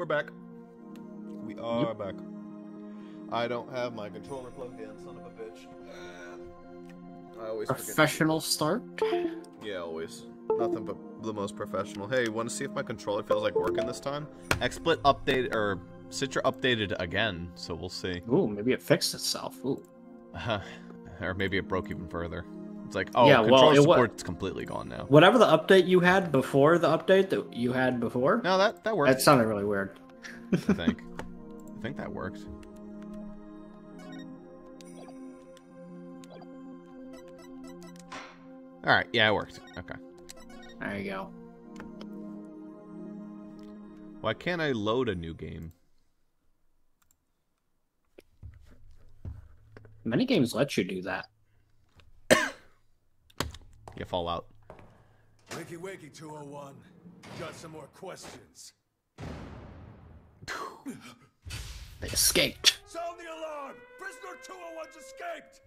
we're back. We are yep. back. I don't have my controller plugged in, son of a bitch. I always professional start. Yeah, always. Nothing but the most professional. Hey, want to see if my controller feels like working this time? XSplit update or Citra updated again, so we'll see. Ooh, maybe it fixed itself. Ooh. or maybe it broke even further. It's like, oh, yeah, controller well, it support's completely gone now. Whatever the update you had before the update that you had before. No, that that worked. That sounded really weird. I think. I think that worked. All right, yeah, it worked. Okay. There you go. Why can't I load a new game? Many games let you do that. You fall out. Wakey wakey 201. Got some more questions. they escaped. Sound the alarm! Prisoner 201's escaped!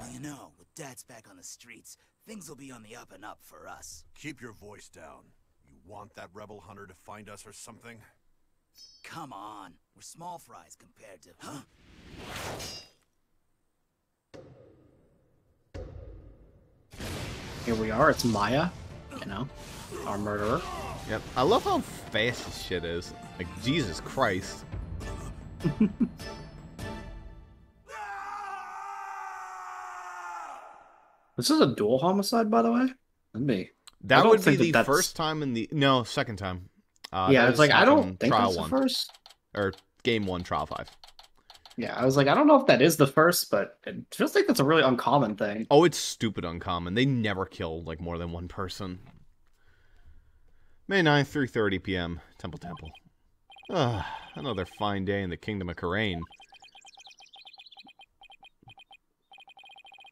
Well, you know, with Dad's back on the streets, things will be on the up and up for us. Keep your voice down. You want that rebel hunter to find us or something? Come on. We're small fries compared to... Huh? Here we are, it's Maya, you know, our murderer. Yep. I love how fast this shit is. Like, Jesus Christ. This is a dual homicide, by the way. That'd be. That would be the first time in the no second time. Uh, yeah, it's like I don't think trial one. first or game one, trial five. Yeah, I was like, I don't know if that is the first, but it feels like that's a really uncommon thing. Oh, it's stupid uncommon. They never kill like more than one person. May 9th, 3.30 p.m. Temple Temple. Ugh, another fine day in the Kingdom of Khura'in.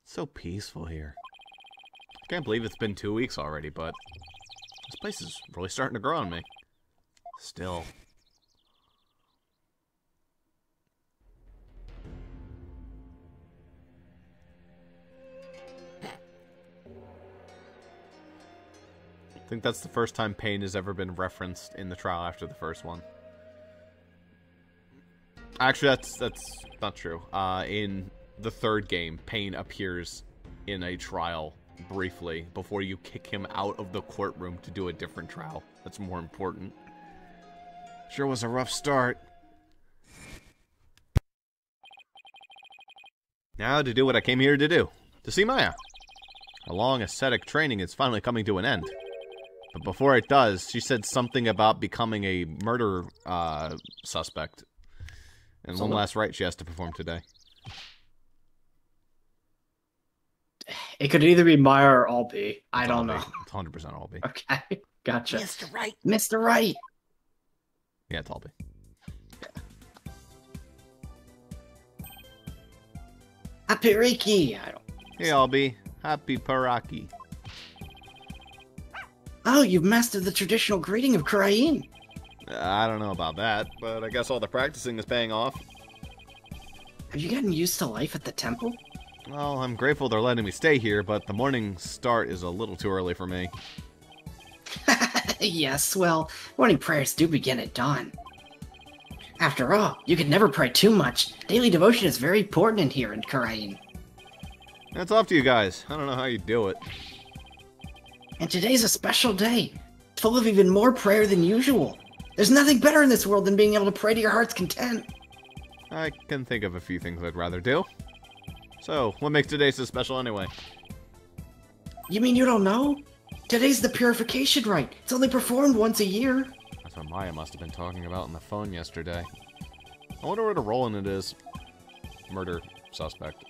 So peaceful here. Can't believe it's been two weeks already, but this place is really starting to grow on me. Still. Think that's the first time Payne has ever been referenced in the trial after the first one. Actually, that's that's not true. Uh, in the third game, Payne appears in a trial briefly before you kick him out of the courtroom to do a different trial. That's more important. Sure was a rough start. Now to do what I came here to do. To see Maya. A long ascetic training is finally coming to an end. But before it does, she said something about becoming a murder uh, suspect. And one last rite she has to perform today. It could either be Maya or Ahlbi. I don't know. It's 100% Ahlbi. Okay, gotcha. Mr. Wright. Mr. Wright. Yeah, it's Ahlbi. Happy Reiki. I don't. Hey, Ahlbi. Happy Paraki. Oh, you've mastered the traditional greeting of Khura'in. I don't know about that, but I guess all the practicing is paying off. Have you gotten used to life at the temple? Well, I'm grateful they're letting me stay here, but the morning start is a little too early for me. yes, well, morning prayers do begin at dawn. After all, you can never pray too much. Daily devotion is very important in here in Khura'in. That's off to you guys. I don't know how you do it. And today's a special day, full of even more prayer than usual. There's nothing better in this world than being able to pray to your heart's content. I can think of a few things I'd rather do. So, what makes today so special anyway? You mean you don't know? Today's the purification rite. It's only performed once a year. That's what Maya must have been talking about on the phone yesterday. I wonder where the Roland it is. Murder suspect.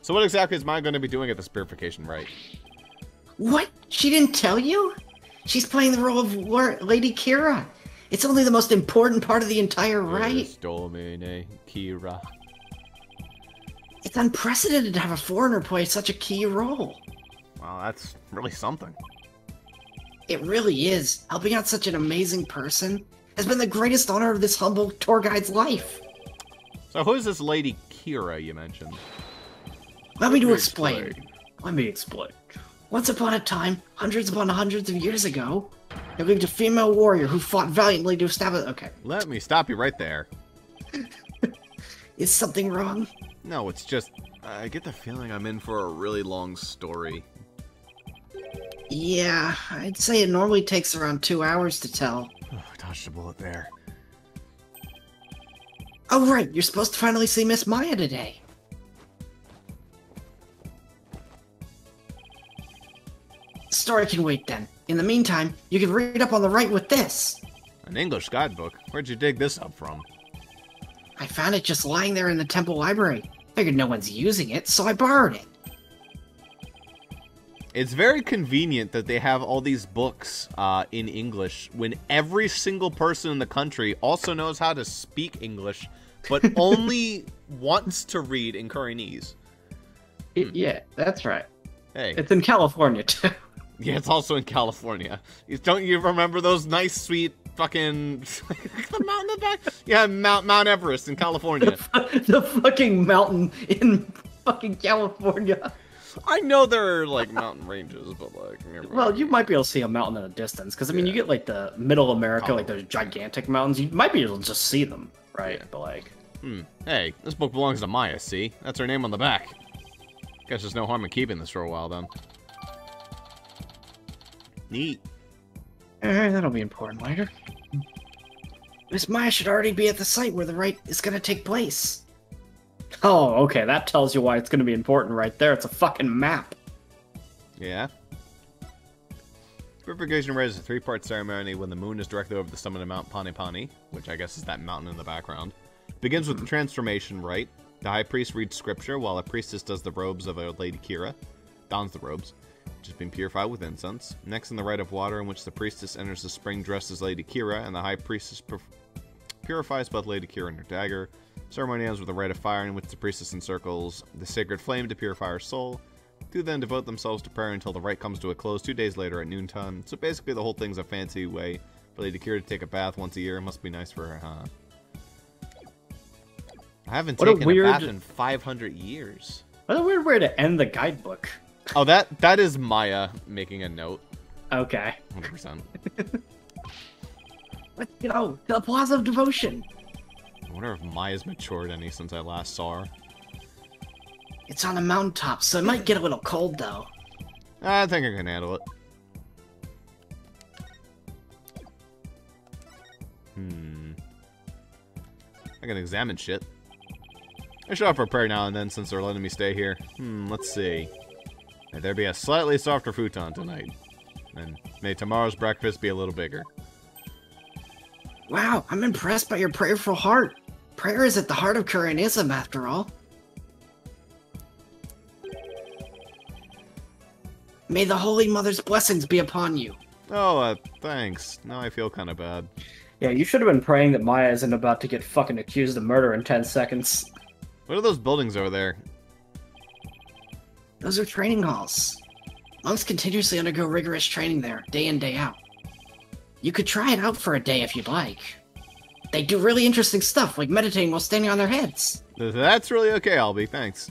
So what exactly is Maya going to be doing at this purification rite? What? She didn't tell you? She's playing the role of Lady Kira. It's only the most important part of the entire rite. Domine Kira. It's unprecedented to have a foreigner play such a key role. Wow, that's really something. It really is. Helping out such an amazing person has been the greatest honor of this humble tour guide's life. So who is this lady Kira you mentioned? Let me to explain. explain. Let me explain. Once upon a time, hundreds upon hundreds of years ago, there lived a female warrior who fought valiantly to establish. Okay, Let me stop you right there. is something wrong? No, it's just I get the feeling I'm in for a really long story. Yeah, I'd say it normally takes around two hours to tell. Oh, I dodged a bullet there. Oh, right, you're supposed to finally see Miss Maya today. Story can wait then. In the meantime, you can read up on the right with this. An English guidebook? Where'd you dig this up from? I found it just lying there in the temple library. Figured no one's using it, so I borrowed it. It's very convenient that they have all these books uh, in English when every single person in the country also knows how to speak English, but only wants to read in Khura'inese. yeah, that's right. Hey, It's in California, too. Yeah, it's also in California. Don't you remember those nice, sweet fucking the mountain in the back? Yeah, Mount Mount Everest in California. the fucking mountain in fucking California. I know there are like mountain ranges, but like Well, you might be able to see a mountain in a distance, because I mean, you get like the middle America, like those gigantic mountains. You might be able to just see them, right? But like, Hmm. Hey, this book belongs to Maya, see? That's her name on the back. Guess there's no harm in keeping this for a while then. Neat. eh, that'll be important later. Miss Maya should already be at the site where the rite is going to take place. Oh, okay, that tells you why it's going to be important right there. It's a fucking map. Yeah. Purification Rite is a three-part ceremony when the moon is directly over the summit of Mount Panipani, which I guess is that mountain in the background. begins with the transformation rite. The high priest reads scripture while a priestess does the robes of a Lady Kira, dons the robes, which has been purified with incense. Next in the rite of water, in which the priestess enters the spring dressed as Lady Kira, and the high priestess pur- purifies both Lady Kira and her dagger. Ceremony ends with a rite of fire in which the priestess encircles the sacred flame to purify her soul. Two then devote themselves to prayer until the rite comes to a close two days later at noontime. So basically, the whole thing's a fancy way for Lady Kira to take a bath once a year. It must be nice for her, huh? I haven't What a taken a, weird- bath in 500 years. What a weird way to end the guidebook. Oh, that that is Maya making a note. Okay. 100%. But, you know, the applause of devotion. I wonder if Maya's matured any since I last saw her. It's on a mountaintop, so it might get a little cold, though. I think I can handle it. Hmm. I can examine shit. I should up for prayer now and then since they're letting me stay here. Hmm, let's see. May there be a slightly softer futon tonight. And may tomorrow's breakfast be a little bigger. Wow, I'm impressed by your prayerful heart. Prayer is at the heart of Khura'inism, after all. May the Holy Mother's blessings be upon you. Oh, uh, thanks. Now I feel kind of bad. Yeah, you should have been praying that Maya isn't about to get fucking accused of murder in 10 seconds. What are those buildings over there? Those are training halls. Monks continuously undergo rigorous training there, day in, day out. You could try it out for a day if you'd like. They do really interesting stuff, like meditating while standing on their heads. That's really okay, Ahlbi. Thanks.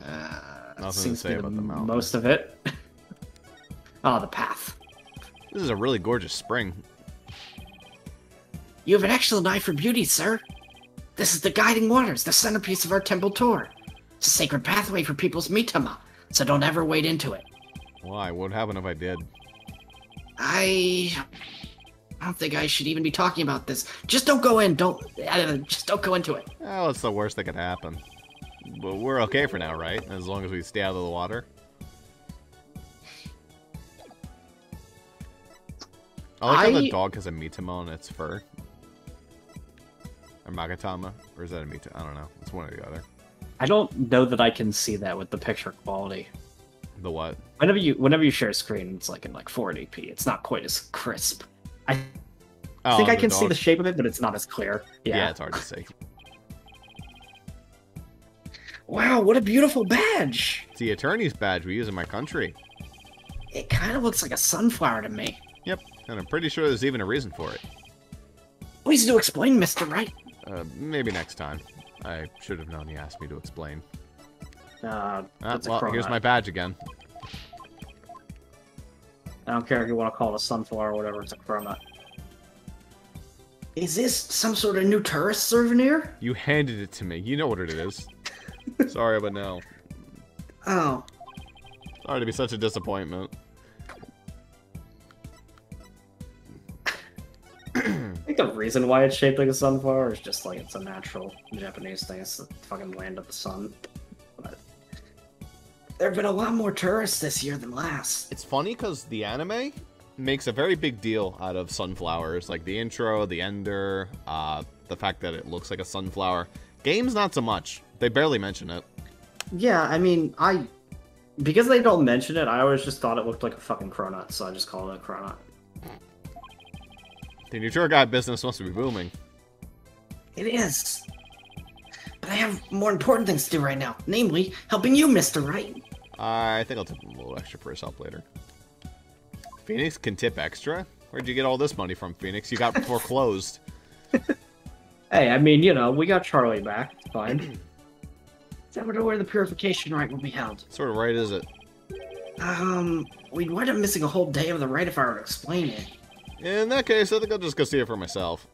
Uh, Nothing to say be about the mountain. Most of it. oh, the path. This is a really gorgeous spring. You have an excellent eye for beauty, sir. This is the guiding waters, the centerpiece of our temple tour. It's a sacred pathway for people's mitama, so don't ever wade into it. Why? What would happen if I did? I, I don't think I should even be talking about this. Just don't go in. Don't. Uh, just don't go into it. Oh, it's the worst that could happen. But we're okay for now, right? As long as we stay out of the water. I like how the dog has a mitama on its fur. Or magatama. Or is that a mitama? I don't know. It's one or the other. I don't know that I can see that with the picture quality. The what? Whenever you whenever you share a screen, it's like in like 480p. It's not quite as crisp. I Oh, think I can see the shape of it, but it's not as clear. Yeah. Yeah. it's hard to see. Wow, what a beautiful badge! It's the attorney's badge we use in my country. It kind of looks like a sunflower to me. Yep. And I'm pretty sure there's even a reason for it. Please do explain, Mister Wright. Uh, maybe next time. I should have known you asked me to explain. Uh, Ah, that's a well, here's my badge again. I don't care if you want to call it a sunflower or whatever, it's a cronut. Is this some sort of new tourist souvenir? You handed it to me. You know what it is. Sorry, but no. Oh, Sorry to be such a disappointment. I think the reason why it's shaped like a sunflower is just like it's a natural Japanese thing. It's the fucking land of the sun. But there have been a lot more tourists this year than last. It's funny because the anime makes a very big deal out of sunflowers, like the intro, the ender, uh, the fact that it looks like a sunflower. Games, not so much. They barely mention it. Yeah, I mean, I because they don't mention it, I always just thought it looked like a fucking cronut, so I just called it a cronut. The new tour guide business must be booming. It is. But I have more important things to do right now, namely helping you, Mr. Wright. I think I'll tip a little extra for his help later. Phoenix can tip extra? Where'd you get all this money from, Phoenix? You got foreclosed. Hey, I mean, you know, we got Charlie back. It's fine. Is that where the purification rite will be held? sort of right is it? Um, we'd wind up missing a whole day of the rite if I were to explain it. In that case, I think I'll just go see it for myself.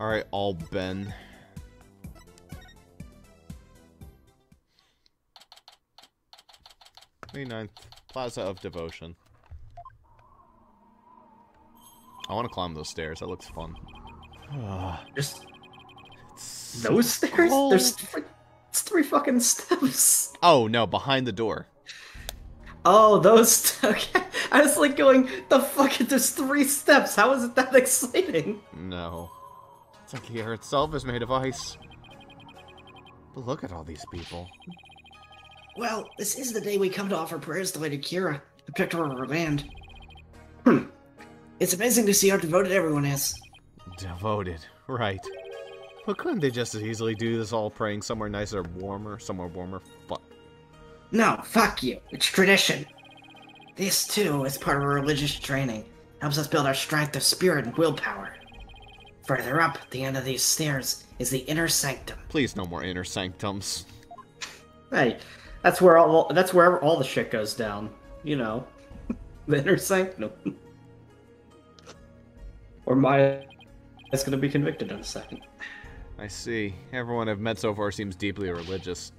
Alright, all Ben. May 9th, Plaza of Devotion. I want to climb those stairs. That looks fun. Just those stairs? cold. There's three, it's three fucking steps. Oh no, behind the door. Oh, those. Okay, I was like going, the fuck? There's three steps. How is it that exciting? No. It's like the air itself is made of ice. But look at all these people. Well, this is the day we come to offer prayers to Lady Kira, the protector of our land. Hmm. It's amazing to see how devoted everyone is. Devoted, right. But couldn't they just as easily do this all praying somewhere nicer, warmer, somewhere warmer? Fuck. No, fuck you. It's tradition. This, too, is part of our religious training. Helps us build our strength of spirit and willpower. Further up, at the end of these stairs, is the inner sanctum. Please, no more inner sanctums. Hey, that's where all that's where all the shit goes down. You know, the inner sanctum. or Maya is going to be convicted in a second. I see. Everyone I've met so far seems deeply religious.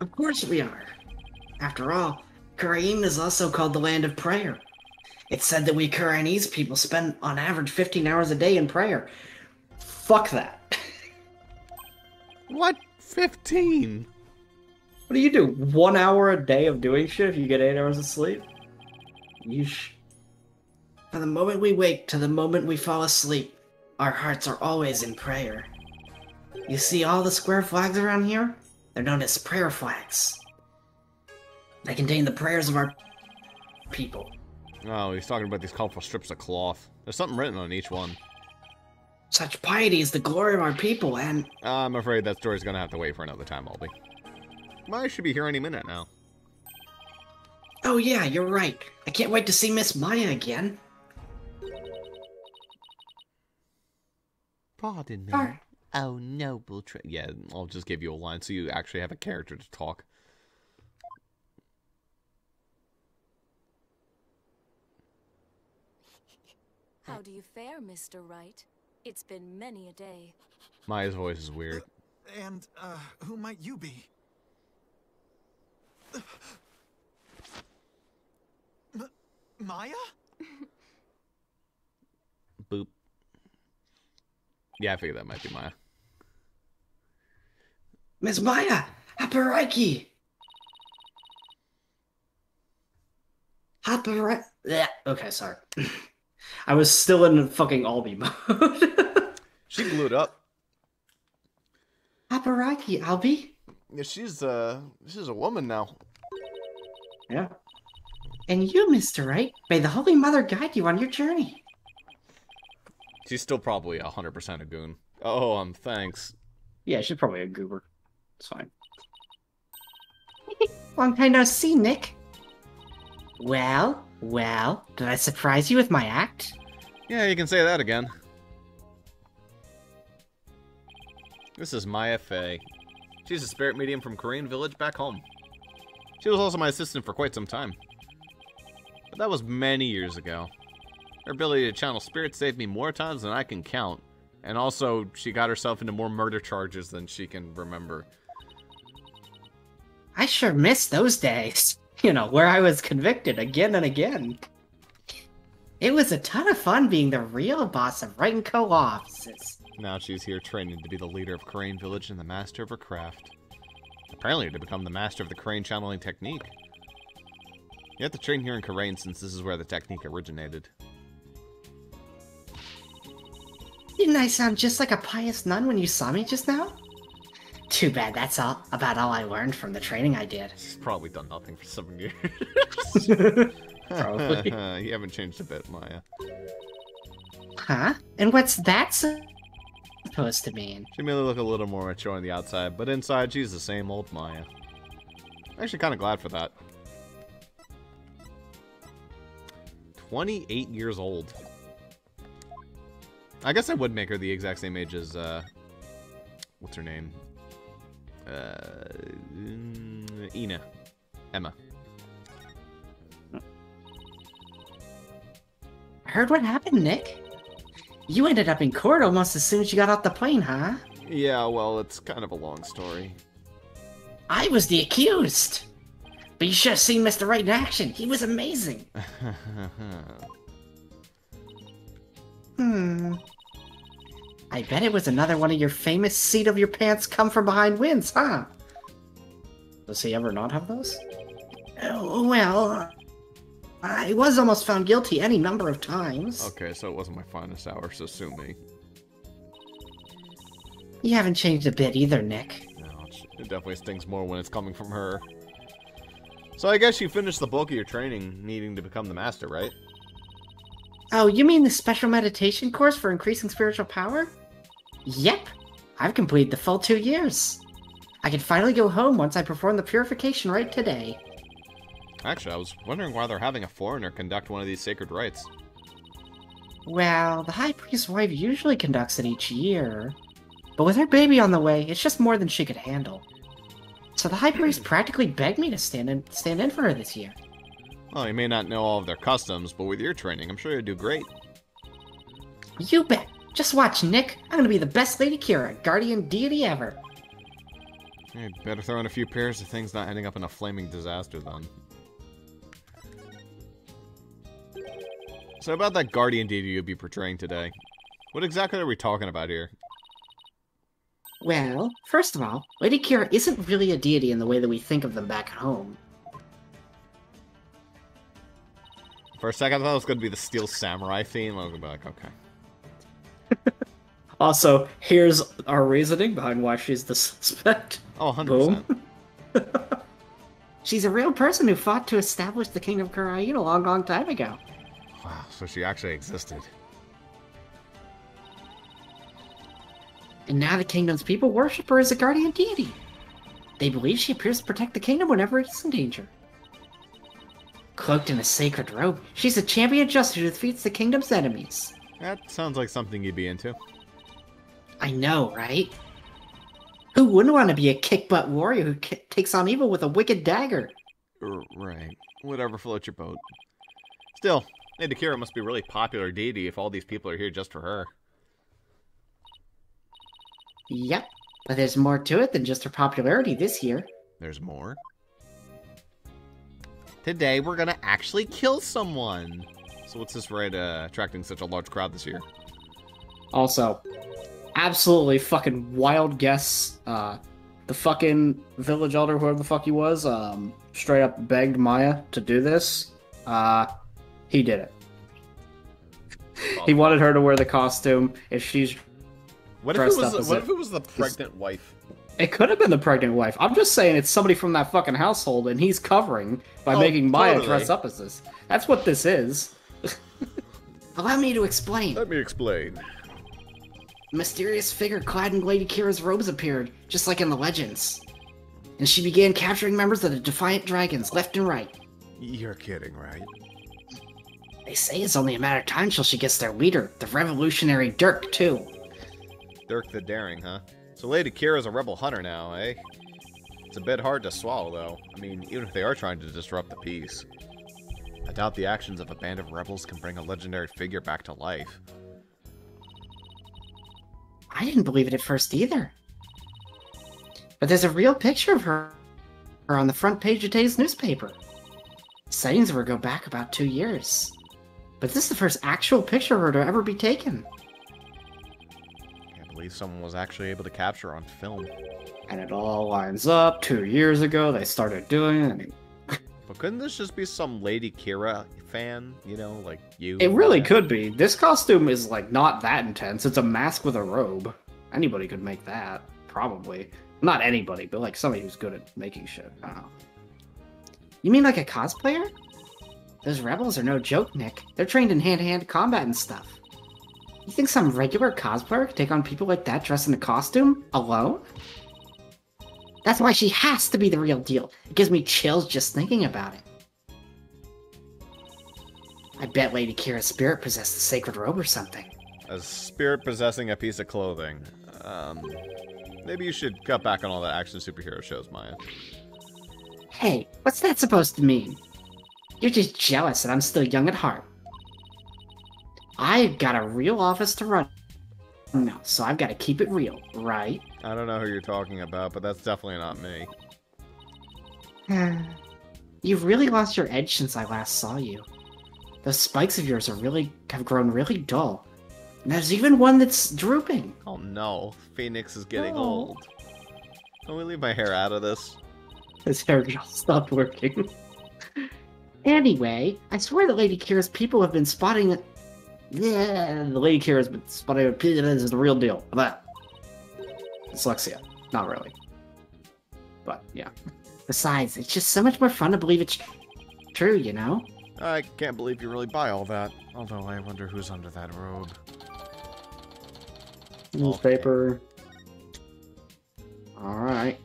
Of course we are. After all, Khura'in is also called the land of prayer. It's said that we Khura'inese people spend on average 15 hours a day in prayer. Fuck that. What? 15? What do you do? One hour a day of doing shit if you get eight hours of sleep? You sh. From the moment we wake to the moment we fall asleep, our hearts are always in prayer. You see all the square flags around here? They're known as prayer flags. They contain the prayers of our people. Oh, he's talking about these colorful strips of cloth. There's something written on each one. Such piety is the glory of our people, and I'm afraid that story's gonna have to wait for another time, Ahlbi. Maya should be here any minute now. oh yeah, you're right. I can't wait to see Miss Maya again. Pardon me. Ar- Oh, noble tra- Yeah, I'll just give you a line so you actually have a character to talk. How do you fare, Mr. Wright? It's been many a day. Maya's voice is weird. And, uh, who might you be? M- Maya? Boop. Yeah, I figured that might be Maya. Miss Maya! Haparaki! Haparaki. Yeah, okay, sorry. I was still in fucking Ahlbi mode. She blew it up. Haparaki, Ahlbi? Yeah, she's uh, she's a woman now. Yeah. And you, Mr. Wright, may the Holy Mother guide you on your journey. She's still probably hundred percent a goon. Oh, um, thanks. Yeah, she's probably a goober. It's fine. Long time no see, Nick. Well, well, did I surprise you with my act? Yeah, you can say that again. This is Maya Fey. She's a spirit medium from Kurain village back home. She was also my assistant for quite some time. But that was many years ago. Her ability to channel spirits saved me more times than I can count. And also, she got herself into more murder charges than she can remember. I sure miss those days. You know, where I was convicted again and again. It was a ton of fun being the real boss of Wright and Co offices. Now she's here training to be the leader of Kurain Village and the master of her craft. Apparently to become the master of the Kurain channeling technique. You have to train here in Khura'in since this is where the technique originated. Didn't I sound just like a pious nun when you saw me just now? Too bad that's all about all I learned from the training I did. She's probably done nothing for seven years. Probably. you haven't changed a bit, Maya. Huh? And what's that supposed to mean? She may look a little more mature on the outside, but inside she's the same old Maya. I'm Actually, kind of glad for that. 28 years old. I guess I would make her the exact same age as, uh... What's her name? Uh... mm, Ina. Emma. I Heard what happened, Nick? You ended up in court almost as soon as you got off the plane, huh? Yeah, well, it's kind of a long story. I was the accused. But you should have seen Mr. Wright in action. He was amazing. Hmm. I bet it was another one of your famous seat of your pants come from behind wins, huh? Does he ever not have those? Oh, well, I was almost found guilty any number of times. okay, so it wasn't my finest hour, so sue me. You haven't changed a bit either, Nick. No, It definitely stings more when it's coming from her. So I guess you finished the bulk of your training needing to become the master, right? Oh, you mean the special meditation course for increasing spiritual power? Yep. I've completed the full two years. I can finally go home once I perform the purification rite today. Actually, I was wondering why they're having a foreigner conduct one of these sacred rites. Well, the High Priest's wife usually conducts it each year. But with her baby on the way, it's just more than she could handle. So the High Priest practically begged me to stand in, stand in for her this year. Well, you may not know all of their customs, but with your training, I'm sure you'd do great. You bet. Just watch, Nick. I'm gonna be the best Lady Kira, guardian deity ever. You better throw in a few pairs of things not ending up in a flaming disaster then. So about that guardian deity you'll be portraying today. What exactly are we talking about here? Well, first of all, Lady Kira isn't really a deity in the way that we think of them back at home. For a second, I thought it was going to be the Steel Samurai theme. I was like, okay. Also, here's our reasoning behind why she's the suspect. Oh, 100%. She's a real person who fought to establish the Kingdom of Khura'in a long, long time ago. Wow, so she actually existed. And now the kingdom's people worship her as a guardian deity. They believe she appears to protect the kingdom whenever it's in danger. Cloaked in a sacred robe, she's a champion justice who defeats the kingdom's enemies. That sounds like something you'd be into. I know, right? Who wouldn't want to be a kick butt warrior who takes on evil with a wicked dagger? R- right. Whatever floats your boat. Still, Lady Kira must be a really popular deity if all these people are here just for her. Yep, but there's more to it than just her popularity this year. There's more. Today we're gonna actually kill someone. So what's this right uh, attracting such a large crowd this year? Also, absolutely fucking wild guess. Uh, the fucking village elder, whoever the fuck he was, um, straight up begged Maya to do this. Uh, he did it. He wanted her to wear the costume. If she's, What if it dressed was up as what a- if it was the pregnant wife? it could have been the pregnant wife. I'm just saying it's somebody from that fucking household, and he's covering by Oh, making Maya totally. dress up as this. That's what this is. Allow me to explain. Let me explain. A mysterious figure clad in Lady Kira's robes appeared, just like in the legends. And she began capturing members of the Defiant Dragons left and right. You're kidding, right? They say it's only a matter of time till she gets their leader, the revolutionary Dhurke, too. Dirk the Daring, huh? So Lady Kira's a rebel hunter now, eh? It's a bit hard to swallow, though. I mean, even if they are trying to disrupt the peace. I doubt the actions of a band of rebels can bring a legendary figure back to life. I didn't believe it at first either. But there's a real picture of her, on the front page of today's newspaper. Sightings of her go back about two years. But this is the first actual picture of her to ever be taken. I can't believe someone was actually able to capture her on film. And it all lines up. Two years ago, they started doing it. I mean, But couldn't this just be some Lady Kira fan? You know, like you? it really Maya? could be. This costume is like not that intense. It's a mask with a robe. Anybody could make that, probably. Not anybody, but like somebody who's good at making shit. You mean like a cosplayer? Those rebels are no joke, Nick. They're trained in hand-to-hand combat and stuff. You think some regular cosplayer could take on people like that dressed in a costume alone? That's why she has to be the real deal. It gives me chills just thinking about it. I bet Lady Kira's spirit possessed the sacred robe or something. A spirit possessing a piece of clothing. Um, maybe you should cut back on all the action superhero shows, Maya. Hey, what's that supposed to mean? You're just jealous that I'm still young at heart. I've got a real office to run now, so I've got to keep it real, right? I don't know who you're talking about, but that's definitely not me. You've really lost your edge since I last saw you. Those spikes of yours are really have grown really dull. And there's even one that's drooping. Oh no, Phoenix is getting Oh. old. Can we leave my hair out of this? His hair just stopped working. anyway, I swear that Lady Kira's people have been spotting. Yeah, the Lady Kira's been spotting. This is the real deal. That dyslexia, not really, but yeah. Besides, it's just so much more fun to believe it's true, you know. I can't believe you really buy all that. Although I wonder who's under that robe. Newspaper. All right.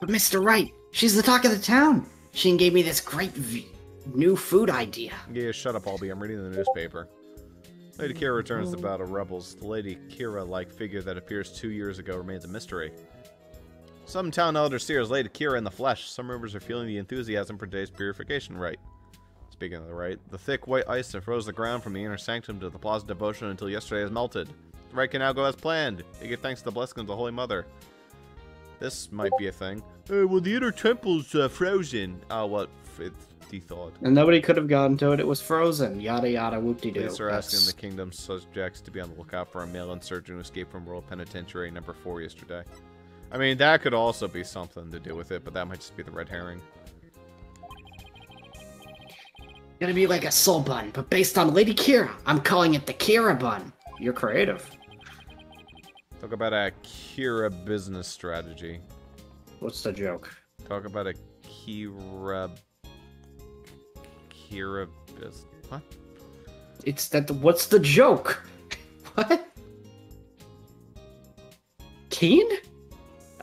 But Mr. Wright, she's the talk of the town. She gave me this great v- new food idea. Yeah, shut up, Ahlbi. I'm reading the newspaper. Lady Kira returns to battle rebels. The Lady Kira-like figure that appears two years ago remains a mystery. Some town elders see her as Lady Kira in the flesh. Some rumors are feeling the enthusiasm for today's purification rite. Speaking of the rite, the thick white ice that froze the ground from the inner sanctum to the Plaza Devotion until yesterday has melted. The rite can now go as planned. They give thanks to the blessings of the Holy Mother. This might be a thing. Uh, well, the inner temple's uh, frozen. Oh, what? F- thought. And nobody could have gotten to it. It was frozen. Yada yada whoop de doo. Police are asking the kingdom's subjects to be on the lookout for a male insurgent who escaped from World Penitentiary number 4 yesterday. I mean, that could also be something to do with it, but that might just be the red herring. Gonna be like a soul bun, but based on Lady Kira. I'm calling it the Kira bun. You're creative. Talk about a Kira business strategy. What's the joke? Talk about a Kira. Kira business. What? It's that. What's the joke? What? Keen?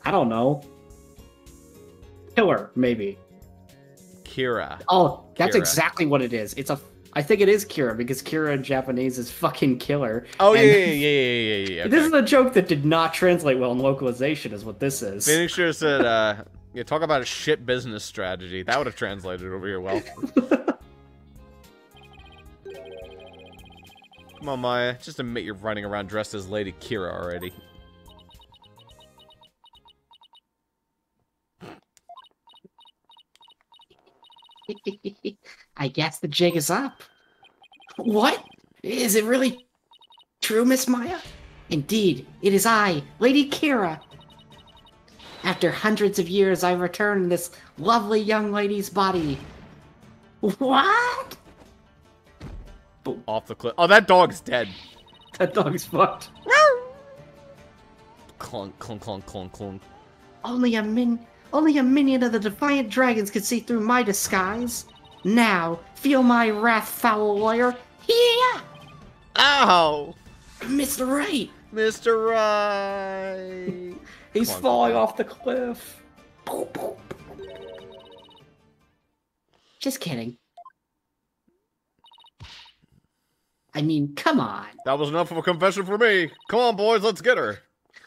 I don't know. Killer, maybe. Kira. Oh, that's Kira. exactly what it is. It's a. I think it is Kira because Kira in Japanese is fucking killer. Oh, yeah, yeah, yeah, yeah, yeah, yeah. This okay. is a joke that did not translate well in localization, is what this is. Phoenix sure said, uh, yeah, talk about a shit business strategy. That would have translated over here well. Come on, Maya. Just admit you're running around dressed as Lady Kira already. I guess the jig is up. What? Is it really true, Miss Maya? Indeed, it is I, Lady Kira. After hundreds of years, I return in this lovely young lady's body. What? Off the cliff. Oh, that dog's dead. That dog's fucked. Clunk, clunk, clunk, clunk, clunk. Only a min, only a minion of the Defiant Dragons could see through my disguise. Now, feel my wrath, foul lawyer. Yeah, Ow! Mr. Wright. Mr. Wright. He's Clunk, falling off the cliff. Just kidding. I mean, come on. That was enough of a confession for me. Come on, boys, let's get her.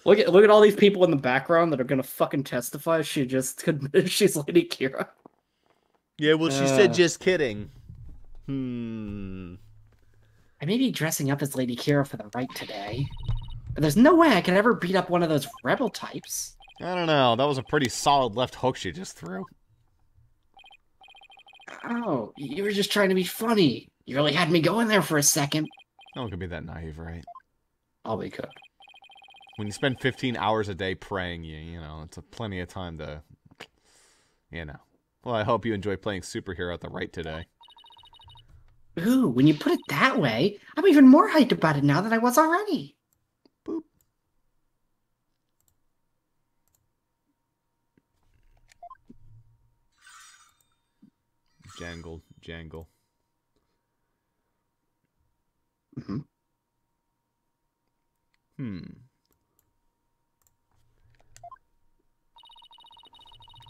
Look at look at all these people in the background that are gonna fucking testify. She just admitted she's Lady Kira. Yeah, well, she Uh. said just kidding. Hmm. I may be dressing up as Lady Kira for the right today, but there's no way I could ever beat up one of those rebel types. I don't know. That was a pretty solid left hook she just threw. Oh, you were just trying to be funny. You really had me going there for a second. No one can be that naive, right? I'll be good. When you spend 15 hours a day praying, you you know it's a plenty of time to, you know. Well, I hope you enjoy playing superhero at the right today. Ooh, when you put it that way, I'm even more hyped about it now than I was already. Boop. Jangle, jangle. Mhm. Hmm.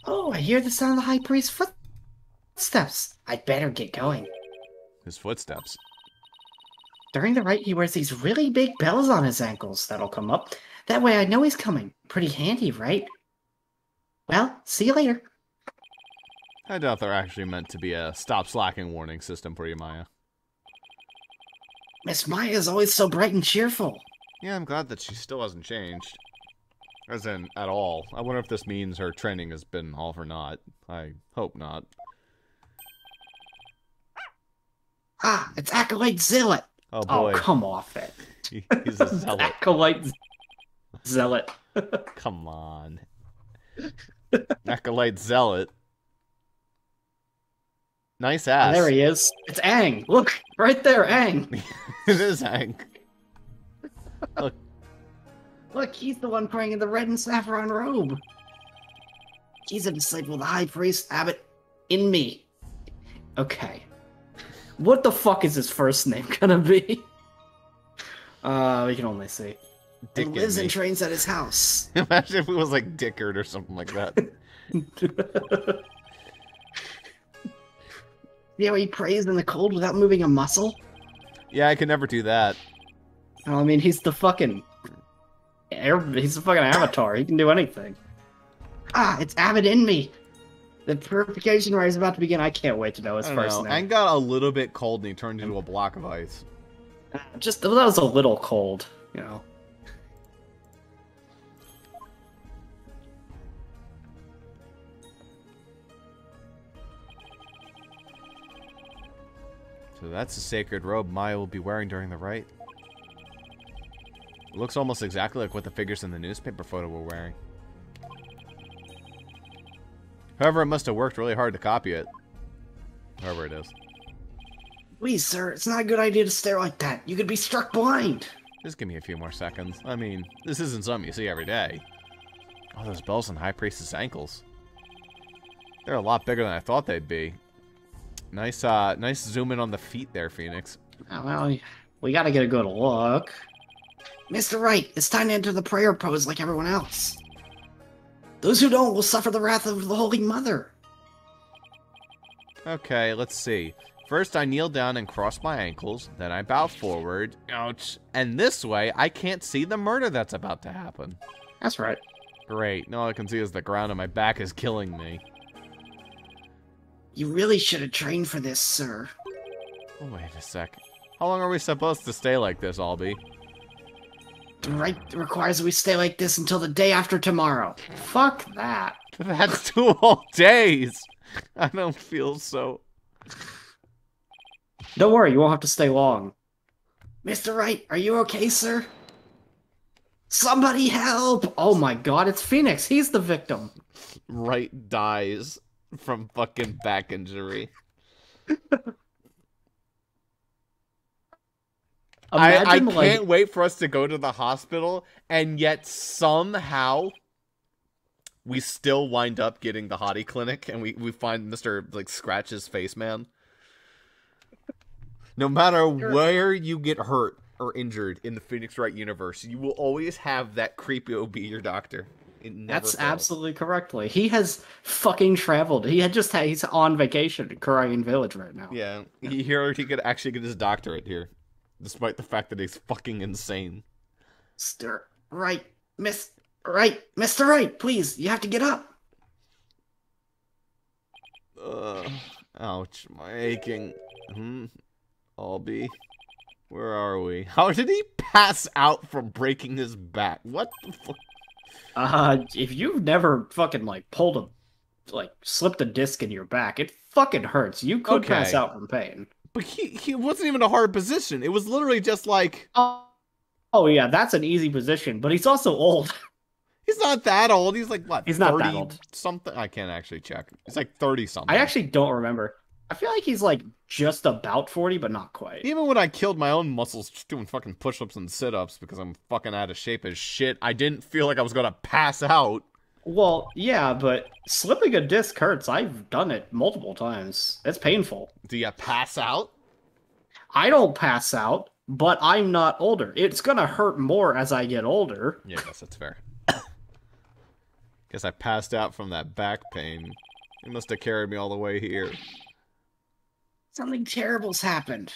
Oh, I hear the sound of the high priest's footsteps. I'd better get going. His footsteps. During the rite, he wears these really big bells on his ankles that'll come up. That way I know he's coming. Pretty handy, right? Well, see you later. I doubt they're actually meant to be a stop slacking warning system for you, Maya. Miss Maya is always so bright and cheerful. Yeah, I'm glad that she still hasn't changed. As in, at all. I wonder if this means her training has been all for naught. I hope not. Ah, it's Acolyte Zealot. Oh boy. Oh, boy, come off it. he- he's a zealot. Acolyte Zealot. Come on. Acolyte zealot. Nice ass. There he is. It's Ang. Look, right there, Ang. it is Hank. Look, Look, he's the one praying in the red and saffron robe. He's a disciple of the high priest Abbot Inmee. Okay. What the fuck is his first name gonna be? Uh, we can only see. Dick and lives in and trains at his house. Imagine if it was like Dickard or something like that. See how he prays in the cold without moving a muscle? yeah, I could never do that. Oh, I mean, he's the fucking. He's the fucking avatar. He can do anything. Ah, it's Abbot Inmee. The purification rite is about to begin. I can't wait to know his I first know. name. Hank got a little bit cold and he turned into a block of ice. Just that was a little cold, you know. So that's the sacred robe Maya will be wearing during the rite. It looks almost exactly like what the figures in the newspaper photo were wearing. However, it must have worked really hard to copy it. However it is. Please, sir, it's not a good idea to stare like that. You could be struck blind. Just give me a few more seconds. I mean, this isn't something you see every day. Oh, those bells on High Priestess ankles. They're a lot bigger than I thought they'd be. Nice, uh, nice zoom in on the feet there, Phoenix. Oh, well, we gotta get a good look. Mr. Wright, it's time to enter the prayer pose like everyone else. Those who don't will suffer the wrath of the Holy Mother. Okay, let's see. First, I kneel down and cross my ankles. Then I bow forward. Ouch. And this way, I can't see the murder that's about to happen. That's right. Great. Now all I can see is the ground and my back is killing me. You really should have trained for this, sir. Wait a sec. How long are we supposed to stay like this, Ahlbi? The rite requires we stay like this until the day after tomorrow. Fuck that. That's two whole days. I don't feel so. Don't worry, you won't have to stay long. Mr. Wright, are you okay, sir? Somebody help! Oh my god, it's Phoenix. He's the victim. Wright dies from fucking back injury. I, I can't wait for us to go to the hospital, and yet somehow we still wind up getting the Hotti clinic, and we, we find Mister like Scratch's face man. No matter where you get hurt or injured in the Phoenix Wright universe, you will always have that creepy be your doctor. That's fails. absolutely correctly. He has fucking traveled. He had just had, he's on vacation in Kurain Village right now. Yeah, he heard he could actually get his doctorate here, despite the fact that he's fucking insane. Mr. Wright, Miss Wright, Mr. Wright, please, you have to get up. Ugh, ouch, my aching. Hmm. Ahlbi. Where are we? How did he pass out from breaking his back? What the fuck? Uh, if you've never fucking like pulled a, like slipped a disc in your back, it fucking hurts. You could pass out from pain. But he, he wasn't even a hard position. It was literally just like, Oh, oh yeah, that's an easy position, but he's also old. he's not that old. He's like, what? He's not that old. Something. I can't actually check. He's like 30 something. I actually don't remember. I feel like he's like just about forty, but not quite. Even when I killed my own muscles just doing fucking push ups and sit ups because I'm fucking out of shape as shit, I didn't feel like I was gonna pass out. Well, yeah, but slipping a disc hurts. I've done it multiple times. It's painful. Do you pass out? I don't pass out, but I'm not older. It's gonna hurt more as I get older. Yeah, I guess that's fair. guess I passed out from that back pain. He must have carried me all the way here. Something terrible's happened.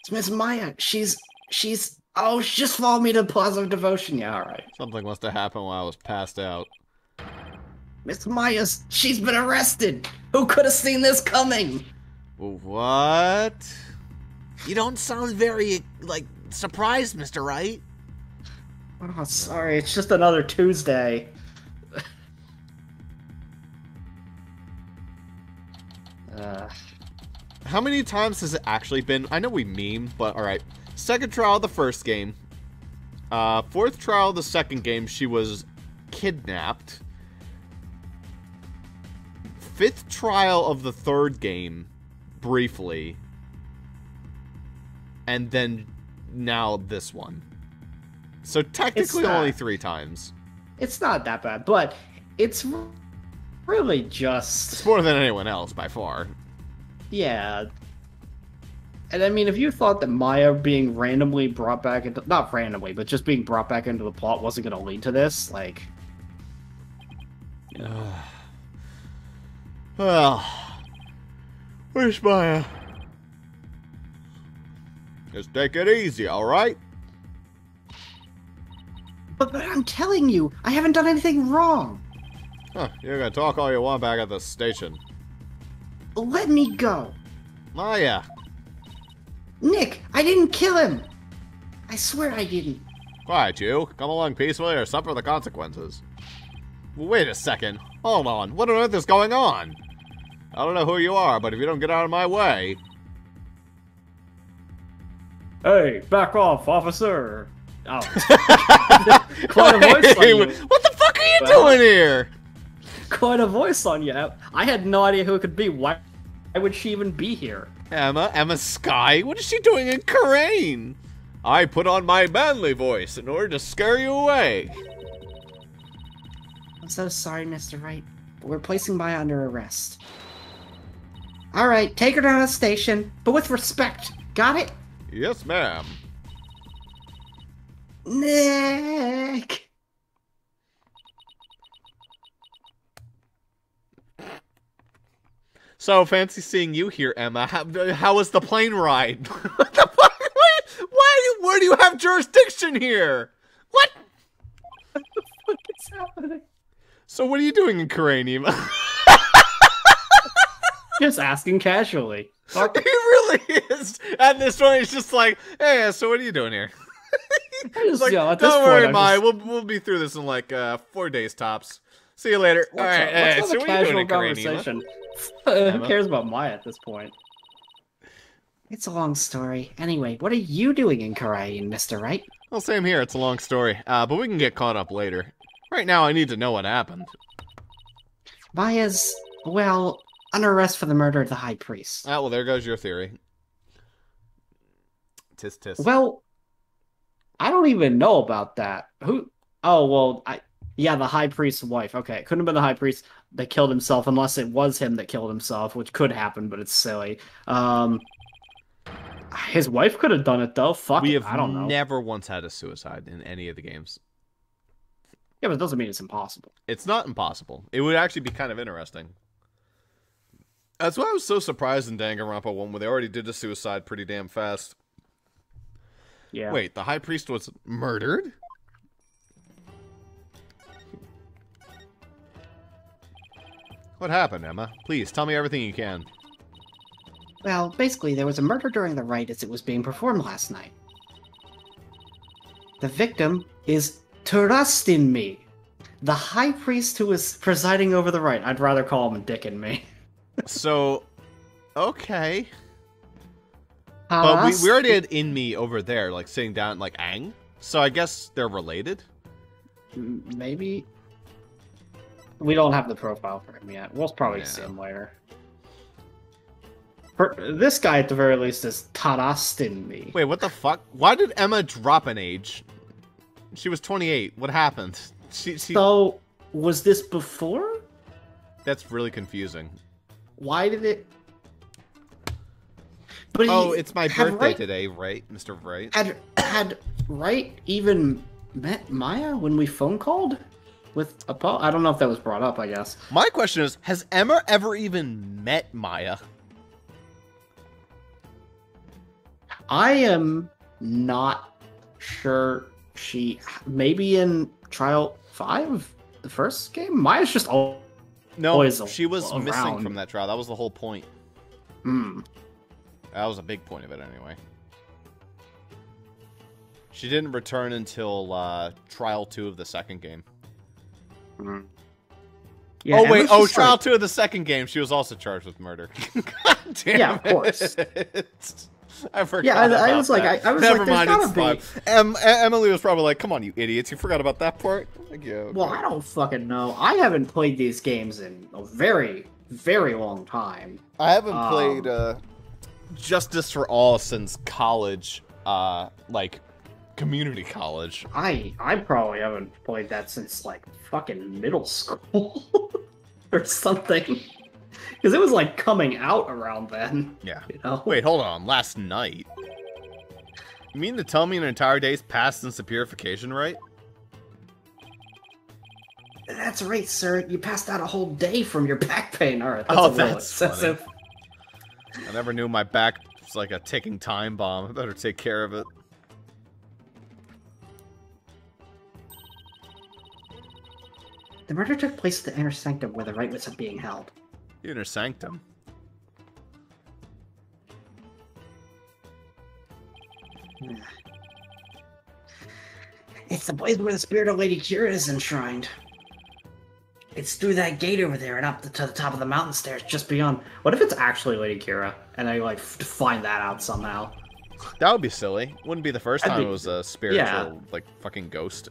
It's Miss Maya. She's she's oh, she just followed me to the Plaza of Devotion. Yeah, all right. Something must have happened while I was passed out. Miss Maya's she's been arrested. Who could have seen this coming? What? You don't sound very, like, surprised, Mr. Wright. Oh, sorry. It's just another Tuesday. uh, How many times has it actually been? I know we meme, but alright. Second trial of the first game. Uh, fourth trial of the second game, she was kidnapped. Fifth trial of the third game, briefly. And then now this one. So technically not- only three times. it's not that bad, but it's really just. It's just more than anyone else by far. Yeah. And I mean, if you thought that Maya being randomly brought back into not randomly, but just being brought back into the plot wasn't going to lead to this, like Well, where's Maya? Just take it easy, alright? But, but I'm telling you, I haven't done anything wrong. Huh, you're gonna talk all you want back at the station. Let me go. Maya, Nick, I didn't kill him. I swear I didn't. quiet you. Come along peacefully or suffer the consequences. Wait a second. Hold on. What on earth is going on? I don't know who you are, but if you don't get out of my way... Hey, back off, officer. Oh. Quite a voice on you. what the fuck are you Well- doing here? Quite a voice on you. I had no idea who it could be. Why, why would she even be here? Ema, Ema Skye, what is she doing in Khura'in? I put on my manly voice in order to scare you away. I'm so sorry, Mr. Wright, but we're placing Maya under arrest. All right, take her down to the station, but with respect. Got it? Yes, ma'am. Nick. So fancy seeing you here, Ema. How, how was the plane ride? what the fuck? Why, why? Where do you have jurisdiction here? What? What the fuck is happening? So what are you doing in Khura'in, Ema? Just asking casually. Fuck. he really is. At this point, he's just like, hey, so what are you doing here? Just, like, don't worry, Mai. just- We'll we'll be through this in like uh, four days tops. See you later. All What's right. a- hey, what's so what are you doing casual in? Who cares about Maya at this point? It's a long story. Anyway, what are you doing in Khura'in, Mr. Wright? Well, same here. It's a long story, uh, but we can get caught up later. Right now, I need to know what happened. Maya's, well, under arrest for the murder of the High Priest. Ah, well, there goes your theory. Tis tis. Well, I don't even know about that. Who? Oh, well, I. Yeah, the high priest's wife. Okay, it couldn't have been the high priest that killed himself, unless it was him that killed himself, which could happen, but it's silly. Um, his wife could have done it though. Fuck we have I don't know. never once had a suicide in any of the games. Yeah, but it doesn't mean it's impossible. It's not impossible. It would actually be kind of interesting. That's why I was so surprised in Danganronpa 1 where they already did a suicide pretty damn fast. Yeah. Wait, the high priest was murdered? What happened, Ema? Please tell me everything you can. Well, basically, there was a murder during the rite as it was being performed last night. The victim is Tahrust Inmee, the high priest who was presiding over the rite. I'd rather call him Dick and me. So, okay. But we, we already had Inmee over there, like sitting down, like Ang. So I guess they're related. Maybe. We don't have the profile for him yet. We'll probably Yeah. see him later. Per- this guy, at the very least, is Tahrust Inmee. Wait, what the fuck? Why did Ema drop an age? She was 28. What happened? She, she. So, was this before? That's really confusing. Why did it? But Oh, it's my birthday Wright- today, right, Mr. Wright? Had had Wright even met Maya when we phone called with Apollo? I don't know if that was brought up. I guess. My question is, has Ema ever even met Maya? I am not sure she maybe in trial five, the first game. Maya's just all. No, Always she was around. missing from that trial. That was the whole point. Hmm. That was a big point of it, anyway. She didn't return until uh, trial two of the second game. Yeah, oh wait, oh trial like- two of the second game. She was also charged with murder. God damn Yeah, of course. it. I forgot. Yeah, I- I about was like- that. I- I was Never like, there's mind, it's be- fine. Em- Emily was probably like, "Come on, you idiots! You forgot about that part." Like, yeah. Well, I don't fucking know. I haven't played these games in a very, very long time. I haven't Um, played uh, Justice for All since college, uh, like community college. I I probably haven't played that since like fucking middle school or something. Because it was like coming out around then, Yeah. you know. Wait, hold on. Last night. You mean to tell me an entire day's passed since the purification, right? That's right, sir. You passed out a whole day from your back pain. All right, that's Oh, a little that's funny. excessive. I never knew my back was like a ticking time bomb. I better take care of it. The murder took place at the inner sanctum where the rite was being held. The inner sanctum. It's the place where the spirit of Lady Kee'ra is enshrined. It's through that gate over there and up to the top of the mountain stairs just beyond. What if it's actually Lady Kee'ra and I like find that out somehow? That would be silly. Wouldn't be the first That'd time be- it was a spiritual, yeah. like, fucking ghost.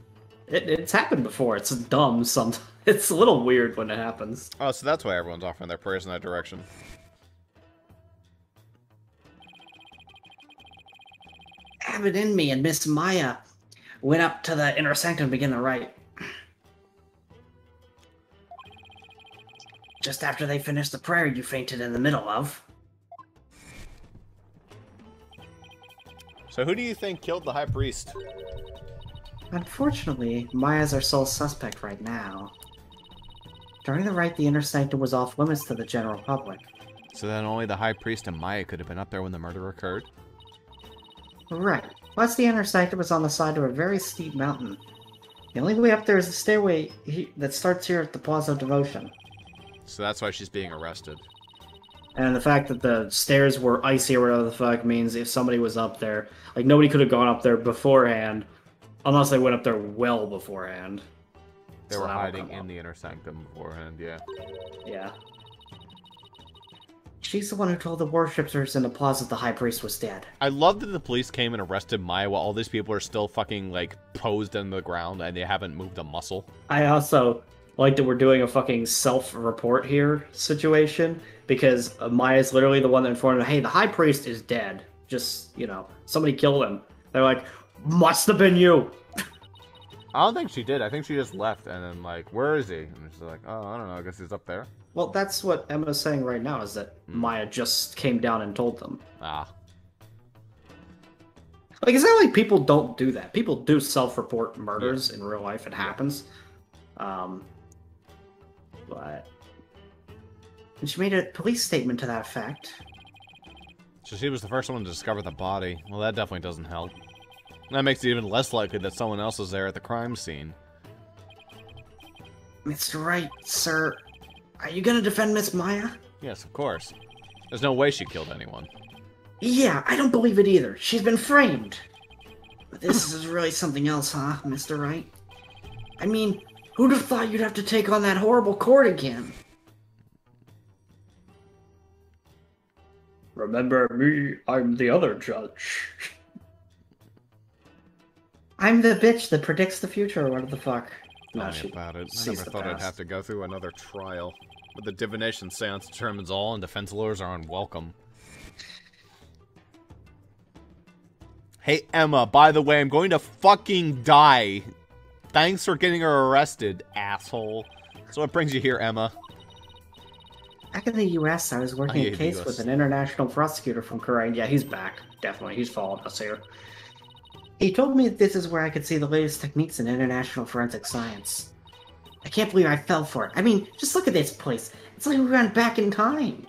It, it's happened before. It's dumb. Some. It's a little weird when it happens. Oh, so that's why everyone's offering their prayers in that direction. Abbot Inmee and Miss Maya went up to the inner sanctum to begin the rite. Just after they finished the prayer you fainted in the middle of. So who do you think killed the high priest? Unfortunately, Maya's our sole suspect right now. During the rite, the inner sanctum was off limits to the general public. So then only the high priest and Maya could have been up there when the murder occurred? Right. Plus, the inner sanctum was on the side of a very steep mountain. The only way up there is the stairway he- that starts here at the Plaza of Devotion. So that's why she's being arrested. And the fact that the stairs were icy or whatever the fuck means if somebody was up there, like nobody could have gone up there beforehand, unless they went up there well beforehand. They So were hiding in up. the inner sanctum beforehand, yeah. Yeah. She's the one who told the worshippers in the plaza the high priest was dead. I love that the police came and arrested Maya while all these people are still fucking like posed in the ground and they haven't moved a muscle. I also like that we're doing a fucking self-report here situation because Maya's literally the one that informed them, hey, the high priest is dead. Just, you know, somebody killed him. They're like, must have been you. I don't think she did. I think she just left and then like, where is he? And she's like, oh, I don't know. I guess he's up there. Well, that's what Emma's saying right now is that Maya just came down and told them. Ah, Like, it's not like people don't do that. People do self-report murders in real life. It happens. Um, but and she made a police statement to that effect. so she was the first one to discover the body. Well, that definitely doesn't help. That makes it even less likely that someone else is there at the crime scene. Mr. Wright, sir, are you gonna defend Miss Maya? Yes, of course. There's no way she killed anyone. Yeah, I don't believe it either. She's been framed. But this is really something else, huh, Mr. Wright? I mean, who'd have thought you'd have to take on that horrible court again? Remember me, I'm the other judge. I'm the bitch that predicts the future, or what the fuck? No, she about it. I never thought I'd have to go through another trial. But the divination seance determines all, and defense lawyers are unwelcome. Hey, Ema, by the way, I'm going to fucking die. Thanks for getting her arrested, asshole. So what brings you here, Ema? Back in the U.S., I was working Oh, a case with an international prosecutor from Khura'in. Yeah, he's back. Definitely, he's followed us here. He told me this is where I could see the latest techniques in international forensic science. I can't believe I fell for it. I mean, just look at this place. It's like we went back in time.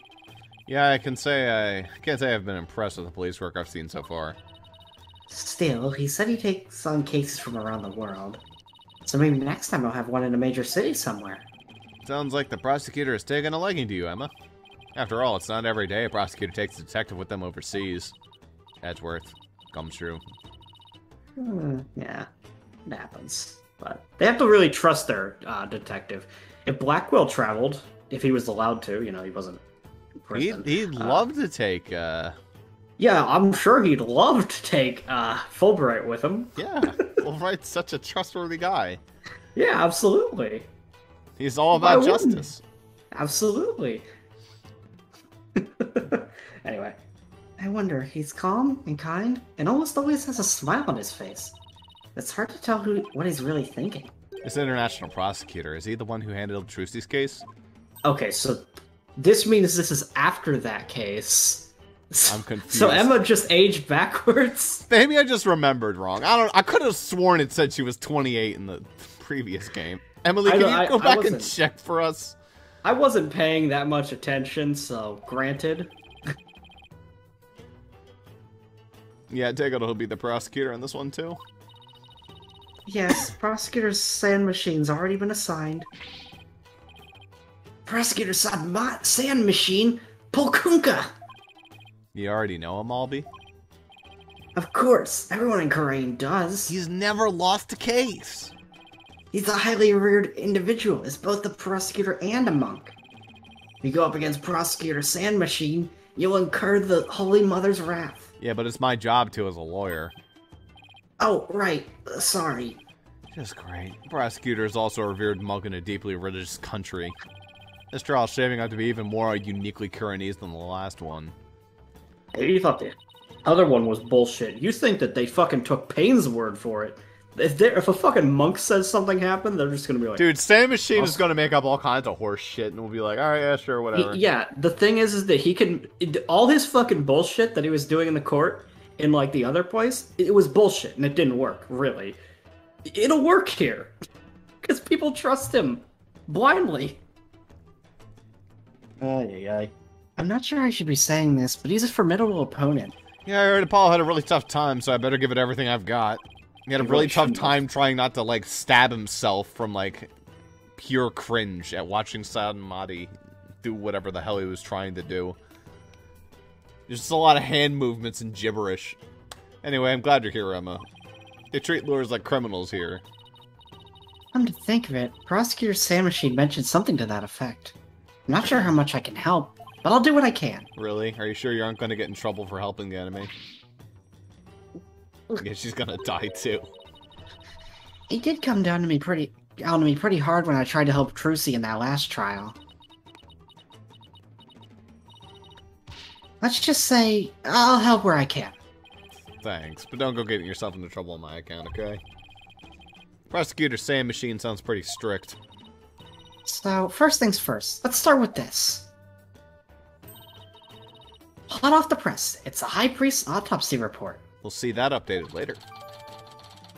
Yeah, I can say I can't say I've been impressed with the police work I've seen so far. Still, he said he takes on cases from around the world. So maybe next time I'll have one in a major city somewhere. Sounds like the prosecutor is taking a liking to you, Ema. After all, it's not every day a prosecutor takes a detective with them overseas. Edgeworth, Gumshoe. Hmm, yeah, it happens. But they have to really trust their uh, detective. If Blackquill traveled, if he was allowed to, you know, he wasn't He'd, he'd uh, love to take, uh, Yeah, I'm sure he'd love to take uh, Fulbright with him. yeah. Fulbright's such a trustworthy guy. Yeah, absolutely. He's all Why about wouldn't? justice. Absolutely. anyway, I wonder, he's calm and kind, and almost always has a smile on his face. It's hard to tell who what he's really thinking. This international prosecutor, is he the one who handled Trucy's case? okay, so this means this is after that case. I'm confused. So Ema just aged backwards. Maybe I just remembered wrong. I don't. I could have sworn it said she was 28 in the previous game. Emily, can you go I back and check for us? I wasn't paying that much attention, so granted. Yeah, it. He'll be the prosecutor on this one too. Yes, prosecutor's Sahdmadhi's already been assigned. Prosecutor sand, ma- Sahdmadhi, Polkunka! You already know him, Ahlbi. Of course, everyone in Khura'in does. He's never lost a case. He's a highly revered individual, is both a prosecutor and a monk. If you go up against Prosecutor Sahdmadhi, you'll incur the Holy Mother's wrath. Yeah, but it's my job too as a lawyer. Oh, right. uh, sorry. Just great. Prosecutor is also a revered monk in a deeply religious country. This trial is shaping up to be even more uniquely Khura'inese than the last one. You thought the other one was bullshit. You think that they fucking took Payne's word for it. If, there- if a fucking monk says something happened, they're just gonna be like, Dude, Sahdmadhi oh, is gonna make up all kinds of horse shit, and we'll be like, all right, yeah, sure, He- whatever. yeah, the thing is, is that he can all his fucking bullshit that he was doing in the court in like the other place. It was bullshit, and it didn't work. Really, it'll work here because people trust him blindly. Ay, ay, ay. I'm not sure I should be saying this, but he's a formidable opponent. Yeah, I heard Apollo had a really tough time, so I better give it everything I've got. He had a He really really tough shouldn't have. time trying not to like stab himself from like pure cringe at watching Sahdmadhi do whatever the hell he was trying to do. There's just a lot of hand movements and gibberish. Anyway, I'm glad you're here, Ema. They treat lures like criminals here. Come to think of it, Prosecutor Sahdmadhi mentioned something to that effect. I'm not sure how much I can help, but I'll do what I can. Really? Are you sure you aren't going to get in trouble for helping the enemy? Yeah, she's gonna die too. He did come down to me pretty down to me pretty hard when I tried to help Trucy in that last trial. Let's just say I'll help where I can. Thanks, but don't go getting yourself into trouble on my account, okay? Prosecutor Sahdmadhi sounds pretty strict. So, first things first, let's start with this. Hot off the press, it's a High Priest's autopsy report. We'll see that updated later.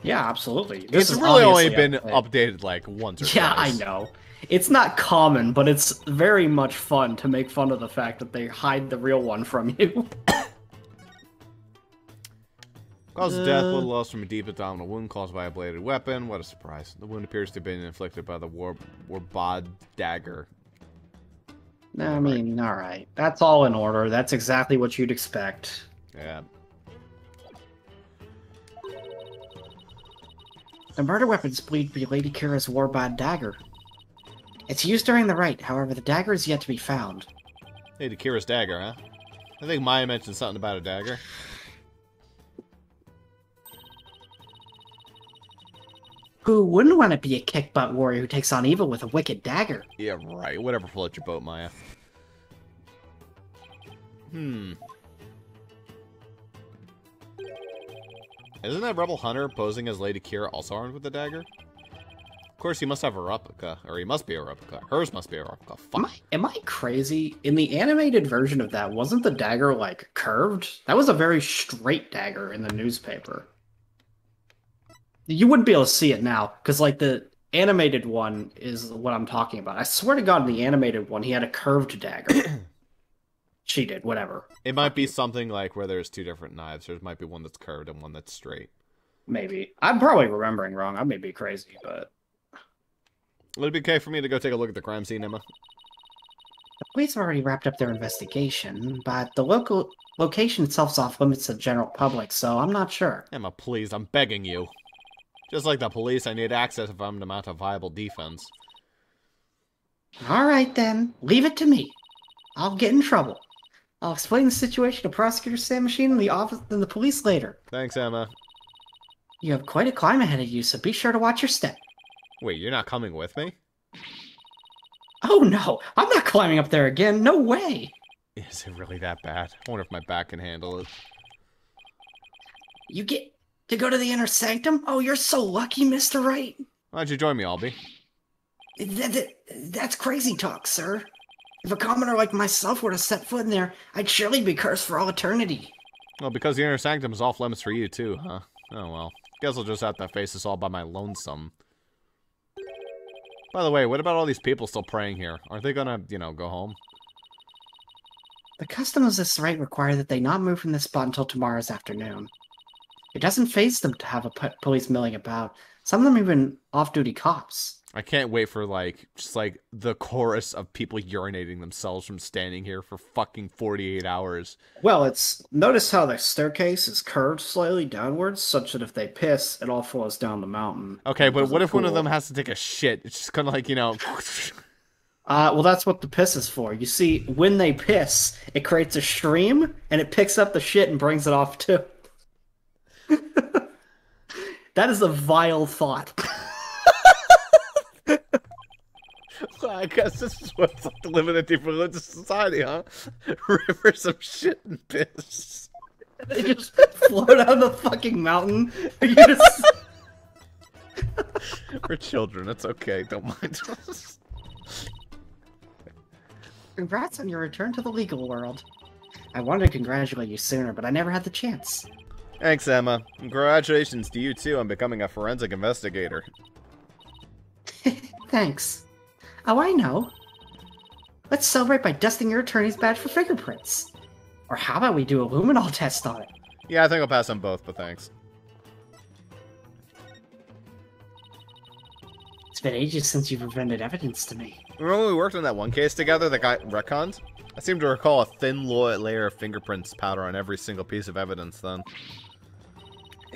Yeah, absolutely. it's is really only been updated. updated like once or twice. Yeah, I know. It's not common, but it's very much fun to make fun of the fact that they hide the real one from you. Cause of death, Uh, blood loss from a deep abdominal wound caused by a bladed weapon. What a surprise. The wound appears to have been inflicted by the war Warbond dagger. I mean, all right. That's all in order. That's exactly what you'd expect. Yeah. The murder weapons believed to be Lady Kee'ra's warbond dagger. It's used during the rite, however, the dagger is yet to be found. Hey, to Kee'ra's dagger, huh? I think Maya mentioned something about a dagger. Who wouldn't want to be a kick butt warrior who takes on evil with a wicked dagger? Yeah, right. Whatever floats your boat, Maya. Hmm. Isn't that Rebel Hunter posing as Lady Kee'ra also armed with a dagger? Of course, he must have a replica, or he must be a replica. Hers must be a replica. Am I, am I crazy? In the animated version of that, wasn't the dagger like curved? That was a very straight dagger in the newspaper. You wouldn't be able to see it now because, like, the animated one is what I'm talking about. I swear to God, in the animated one, he had a curved dagger. she did, whatever. It might be something like where there's two different knives. There might be one that's curved and one that's straight. Maybe I'm probably remembering wrong. I may be crazy, but Would it be okay for me to go take a look at the crime scene, Ema? The police have already wrapped up their investigation, but the local location itself is off limits to the general public, so I'm not sure. Ema, please, I'm begging you. Just like the police, I need access if I'm to mount a viable defense. All right then, leave it to me. I'll get in trouble. I'll explain the situation to Prosecutor Sahdmadhi and the office and the police later. Thanks, Ema. You have quite a climb ahead of you, so be sure to watch your step. Wait, you're not coming with me? Oh no, I'm not climbing up there again. No way. Is it really that bad? I wonder if my back can handle it. You get to go to the inner sanctum? Oh, you're so lucky, Mr. Wright. Why don't you join me, Ahlbi? That, that, that's crazy talk, sir. If a commoner like myself were to set foot in there, I'd surely be cursed for all eternity. Well, because the inner sanctum is off limits for you, too, huh? Oh, well. Guess I'll just have to face this all by my lonesome. By the way, what about all these people still praying here? Aren't they gonna, you know, go home? The customs of this rite require that they not move from this spot until tomorrow's afternoon. It doesn't phase them to have a police milling about. Some of them even off-duty cops. I can't wait for, like, just, like, the chorus of people urinating themselves from standing here for fucking 48 hours. Well, it's notice how the staircase is curved slightly downwards, such that if they piss, it all flows down the mountain. Okay, but what if one of them has to take a shit? It's just kind of like, you know... Uh, well, that's what the piss is for. You see, when they piss, it creates a stream, and it picks up the shit and brings it off too. that is a vile thought. I guess this is what's like to live in a deep religious society, huh? Rivers of shit and piss. they just float down the fucking mountain. You just- We're children. It's okay. Don't mind us. Congrats on your return to the legal world. I wanted to congratulate you sooner, but I never had the chance. Thanks, Ema. Congratulations to you, too, on becoming a forensic investigator. Thanks. Oh, I know. Let's celebrate by dusting your attorney's badge for fingerprints. Or how about we do a luminol test on it? Yeah, I think I'll pass on both, but thanks. It's been ages since you've presented evidence to me. Remember when we worked on that one case together that got retconned? I seem to recall a thin layer of fingerprints powder on every single piece of evidence then.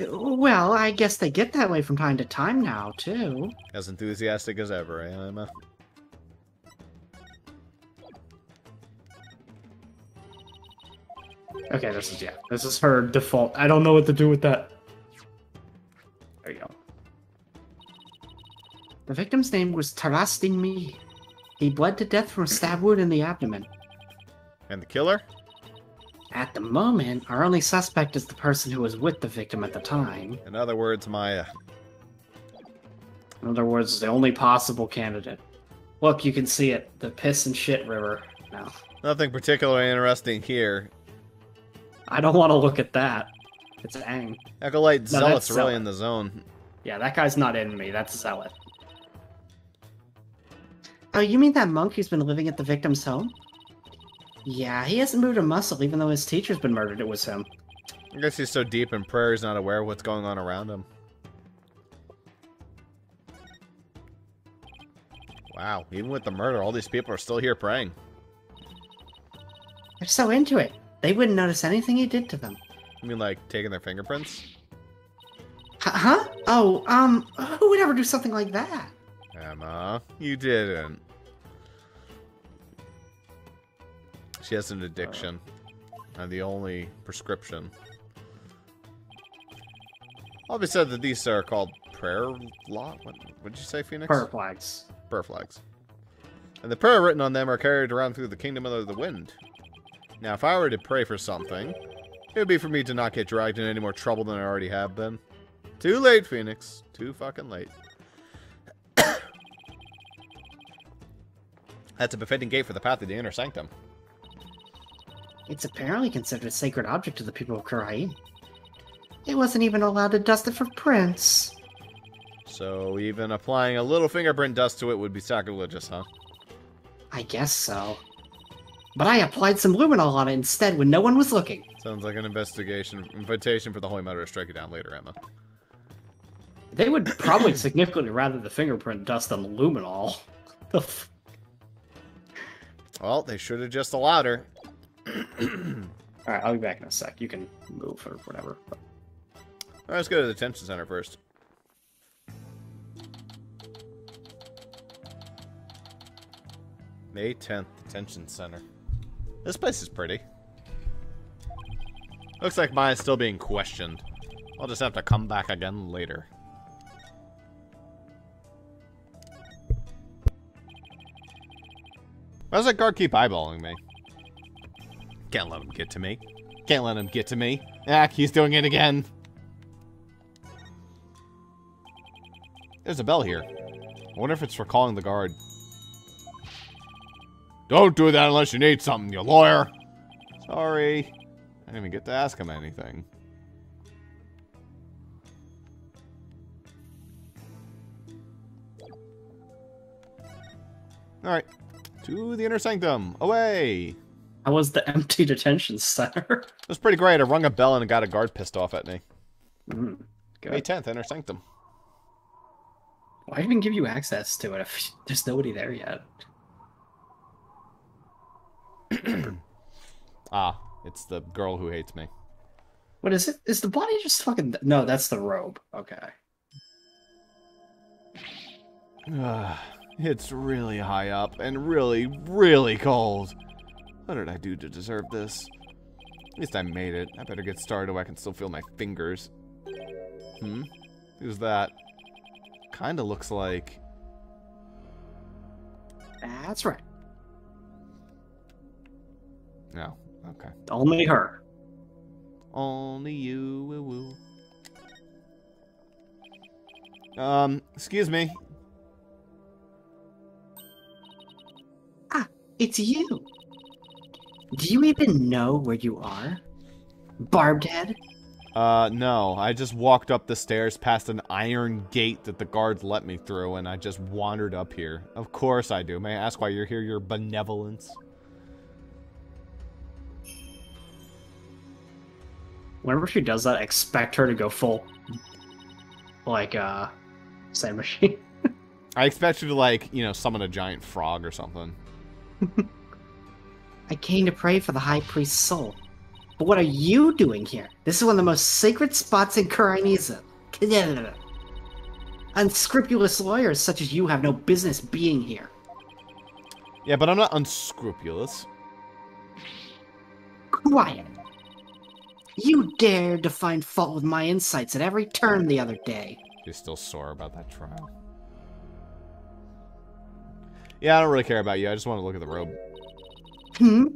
Well, I guess they get that way from time to time now, too. As enthusiastic as ever, eh, Ema? Okay, this is, yeah, this is her default. I don't know what to do with that. There you go. The victim's name was Tahrust Inmee. He bled to death from a stab wound in the abdomen. And the killer? At the moment, our only suspect is the person who was with the victim at the time. In other words, Maya. In other words, the only possible candidate. Look, you can see it. The piss and shit river. No. Nothing particularly interesting here. I don't want to look at that. It's Aang. Acolyte No, Zealot's really Zealot. in the zone. Yeah, that guy's not Inmee. That's Zealot. Oh, you mean that monk who's been living at the victim's home? Yeah, he hasn't moved a muscle even though his teacher's been murdered. It was him. I guess he's so deep in prayer he's not aware of what's going on around him. Wow, even with the murder, all these people are still here praying. They're so into it. They wouldn't notice anything you did to them. I mean, like taking their fingerprints? H- huh? Oh, um, who would ever do something like that? Ema, you didn't. She has an addiction. And the only prescription. I'll be said that these are called prayer lot. What did you say, Phoenix? Prayer flags. prayer flags. And the prayer written on them are carried around through the kingdom of the wind. Now, if I were to pray for something, it would be for me to not get dragged in any more trouble than I already have been. Too late, Phoenix. Too fucking late. That's a befitting gate for the path of the inner sanctum. It's apparently considered a sacred object to the people of Karai. It wasn't even allowed to dust it for prints. So even applying a little fingerprint dust to it would be sacrilegious, huh? I guess so. But I applied some luminol on it instead when no one was looking. Sounds like an investigation invitation for the Holy Mother to strike it down later, Ema. They would probably significantly rather the fingerprint dust than luminol. The f- Well, they should have just allowed her. Alright, I'll be back in a sec. You can move or whatever. All right, let's go to the detention center first. May 10th, detention center. This place is pretty. Looks like Maya's still being questioned. I'll just have to come back again later. Why does that guard keep eyeballing me? Can't let him get to me. Can't let him get to me. Ah, he's doing it again. There's a bell here. I wonder if it's for calling the guard. Don't do that unless you need something, you lawyer. Sorry. I didn't even get to ask him anything. Alright. To the inner sanctum. Away! How was the empty detention center? It was pretty great. I rung a bell and got a guard pissed off at me. mm, May 10th, inner sanctum. Why even give you access to it if there's nobody there yet? Ah, it's the girl who hates me. What is it? Is the body just fucking? No, that's the robe. Okay. It's really high up and really, really cold. What did I do to deserve this? At least I made it. I better get started I can still feel my fingers. Hmm? Who's that? Kinda looks like... That's right. No. Okay. Only her. Only you, woo woo. Um, excuse me. Ah, it's you. Do you even know where you are? Barbed head? Uh, no. I just walked up the stairs past an iron gate that the guards let me through, and I just wandered up here. Of course I do. May I ask why you're here? Your benevolence? Whenever she does that, expect her to go full, like uh, Sahdmadhi. I expect you to, like, you know, summon a giant frog or something. I came to pray for the High Priest's soul. But what are you doing here? This is one of the most sacred spots in Karainiza. Unscrupulous lawyers such as you have no business being here. Yeah, but I'm not unscrupulous. Quiet. You dared to find fault with my insights at every turn the other day. You're still sore about that trial. Yeah, I don't really care about you. I just want to look at the robe. Hmm?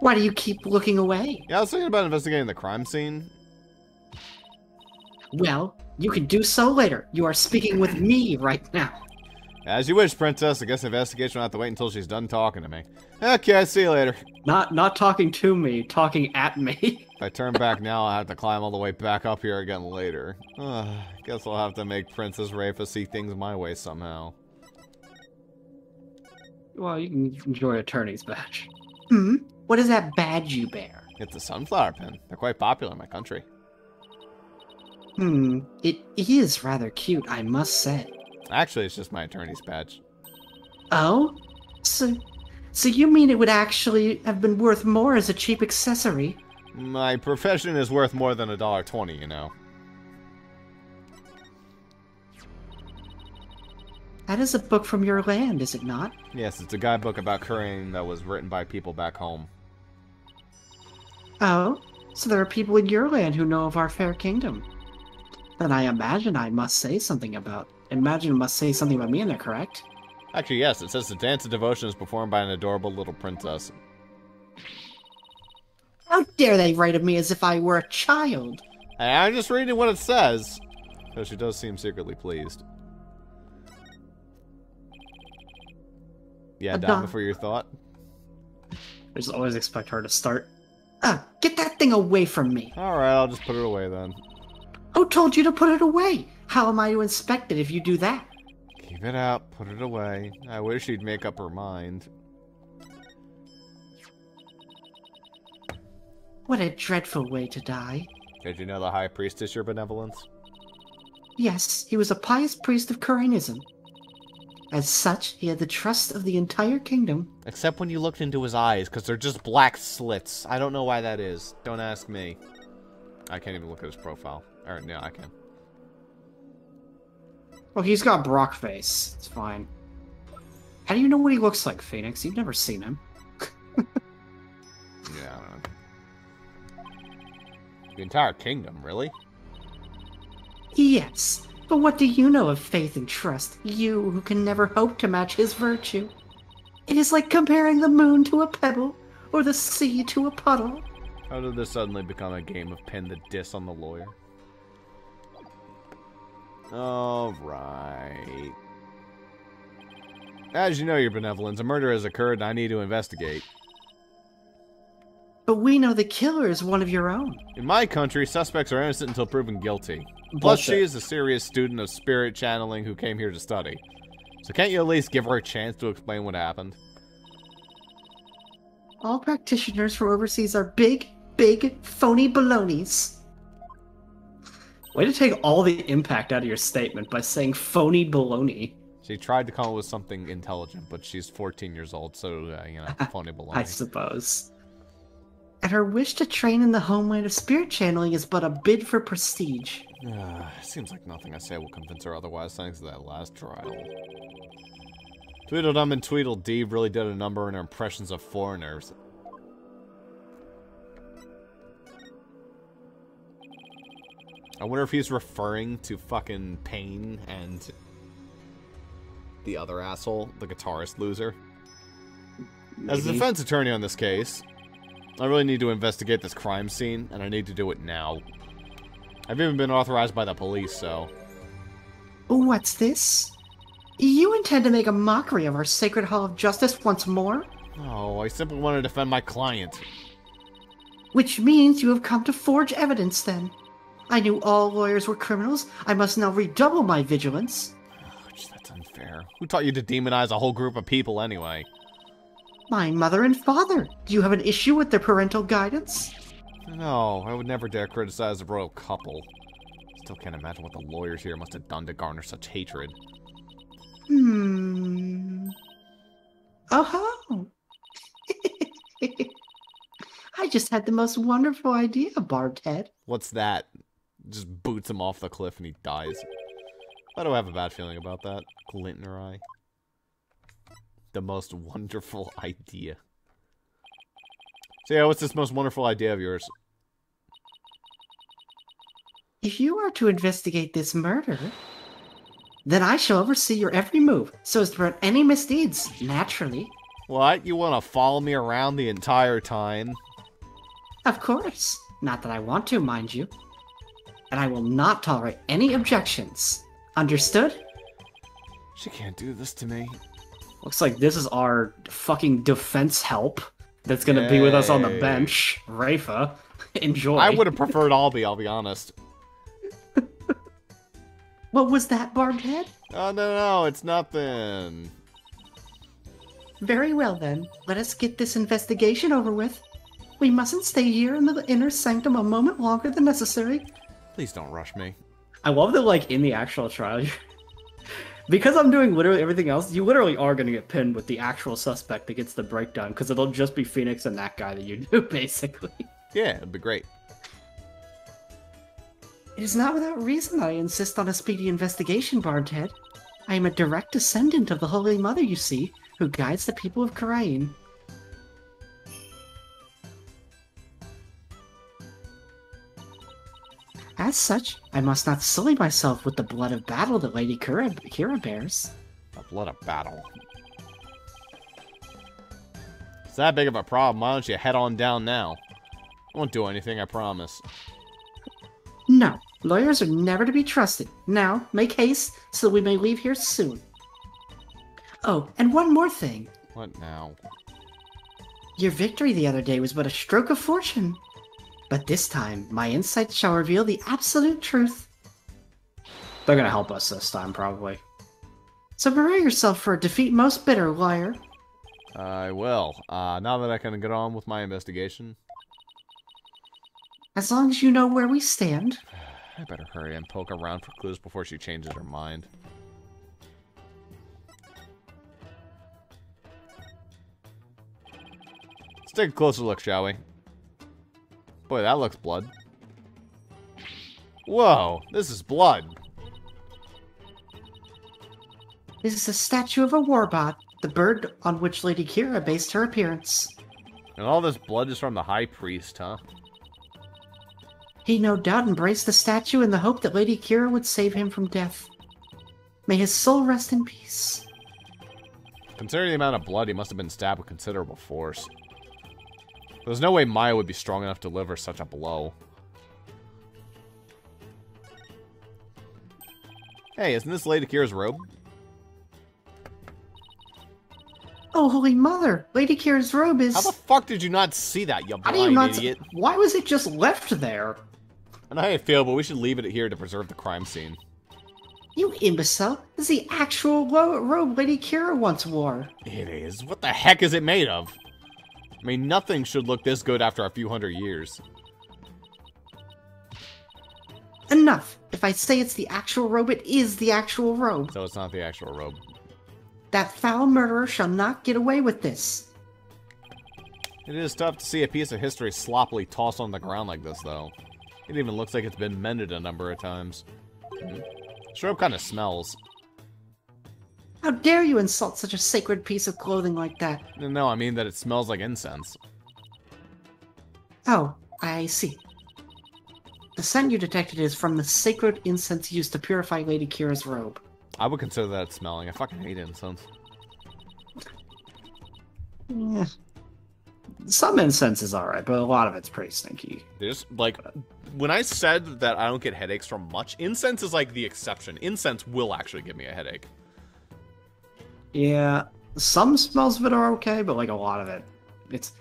Why do you keep looking away? Yeah, I was thinking about investigating the crime scene. Well, you can do so later. You are speaking with me right now. As you wish, Princess. I guess the investigation will have to wait until she's done talking to me. Okay, see you later. Not not talking to me, talking at me. If I turn back now, I'll have to climb all the way back up here again later. Ugh, guess I'll have to make Princess Rayfa see things my way somehow. well, you can enjoy attorney's badge. Hmm? What is that badge you bear? It's a sunflower pin. They're quite popular in my country. Hmm, it is rather cute, I must say. Actually, it's just my attorney's badge. Oh? So, So you mean it would actually have been worth more as a cheap accessory? My profession is worth more than a dollar twenty, you know. That is a book from your land, is it not? Yes, it's a guidebook about Khura'in that was written by people back home. Oh, so there are people in your land who know of our fair kingdom. Then I imagine I must say something about. Imagine I must say something about me in there, correct? Actually, yes, it says the dance of devotion is performed by an adorable little princess. How dare they write of me as if I were a child? I'm just reading what it says. Though she does seem secretly pleased. Yeah, down before your thought. I just always expect her to start. Ah, get that thing away from me! Alright, I'll just put it away then. Who told you to put it away? How am I to inspect it if you do that? Keep it out, put it away. I wish she'd make up her mind. What a dreadful way to die. Did you know the High Priest is your benevolence? Yes, he was a pious priest of Khura'inism. As such, he had the trust of the entire kingdom. Except when you looked into his eyes, because they're just black slits. I don't know why that is. Don't ask me. I can't even look at his profile. Or, no, I can. Well, he's got Brock face. It's fine. How do you know what he looks like, Phoenix? You've never seen him. Yeah, I don't know. The entire kingdom, really? Yes, but what do you know of faith and trust, you who can never hope to match his virtue? It is like comparing the moon to a pebble, or the sea to a puddle. How did this suddenly become a game of pin the diss on the lawyer? Alright. As you know, your benevolence, a murder has occurred and I need to investigate. But we know the killer is one of your own. In my country, suspects are innocent until proven guilty. Plus, she is a serious student of spirit channeling who came here to study. So can't you at least give her a chance to explain what happened? All practitioners from overseas are big, big, phony balonies. Way to take all the impact out of your statement by saying phony baloney. She tried to come up with something intelligent, but she's 14 years old, so, uh, you know, phony baloney. I suppose. And her wish to train in the homeland of spirit channeling is but a bid for prestige. Uh, seems like nothing I say will convince her otherwise, thanks to that last trial. Tweedledum and Tweedledee really did a number in her impressions of foreigners. I wonder if he's referring to fucking Payne and the other asshole, the guitarist loser. As a defense attorney on this case, I really need to investigate this crime scene, and I need to do it now. I've even been authorized by the police, so. What's this? You intend to make a mockery of our sacred hall of justice once more? Oh, I simply want to defend my client. Which means you have come to forge evidence then. I knew all lawyers were criminals. I must now redouble my vigilance. Ouch, that's unfair. Who taught you to demonize a whole group of people anyway? My mother and father. Do you have an issue with their parental guidance? No, I would never dare criticize a royal couple. Still can't imagine what the lawyers here must have done to garner such hatred. Hmm. Oh. Ho! I just had the most wonderful idea, Barbed Head. What's that? Just boots him off the cliff and he dies. Why do I have a bad feeling about that? Glint in her eye. The most wonderful idea. So yeah, what's this most wonderful idea of yours? If you are to investigate this murder, then I shall oversee your every move so as to prevent any misdeeds, naturally. What? You want to follow me around the entire time? Of course. Not that I want to, mind you. And I will not tolerate any objections. Understood? She can't do this to me. Looks like this is our fucking defense help that's gonna be with us on the bench. Rayfa, enjoy. I would have preferred Ahlbi, I'll be honest. What was that, Barbed Head? Oh, no, no, it's nothing. Very well then. Let us get this investigation over with. We mustn't stay here in the inner sanctum a moment longer than necessary. Please don't rush me. I love that, like in the actual trial, because I'm doing literally everything else, you literally are going to get pinned with the actual suspect that gets the breakdown because it'll just be Phoenix and that guy that you do, basically. Yeah, it'd be great. It is not without reason that I insist on a speedy investigation, Bardhead. I am a direct descendant of the Holy Mother, you see, who guides the people of Khura'in. As such, I must not sully myself with the blood of battle that Lady Kee'ra, Kee'ra bears. The blood of battle. It's that big of a problem. Why don't you head on down now? I won't do anything, I promise. No, lawyers are never to be trusted. Now, make haste so that we may leave here soon. Oh, and one more thing. What now? Your victory the other day was but a stroke of fortune. But this time, my insights shall reveal the absolute truth. They're going to help us this time, probably. So prepare yourself for a defeat most bitter, liar. I will. Uh, now that I can get on with my investigation, As long as you know where we stand. I better hurry and poke around for clues before she changes her mind. Let's take a closer look, shall we? Boy, that looks blood. Whoa, this is blood. This is a statue of a warbot, the bird on which Lady Kee'ra based her appearance. And all this blood is from the High Priest, huh? He no doubt embraced the statue in the hope that Lady Kee'ra would save him from death. May his soul rest in peace. Considering the amount of blood, he must have been stabbed with considerable force. There's no way Maya would be strong enough to deliver such a blow. Hey, isn't this Lady Kee'ra's robe? Oh, Holy Mother! Lady Kee'ra's robe is. How the fuck did you not see that, you How do you blind not? idiot? Why was it just left there? I know how you feel, but we should leave it here to preserve the crime scene. You imbecile! This is the actual robe Lady Kee'ra once wore. It is. What the heck is it made of? I mean, nothing should look this good after a few hundred years. Enough! If I say it's the actual robe, it is the actual robe. So it's not the actual robe. That foul murderer shall not get away with this. It is tough to see a piece of history sloppily tossed on the ground like this, though. It even looks like it's been mended a number of times. Hmm. Robe kind of smells. How dare you insult such a sacred piece of clothing like that? No, I mean that it smells like incense. Oh, I see. The scent you detected is from the sacred incense used to purify Lady Kee'ra's robe. I would consider that smelling. I fucking hate incense. Yeah. Some incense is alright, but a lot of it's pretty stinky. There's like, when I said that I don't get headaches from much, incense is like the exception. Incense will actually give me a headache. Yeah, some smells of it are okay, but like a lot of it, it's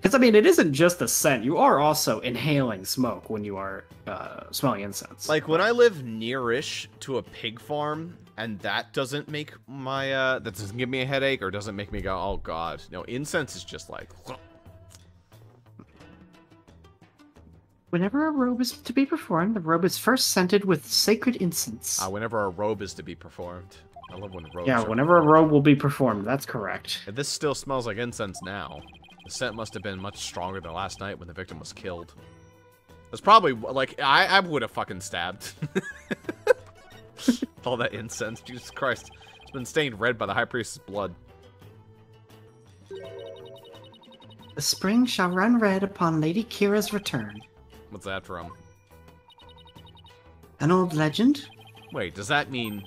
because I mean it isn't just the scent. You are also inhaling smoke when you are uh, smelling incense. Like when I live nearish to a pig farm, and that doesn't make my uh, that doesn't give me a headache or doesn't make me go, oh god. No, incense is just like. Whenever a robe is to be performed, the robe is first scented with sacred incense. Uh, whenever a robe is to be performed, I love when robes. yeah, whenever a robe will be performed, that's correct. And this still smells like incense now. The scent must have been much stronger than last night when the victim was killed. That's probably like I, I would have fucking stabbed. All that incense, Jesus Christ, it's been stained red by the high priest's blood. The spring shall run red upon Lady Kee'ra's return. What's that from? An old legend? Wait, does that mean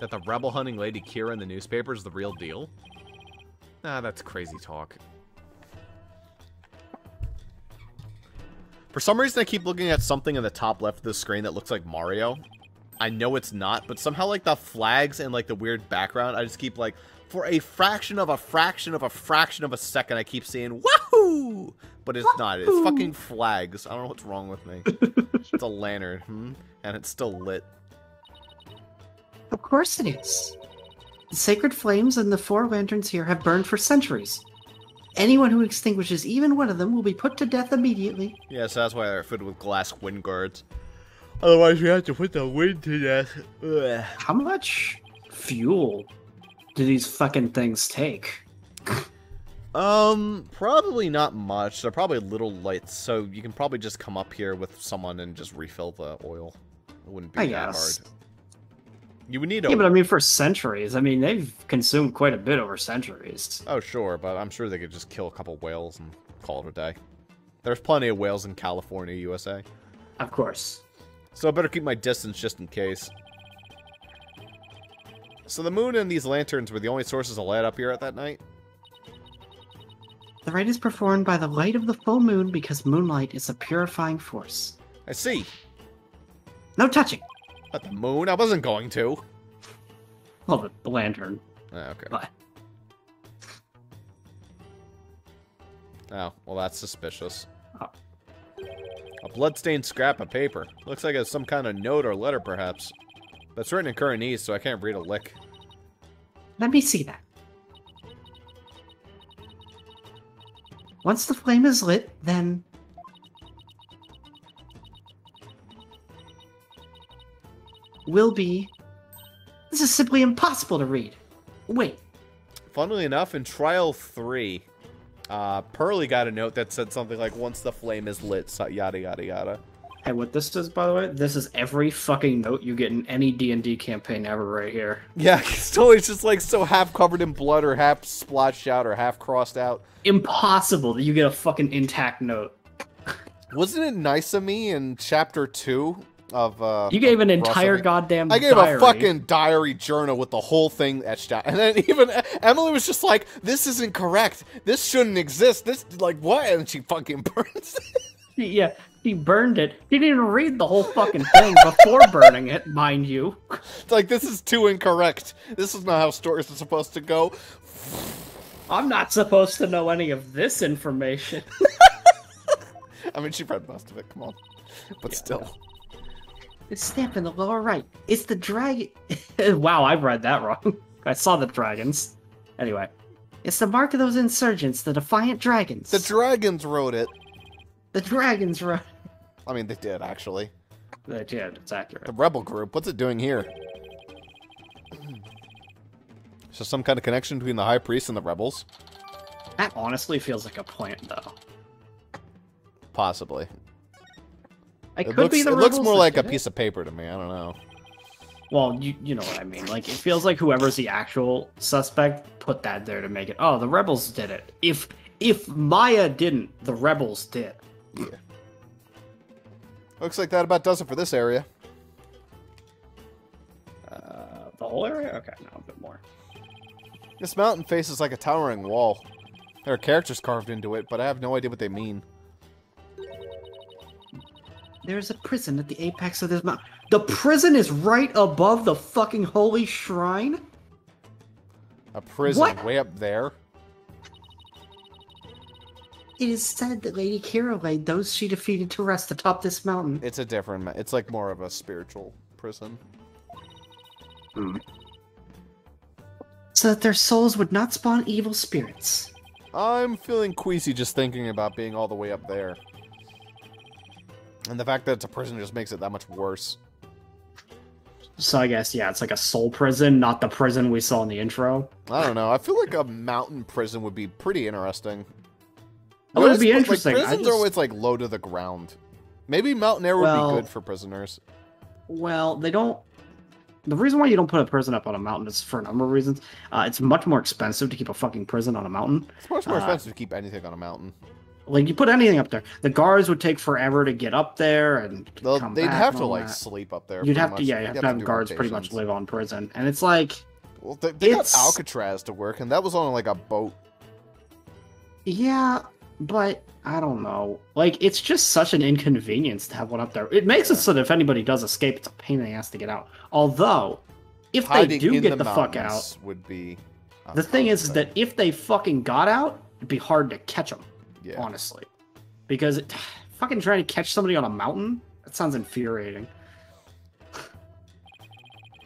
that the rebel hunting Lady Kee'ra in the newspaper is the real deal? Nah, that's crazy talk. For some reason, I keep looking at something in the top left of the screen that looks like Mario. I know it's not, but somehow, like, the flags and, like, the weird background, I just keep, like, for a fraction of a fraction of a fraction of a second, I keep seeing, wahoo! But it's not. It's fucking flags. I don't know what's wrong with me. it's a lantern, hmm? and it's still lit. Of course it is. The sacred flames and the four lanterns here have burned for centuries. Anyone who extinguishes even one of them will be put to death immediately. Yeah, so that's why they're fitted with glass wind guards. Otherwise, we have to put the wind to death. Ugh. How much fuel do these fucking things take? Um, probably not much. They're probably little lights, so you can probably just come up here with someone and just refill the oil. It wouldn't be I that guess. hard. You would need a Yeah, but I mean, for centuries. I mean, they've consumed quite a bit over centuries. Oh, sure, but I'm sure they could just kill a couple whales and call it a day. There's plenty of whales in California, USA. Of course. So I better keep my distance just in case. So the moon and these lanterns were the only sources of light up here at that night? The rite is performed by the light of the full moon because moonlight is a purifying force. I see. No touching. At the moon? I wasn't going to. Well, the lantern. Ah, okay. But Oh, well that's suspicious. Oh. A bloodstained scrap of paper. Looks like it's some kind of note or letter, perhaps. But it's written in Khura'inese, so I can't read a lick. Let me see that. Once the flame is lit, then. Will be. This is simply impossible to read. Wait, Funnily enough, in Trial 3, uh, Pearly got a note that said something like, once the flame is lit, so yada yada yada. hey, what this is, by the way, this is every fucking note you get in any D and D campaign ever, right here. Yeah, it's always just like so half covered in blood or half splotched out or half crossed out. Impossible that you get a fucking intact note. Wasn't it nice of me in Chapter 2 of, uh... You gave an entire Russell? goddamn. I gave diary. a fucking diary journal with the whole thing etched out. And then even Emily was just like, this isn't correct. This shouldn't exist. This, like, what? And she fucking burns it. Yeah, he burned it. He didn't even read the whole fucking thing before burning it, mind you. It's like, this is too incorrect. This is not how stories are supposed to go. I'm not supposed to know any of this information. I mean, she read most of it. Come on. But still. The stamp in the lower right. It's the dragon. wow, I read that wrong. I saw the dragons. Anyway, It's the mark of those insurgents, the Defiant Dragons. The dragons wrote it. the dragons, right? I mean, they did, actually. They did. it's accurate. The rebel group. What's it doing here? So some kind of connection between the high priest and the rebels? That honestly feels like a plant, though. Possibly. It, It could looks, be the it looks more like a piece of paper to me. I don't know. Well, you you know what I mean. Like it feels like whoever's the actual suspect put that there to make it. Oh, the rebels did it. If if Maya didn't, the rebels did. Yeah. Looks like that about does it for this area. Uh, the whole area. Okay, no, a bit more. This mountain faces like a towering wall. There are characters carved into it, but I have no idea what they mean. There's a prison at the apex of this mountain. The prison is right above the fucking holy shrine. A prison What? way up there. It is said that Lady Kee'ra laid those she defeated to rest atop this mountain. It's a different. ma- It's like more of a spiritual prison. Hmm. So that their souls would not spawn evil spirits. I'm feeling queasy just thinking about being all the way up there. And the fact that it's a prison just makes it that much worse. So I guess yeah, it's like a soul prison, not the prison we saw in the intro. I don't know. I feel like a mountain prison would be pretty interesting. Oh, it'd be interesting. I prisons just- are always like low to the ground. Maybe mountain air would Well- be good for prisoners. Well, they don't. The reason why you don't put a prison up on a mountain is for a number of reasons. Uh, it's much more expensive to keep a fucking prison on a mountain. It's much more uh, expensive to keep anything on a mountain. Like you put anything up there, the guards would take forever to get up there and They'll, they'd have and to like that. sleep up there. You'd have to, yeah, you have to have guards pretty much rotations. live on prison, and it's like, Well, they, they got It's- Alcatraz to work, and that was on like a boat. yeah, but I don't know. Like it's just such an inconvenience to have one up there. It makes it so that if anybody does escape, it's a pain in the ass to get out. Although, if they do in get the, fuck out, mountains would be. a the thing is, is that if they fucking got out, it'd be hard to catch them. Yeah. honestly. Because it, fucking trying to catch somebody on a mountain, that sounds infuriating.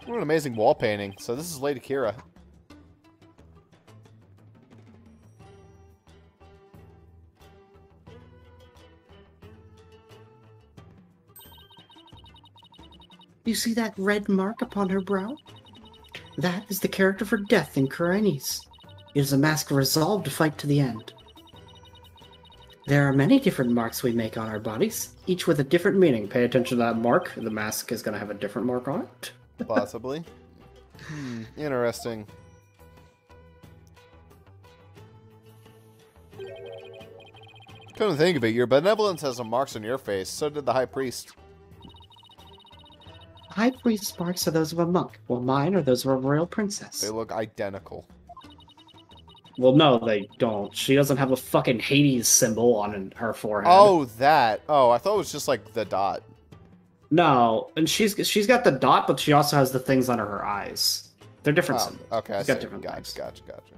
What an amazing wall painting. So this is Lady Kee'ra. You see that red mark upon her brow? That is the character for death in Khura'inese. It is a mask of resolve to fight to the end. There are many different marks we make on our bodies, each with a different meaning. Pay attention to that mark. The mask is going to have a different mark on it. Possibly. hmm, interesting. Come to think of it, your benevolence has some marks on your face. So did the high priest. High priest's marks are those of a monk, while mine are those of a royal princess. They look identical. Well, no, they don't. She doesn't have a fucking Hades symbol on her forehead. Oh, that. Oh, I thought it was just like the dot. no, and she's she's got the dot, but she also has the things under her eyes. They're different Oh, symbols. okay, I got different Gotcha, things. gotcha, gotcha.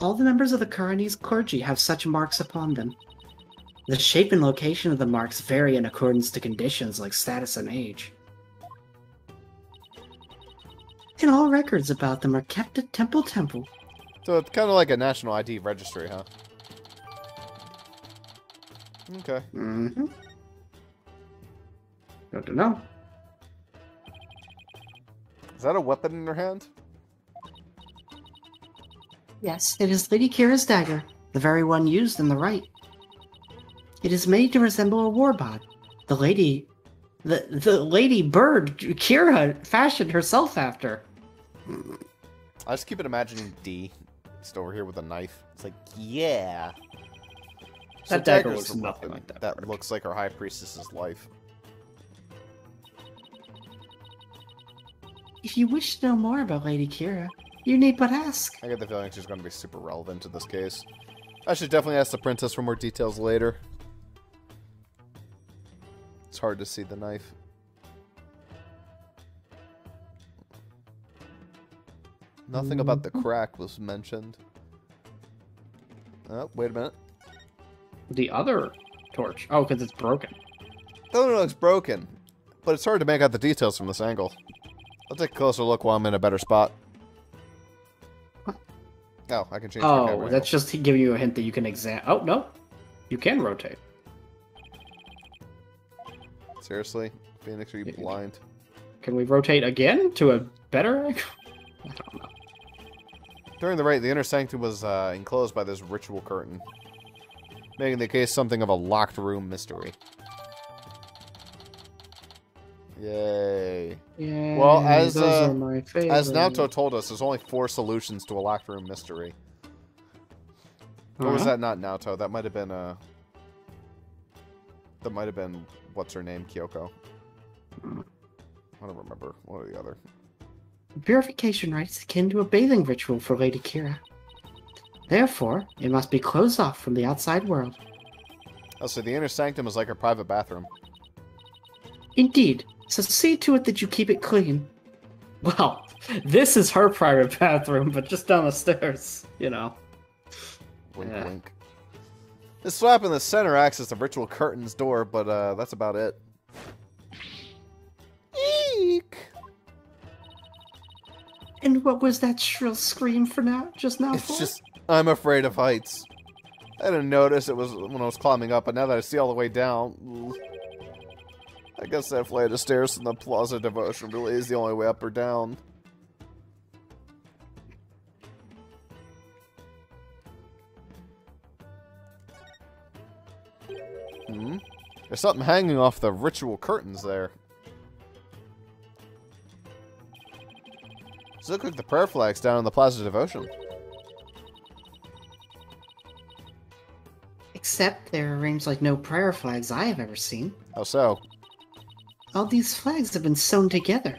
All the members of the Khura'inese clergy have such marks upon them. The shape and location of the marks vary in accordance to conditions like status and age. And all records about them are kept at Temple Temple. So it's kind of like a national ID registry, huh? Okay. Mm-hmm. Good to know. Is that a weapon in her hand? Yes, it is Lady Kee'ra's dagger, the very one used in the rite. It is made to resemble a warbod. The lady, the the lady bird Kee'ra fashioned herself after. I just keep it imagining D just over here with a knife. It's like, yeah. That dagger looks nothing like that That looks like our high priestess's life. If you wish to know more about Lady Kee'ra, you need but ask. I get the feeling she's going to be super relevant to this case. I should definitely ask the princess for more details later. It's hard to see the knife. Nothing about the mm-hmm. crack was mentioned. Oh, wait a minute. The other torch. Oh, because it's broken. Doesn't look broken, but it's hard to make out the details from this angle. I'll take a closer look while I'm in a better spot. What? Oh, I can change Oh, angle. that's just giving you a hint that you can examine. Oh no, you can rotate. Seriously? Phoenix, are you- blind? Can we rotate again to a better angle? I don't know. During the raid, the inner sanctum was uh, enclosed by this ritual curtain, making the case something of a locked room mystery. Yay. Yeah. Well, as, uh, As. Naoto told us, there's only four solutions to a locked room mystery. Or was Uh-huh. that not Naoto? That might have been, uh... That might have been, what's her name, Kyoko. I don't remember. One or the other. Purification rite is akin to a bathing ritual for Lady Kee'ra. Therefore, it must be closed off from the outside world. Oh, so the inner sanctum is like her private bathroom. Indeed, so see to it that you keep it clean. Well, this is her private bathroom, but just down the stairs, you know. Wink, Yeah. wink. This flap in the center acts as the ritual curtain's door, but uh, that's about it. Eek! And what was that shrill scream for now? Just now? It's for? just, I'm afraid of heights. I didn't notice it was when I was climbing up, but now that I see all the way down. I guess that flight of stairs from the Plaza Devotion really is the only way up or down. Hmm? There's something hanging off the ritual curtains there. Look like the prayer flags down in the Plaza Devotion. Except they're arranged like no prayer flags I have ever seen. How so? All these flags have been sewn together.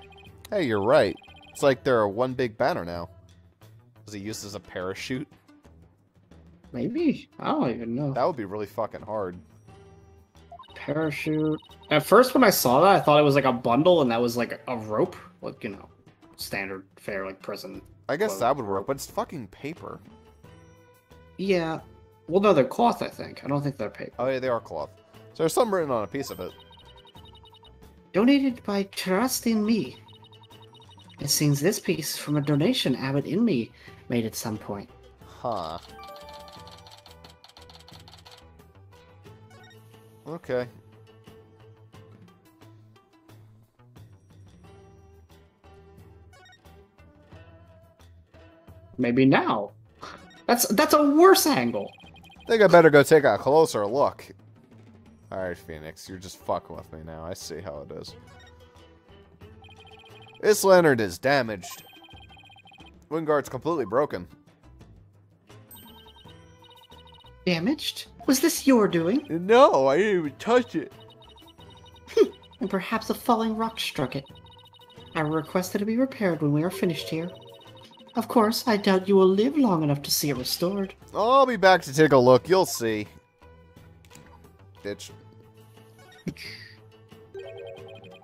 Hey, you're right. It's like they're one big banner now. Was it used as a parachute? Maybe? I don't even know. That would be really fucking hard. Parachute. At first, when I saw that, I thought it was like a bundle and that was like a rope. Like, you know, standard fare, like prison. I guess that would work, but it's fucking paper. Yeah. Well, no, they're cloth, I think. I don't think they're paper. Oh yeah, they are cloth. So there's something written on a piece of it. Donated by Tahrust Inmee. It seems this piece from a donation Abbot Inmee made at some point. Huh. Okay. Maybe now. That's that's a worse angle. I think I better go take a closer look. Alright, Phoenix, you're just fucking with me now. I see how it is. This lantern is damaged. Wingard's completely broken. Damaged? Was this your doing? No, I didn't even touch it. Hmm, and perhaps a falling rock struck it. I request that it be repaired when we are finished here. Of course, I doubt you will live long enough to see it restored. I'll be back to take a look. You'll see. Bitch.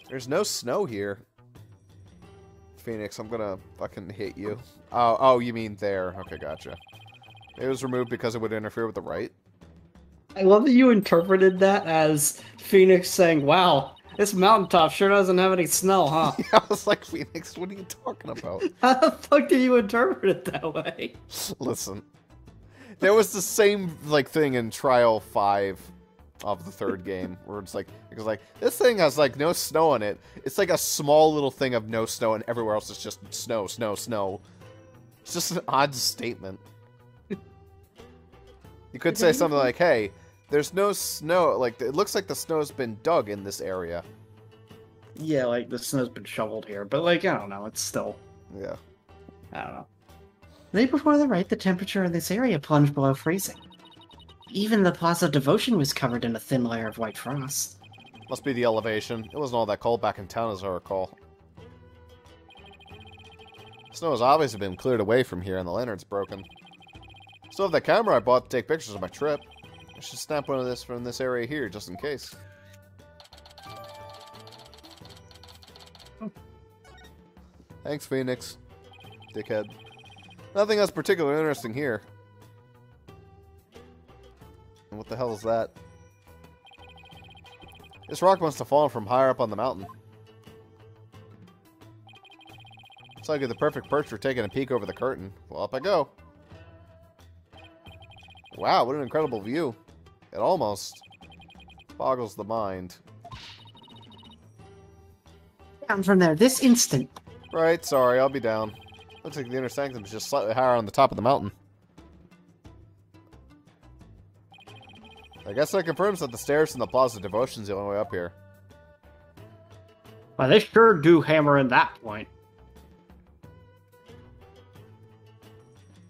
There's no snow here. Phoenix, I'm gonna fucking hit you. Oh, oh, you mean there. Okay, gotcha. It was removed because it would interfere with the right. I love that you interpreted that as Phoenix saying, Wow, this mountaintop sure doesn't have any snow, huh? I was like, Phoenix, what are you talking about? How the fuck did you interpret it that way? Listen. There was the same like thing in Trial 5 of the third game where it's like it was like this thing has like no snow on it. It's like a small little thing of no snow and everywhere else is just snow, snow, snow. It's just an odd statement. you could say something like, "Hey, there's no snow. Like it looks like the snow's been dug in this area." Yeah, like the snow's been shoveled here, but like I don't know, it's still Yeah. I don't know. The day before the rite, the temperature in this area plunged below freezing. Even the Plaza Devotion was covered in a thin layer of white frost. Must be the elevation. It wasn't all that cold back in town, as I recall. Snow has obviously been cleared away from here, and the lantern's broken. Still have that camera I bought to take pictures of my trip. I should snap one of this from this area here, just in case. Thanks, Phoenix. Dickhead. Nothing else particularly interesting here. What the hell is that? This rock must have fallen from higher up on the mountain. Looks like the perfect perch for taking a peek over the curtain. Well, up I go. Wow, what an incredible view. It almost boggles the mind. Down from there, this instant. Right, sorry, I'll be down. Looks like the inner sanctum is just slightly higher on the top of the mountain. I guess that confirms that the stairs in the Plaza of Devotion's the only way up here. Well, they sure do hammer in that point.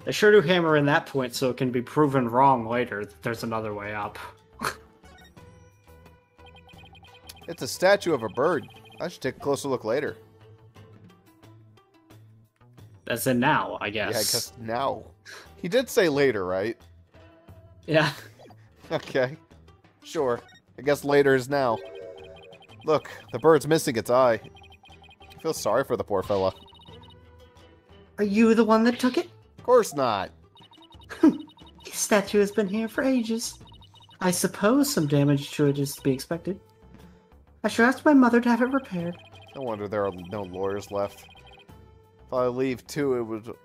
They sure do hammer in that point so it can be proven wrong later that there's another way up. It's a statue of a bird. I should take a closer look later. That's in now, I guess. Yeah, guess. now. He did say later, right? Yeah. Okay. Sure. I guess later is now. Look, the bird's missing its eye. I feel sorry for the poor fella. Are you the one that took it? Of course not. This statue has been here for ages. I suppose some damage to it is to be expected. I should ask my mother to have it repaired. No wonder there are no lawyers left. If I leave too, it would.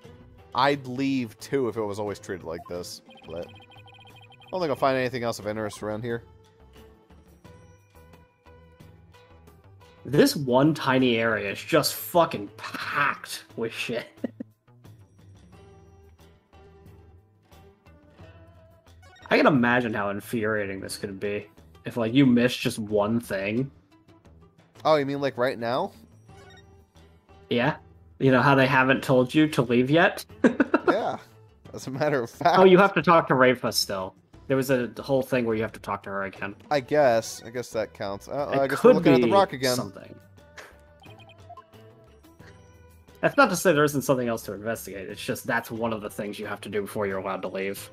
I'd leave too if it was always treated like this. But I don't think I'll find anything else of interest around here. This one tiny area is just fucking packed with shit. I can imagine how infuriating this could be if like you miss just one thing. Oh, you mean like right now? Yeah. You know how they haven't told you to leave yet? yeah. As a matter of fact. oh, you have to talk to Rayfa still. There was a whole thing where you have to talk to her again. I guess. I guess that counts. Uh, It I guess we're could looking at the rock again. Something. That's not to say there isn't something else to investigate. It's just that's one of the things you have to do before you're allowed to leave.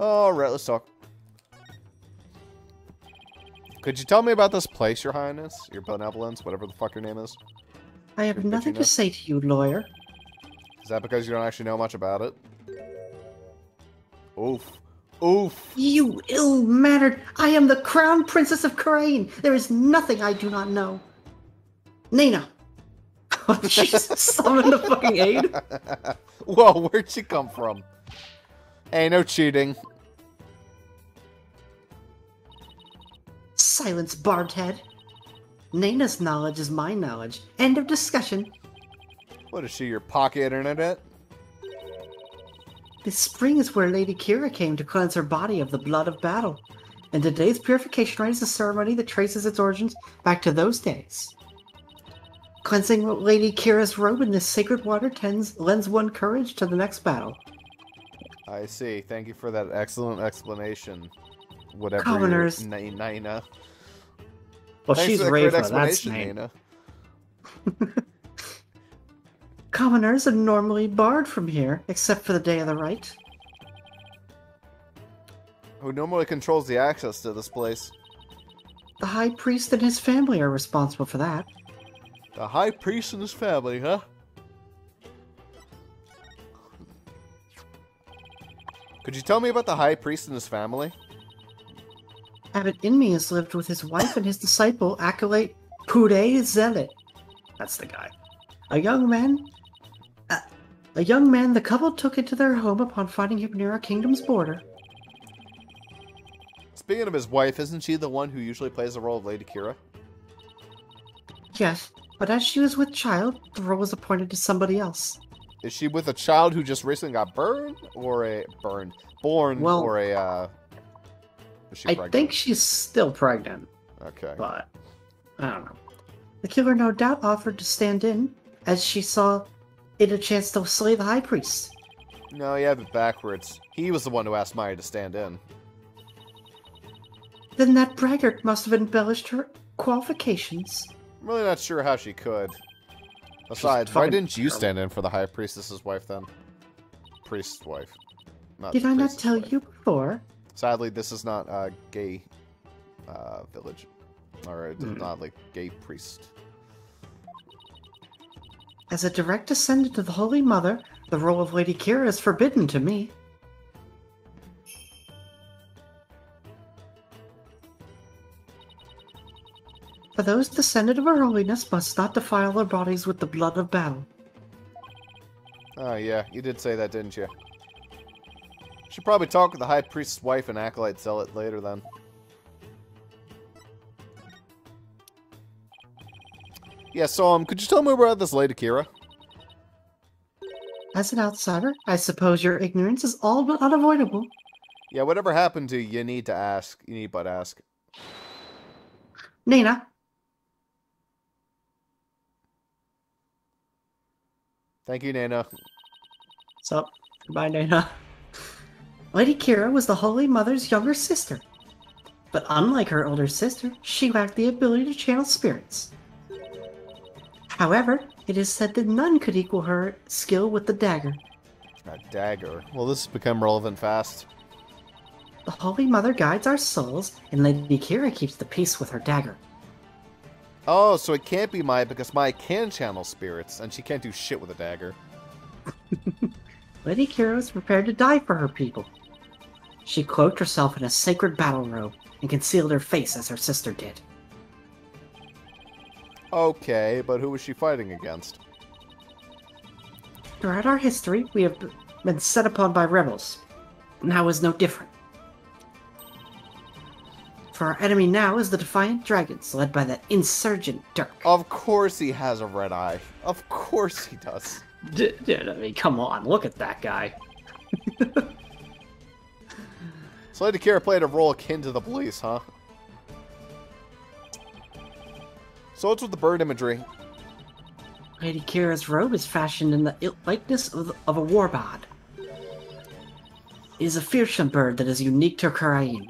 All right, let's talk. Could you tell me about this place, Your Highness? Your benevolence, whatever the fuck your name is. I have to nothing to say to you, lawyer. Is that because you don't actually know much about it? Oof. Oof. You ill-mannered! I am the crown princess of Khura'in. There is nothing I do not know. Nayna. Oh, Jesus! Summon the fucking aid. Whoa, where'd she come from? Hey, no cheating. Silence, Bardhead. Nayna's knowledge is my knowledge. End of discussion. What is she, your pocket internet? This spring is where Lady Kee'ra came to cleanse her body of the blood of battle. And today's purification rite is a ceremony that traces its origins back to those days. Cleansing Lady Kee'ra's robe in this sacred water tends lends one courage to the next battle. I see. Thank you for that excellent explanation. Whatever. Commoners. Your, Na- Nina. Well, Thanks she's for that great Raven. That's explanation. Nina. Commoners are normally barred from here, except for the day of the rite. Who normally controls the access to this place? The High Priest and his family are responsible for that. The High Priest and his family, huh? Could you tell me about the High Priest and his family? Abbot Inmee has lived with his wife and his disciple, Acolyte Pude Zealot. That's the guy. A young man. A, a young man the couple took into their home upon finding him near our kingdom's border. Speaking of his wife, isn't she the one who usually plays the role of Lady Kee'ra? Yes, but as she was with child, the role was appointed to somebody else. Is she with a child who just recently got burned, or a burned, born, Well, or a? uh... is she I pregnant? think she's still pregnant, Okay. but I don't know. The killer no doubt offered to stand in, as she saw it a chance to slay the high priest. No, you have it backwards. He was the one who asked Maya to stand in. Then that braggart must have embellished her qualifications. I'm really not sure how she could. Besides, why didn't you stand in for the High Priestess's wife then? Priest's wife. Not Did I not tell wife. you before? Sadly, this is not a gay uh, village. Or it's Hmm. not like gay priest. As a direct descendant of the Holy Mother, the role of Lady Kee'ra is forbidden to me. For those descended of her holiness must not defile their bodies with the blood of battle. Oh, yeah, you did say that, didn't you? Should probably talk with the High Priest's wife and Acolyte Zealot later then. Yeah, so, um, could you tell me about this Lady Kee'ra? As an outsider, I suppose your ignorance is all but unavoidable. Yeah, whatever happened to you, you need to ask. You need but ask. Nina, Thank you, Nana. What's up? Goodbye, Dana. Lady Kee'ra was the Holy Mother's younger sister. But unlike her older sister, she lacked the ability to channel spirits. However, it is said that none could equal her skill with the dagger. A dagger. Well, this has become relevant fast. The Holy Mother guides our souls, and Lady Kee'ra keeps the peace with her dagger. Oh, so it can't be Maya because Maya can channel spirits, and she can't do shit with a dagger. Lady Kee'ra was prepared to die for her people. She cloaked herself in a sacred battle robe and concealed her face as her sister did. Okay, but who was she fighting against? Throughout our history, we have been set upon by rebels. Now is no different. For our enemy now is the Defiant Dragons, led by that insurgent Dhurke. Of course he has a red eye. Of course he does. D- d- I mean, come on, look at that guy. So Lady Kee'ra played a role akin to the police, huh? So what's with the bird imagery? Lady Kee'ra's robe is fashioned in the il- likeness of, the- of a warbod. It is a fearsome bird that is unique to Khura'in.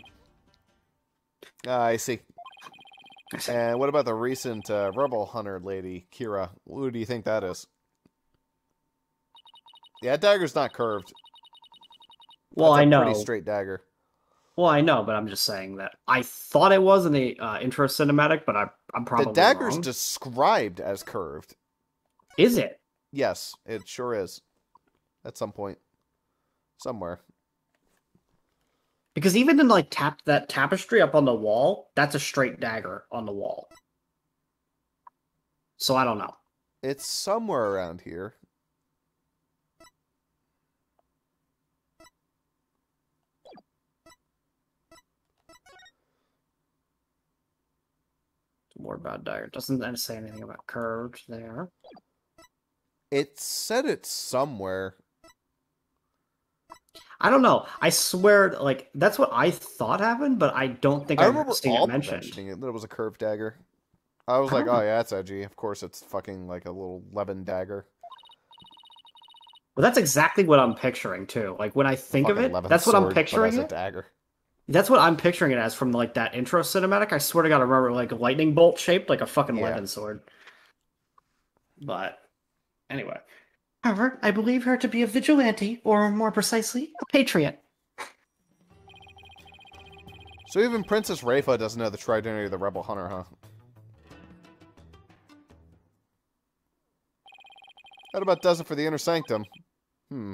Ah, I see. And what about the recent uh, rebel hunter lady, Kee'ra? Who do you think that is? Yeah, dagger's not curved. Well, I a know. Pretty straight dagger. Well, I know, but I'm just saying that I thought it was in the uh, intro cinematic, but I, I'm probably the dagger's wrong. described as curved. Is it? Yes, it sure is. At some point. Somewhere. Because even in like tap that tapestry up on the wall, that's a straight dagger on the wall. So I don't know. It's somewhere around here. More about dagger. Doesn't say anything about curved there. It said it somewhere. I don't know. I swear, like that's what I thought happened, but I don't think I I remember all it mentioned. mentioning it that it was a curved dagger. I was I like, oh yeah, that's edgy. Of course, it's fucking like a little Levin dagger. Well, that's exactly what I'm picturing too. Like when I think of it, that's what I'm sword, but picturing as a it. dagger. That's what I'm picturing it as from like that intro cinematic. I swear to God, I remember like a lightning bolt shaped like a fucking Yeah. Levin sword. But anyway, However, I believe her to be a vigilante, or more precisely, a patriot. So even Princess Rayfa doesn't know the true identity of the Rebel Hunter, huh? That about does it for the Inner Sanctum. Hmm.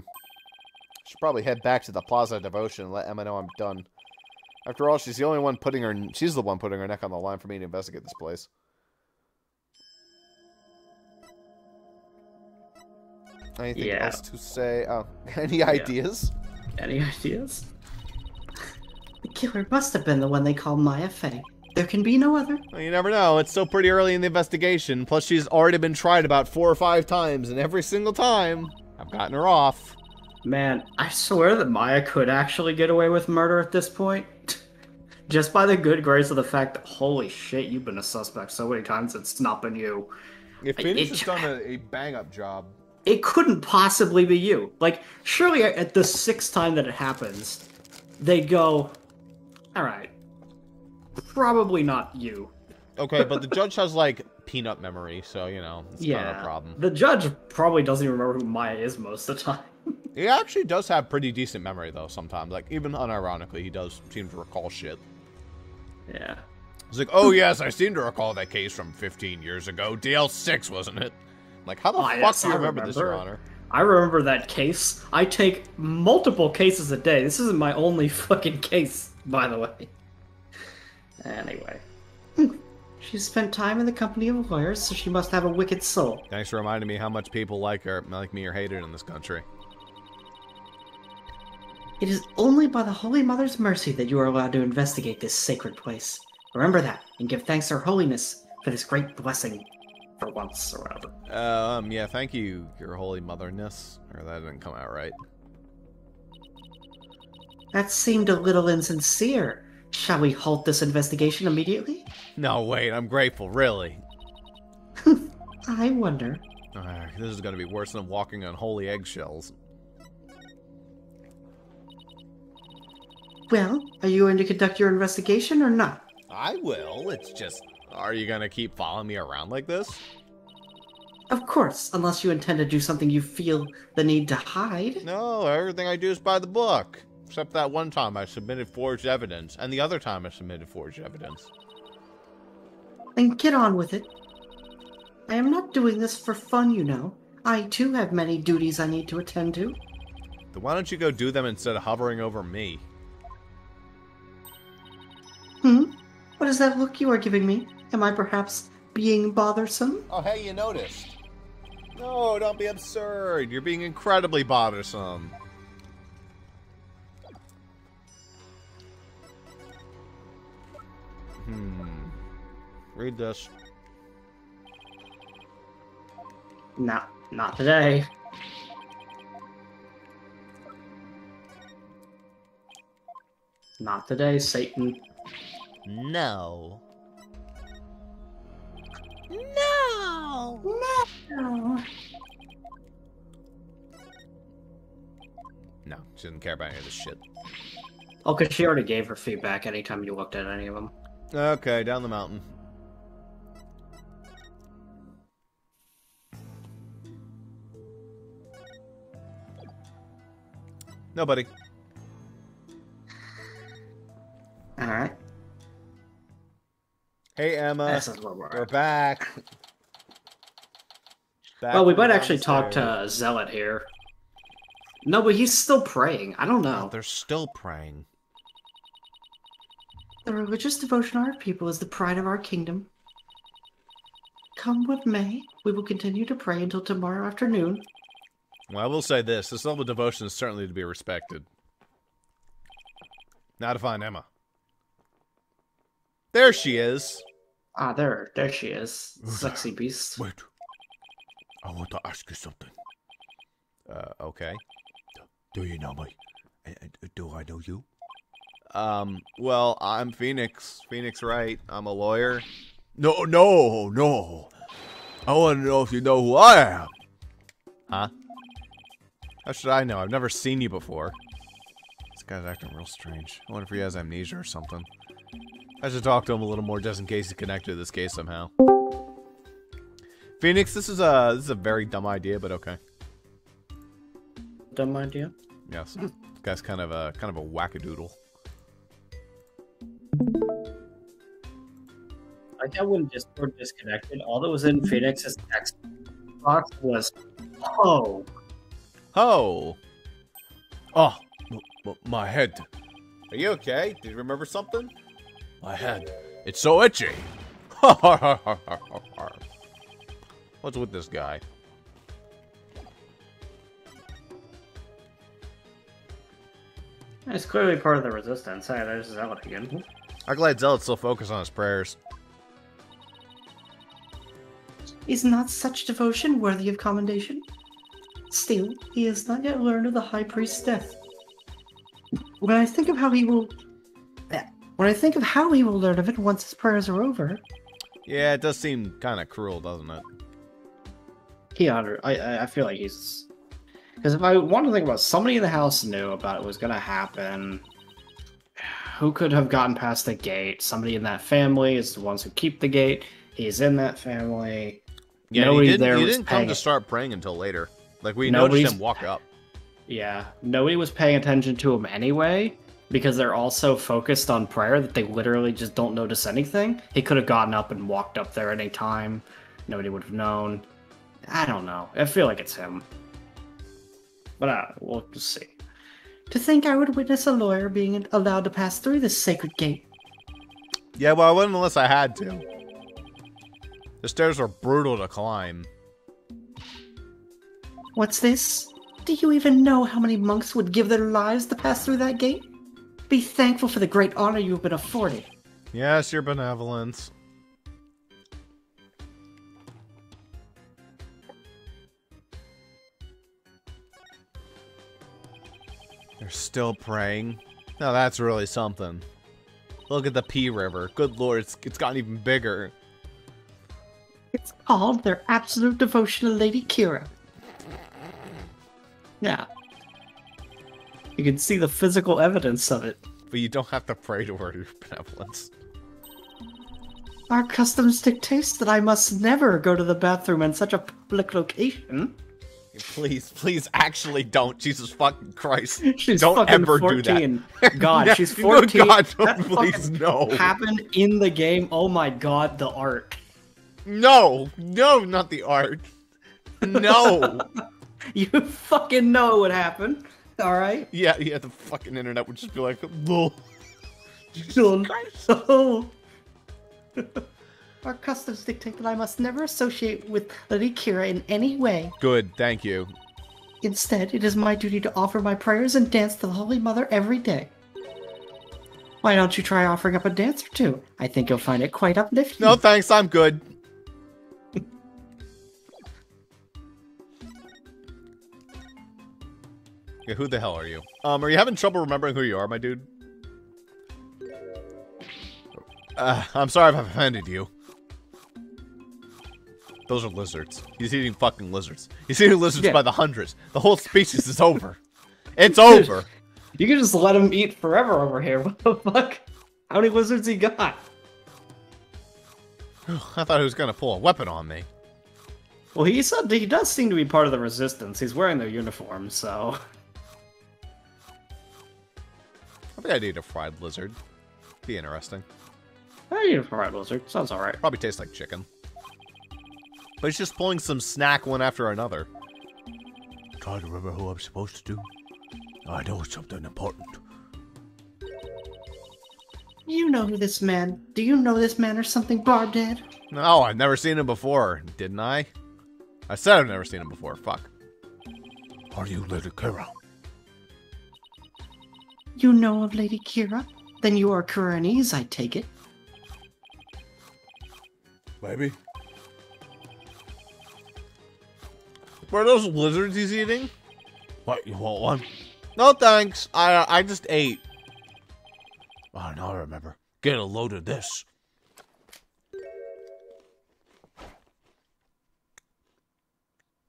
Should probably head back to the Plaza of Devotion and let Ema know I'm done. After all, she's the only one putting her she's the one putting her neck on the line for me to investigate this place. Anything Yeah. else to say? Oh, any ideas? any ideas? The killer must have been the one they call Maya Fey. There can be no other. Well, you never know. It's still pretty early in the investigation. Plus, she's already been tried about four or five times, and every single time, I've gotten her off. Man, I swear that Maya could actually get away with murder at this point. Just by the good grace of the fact that, holy shit, you've been a suspect so many times, it's not been you. If It- Phoenix it- has done a, a bang-up job, It couldn't possibly be you. Like, surely at the sixth time that it happens, they'd go, alright, probably not you. okay, but the judge has like peanut memory, so you know it's Yeah. a problem. The judge probably doesn't even remember who Maya is most of the time. He actually does have pretty decent memory though. Sometimes, like even unironically, he does seem to recall shit. Yeah. He's like, "Oh yes, I seem to recall that case from 15 years ago. DL6, wasn't it?" Like, how the Oh, fuck yes, do you I remember, this, Your. Honor? I remember that case. I take multiple cases a day. This isn't my only fucking case, by the way. Anyway. She spent time in the company of lawyers, so she must have a wicked soul. Thanks for reminding me how much people like her, like me, are hated in this country. It is only by the Holy Mother's mercy that you are allowed to investigate this sacred place. Remember that, and give thanks to her holiness for this great blessing. For once, or whatever. Um, yeah, thank you, Your Holy Motherness. Or that didn't come out right. That seemed a little insincere. Shall we halt this investigation immediately? No, wait, I'm grateful, really. I wonder. Ah, this is gonna be worse than walking on holy eggshells. Well, are you going to conduct your investigation or not? I will. It's just, are you gonna keep following me around like this? Of course, unless you intend to do something you feel the need to hide. No, everything I do is by the book. Except that one time I submitted forged evidence, and the other time I submitted forged evidence. Then get on with it. I am not doing this for fun, you know. I too have many duties I need to attend to. Then why don't you go do them instead of hovering over me? Hmm? What is that look you are giving me? Am I perhaps being bothersome? Oh, hey, you noticed. No, don't be absurd. You're being incredibly bothersome. Hmm. Read this. Not, not today. Not today, Satan. No. No! No. No, she doesn't care about any of this shit. Oh, because she already gave her feedback anytime you looked at any of them. Okay, down the mountain. Nobody. Alright. Hey, Ema. This is where we're We're back. Back Well, we might actually talk downstairs. to Zealot here. No, but he's still praying. I don't know. They're still praying. The religious devotion of our people is the pride of our kingdom. Come what may, we will continue to pray until tomorrow afternoon. Well, I will say this: this level of devotion is certainly to be respected. Now to find Ema. There she is. Ah, there, there she is. Sexy beast. Wait. I want to ask you something. Uh, okay. Do you know me? Do I know you? Um, well, I'm Phoenix. Phoenix Wright. I'm a lawyer. No, no, no. I want to know if you know who I am. Huh? How should I know? I've never seen you before. This guy's acting real strange. I wonder if he has amnesia or something. I should talk to him a little more just in case he's connected to this case somehow. Phoenix, this is a this is a very dumb idea, but okay. Dumb idea. Yes. this guy's kind of a kind of a wackadoodle. Like that wouldn't just were disconnected. All that was in Phoenix's text box was oh. Ho! Oh, oh m- my head. Are you okay? Did you remember something? My head. It's so itchy. What's with this guy? It's clearly part of the resistance. Hey, there's Zealot again. I'm glad Zealot's still focused on his prayers. Is not such devotion worthy of commendation? Still, he has not yet learned of the High Priest's death. When I think of how he will. When I think of how he will learn of it once his prayers are over, Yeah, it does seem kind of cruel, doesn't it? He under. I I I feel like he's because if I want to think about somebody in the house knew about it was gonna happen. Who could have gotten past the gate? Somebody in that family is the ones who keep the gate. He's in that family. Yeah, Nobody he didn't, there he was didn't come to start praying until later. Like we Nobody's- noticed him walk up. Yeah, nobody was paying attention to him anyway because they're all so focused on prayer that they literally just don't notice anything. He could have gotten up and walked up there any time. Nobody would have known. I don't know. I feel like it's him. But uh, we'll just see. to think I would witness a lawyer being allowed to pass through this sacred gate. Yeah, well, I wouldn't unless I had to. The stairs are brutal to climb. What's this? Do you even know how many monks would give their lives to pass through that gate? Be thankful for the great honor you've been afforded. Yes, your benevolence. They're still praying. Now that's really something. Look at the P River. Good lord, it's, it's gotten even bigger. It's called their absolute devotion to Lady Kee'ra. Yeah. You can see the physical evidence of it. But you don't have to pray to her your benevolence. Our customs dictate that I must never go to the bathroom in such a public location. Please, please, actually don't. Jesus fucking Christ. She's don't fucking ever 14. do that. God, Yeah, she's no, 14. God, That please, fucking no. Happened in the game. Oh my god, the art. No, no, not the art. No. You fucking know what happened. Alright? yeah, yeah, the fucking internet would just be like, "Lol." Oh. Our customs dictate that I must never associate with Lady Kee'ra in any way. Good, thank you. Instead, it is my duty to offer my prayers and dance to the Holy Mother every day. Why don't you try offering up a dance or two? I think you'll find it quite uplifting. No, thanks, I'm good. Yeah, who the hell are you? Um, are you having trouble remembering who you are, my dude? Uh, I'm sorry if I've offended you. Those are lizards. He's eating fucking lizards. He's eating lizards Yeah. by the hundreds. The whole species is over. It's over. You can just let him eat forever over here. What the fuck? How many lizards he got? I thought he was gonna pull a weapon on me. Well, he said he does seem to be part of the resistance. He's wearing their uniform, so think I'd eat a fried lizard. Be interesting. I eat a fried lizard. Sounds alright. Probably tastes like chicken. But he's just pulling some snack one after another. Trying to remember who I'm supposed to do. I know it's something important. You know who this man. Do you know this man or something, Bardad? No, oh, I've never seen him before, didn't I? I said I've never seen him before. Fuck. Are you Lady Kee'ra? You know of Lady Kee'ra? Then you are Khura'inese, I take it. Maybe. Were those lizards he's eating? What, you want one? No, thanks. I uh, I just ate. Oh, now I remember. Get a load of this.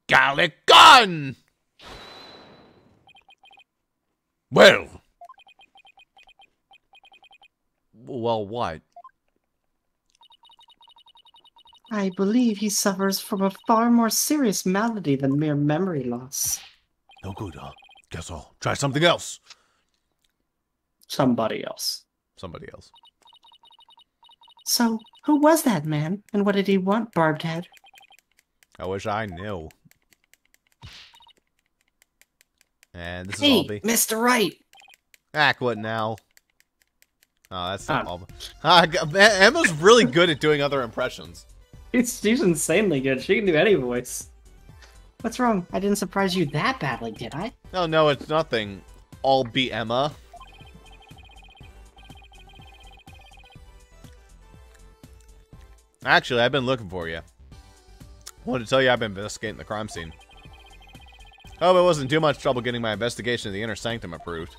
Gallic gun! Well, Well, what? I believe he suffers from a far more serious malady than mere memory loss. no good, huh? Guess I'll try something else. Somebody else. Somebody else. So, who was that man, and what did he want, Barbed Head? I wish I knew. And this is all Hey, be. Mr. Wright. Act what now? Oh, that's not all. Ah, Ema's really good at doing other impressions. She's, she's insanely good. She can do any voice. What's wrong? I didn't surprise you that badly, did I? No, no, it's nothing. I'll be Ema. Actually, I've been looking for you. Wanted to tell you I've been investigating the crime scene. Hope it wasn't too much trouble getting my investigation of the inner sanctum approved.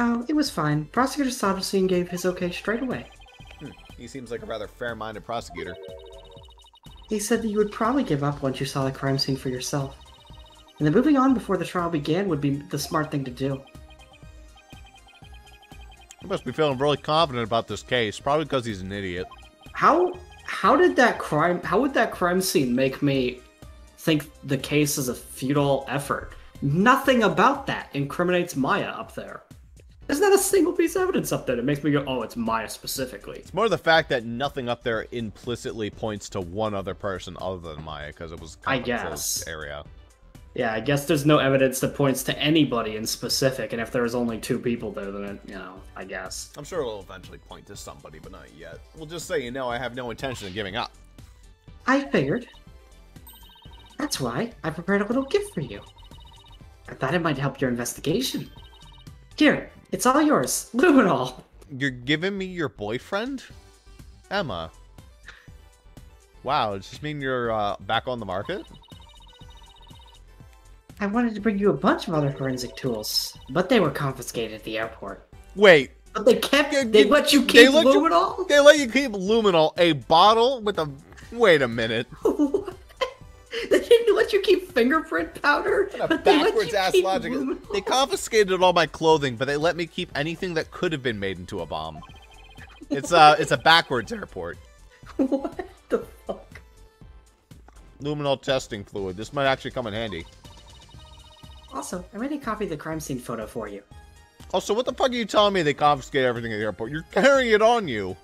Oh, it was fine. Prosecutor Soderstein gave his okay straight away. Hmm, he seems like a rather fair-minded prosecutor. He said that you would probably give up once you saw the crime scene for yourself. And that moving on before the trial began would be the smart thing to do. He must be feeling really confident about this case, probably because he's an idiot. How how did that crime how would that crime scene make me think the case is a futile effort? Nothing about that incriminates Maya up there. There's not a single piece of evidence up there that makes me go, oh, it's Maya specifically. It's more the fact that nothing up there implicitly points to one other person other than Maya, because it was kind I of guess. closed area. Yeah, I guess there's no evidence that points to anybody in specific, and if there was only two people there, then it, you know, I guess. I'm sure it'll eventually point to somebody, but not yet. We'll just say you know I have no intention of giving up. I figured. That's why I prepared a little gift for you. I thought it might help your investigation. Here, it's all yours. Luminol. You're giving me your boyfriend? Ema. Wow, does this mean you're uh, back on the market? I wanted to bring you a bunch of other forensic tools, but they were confiscated at the airport. Wait, But they kept, Yeah, they you- let you they keep you- Luminol? they let you keep Luminol, a bottle with a. Wait a minute. they didn't let you keep fingerprint powder? What a but they let backwards you ass keep logic. is- Luminol? They confiscated all my clothing, but they let me keep anything that could have been made into a bomb. It's uh, it's a backwards airport. what the fuck? Luminol testing fluid. This might actually come in handy. Also, I made a copy of the crime scene photo for you. Also, what the fuck are you telling me they confiscate everything at the airport? You're carrying it on you.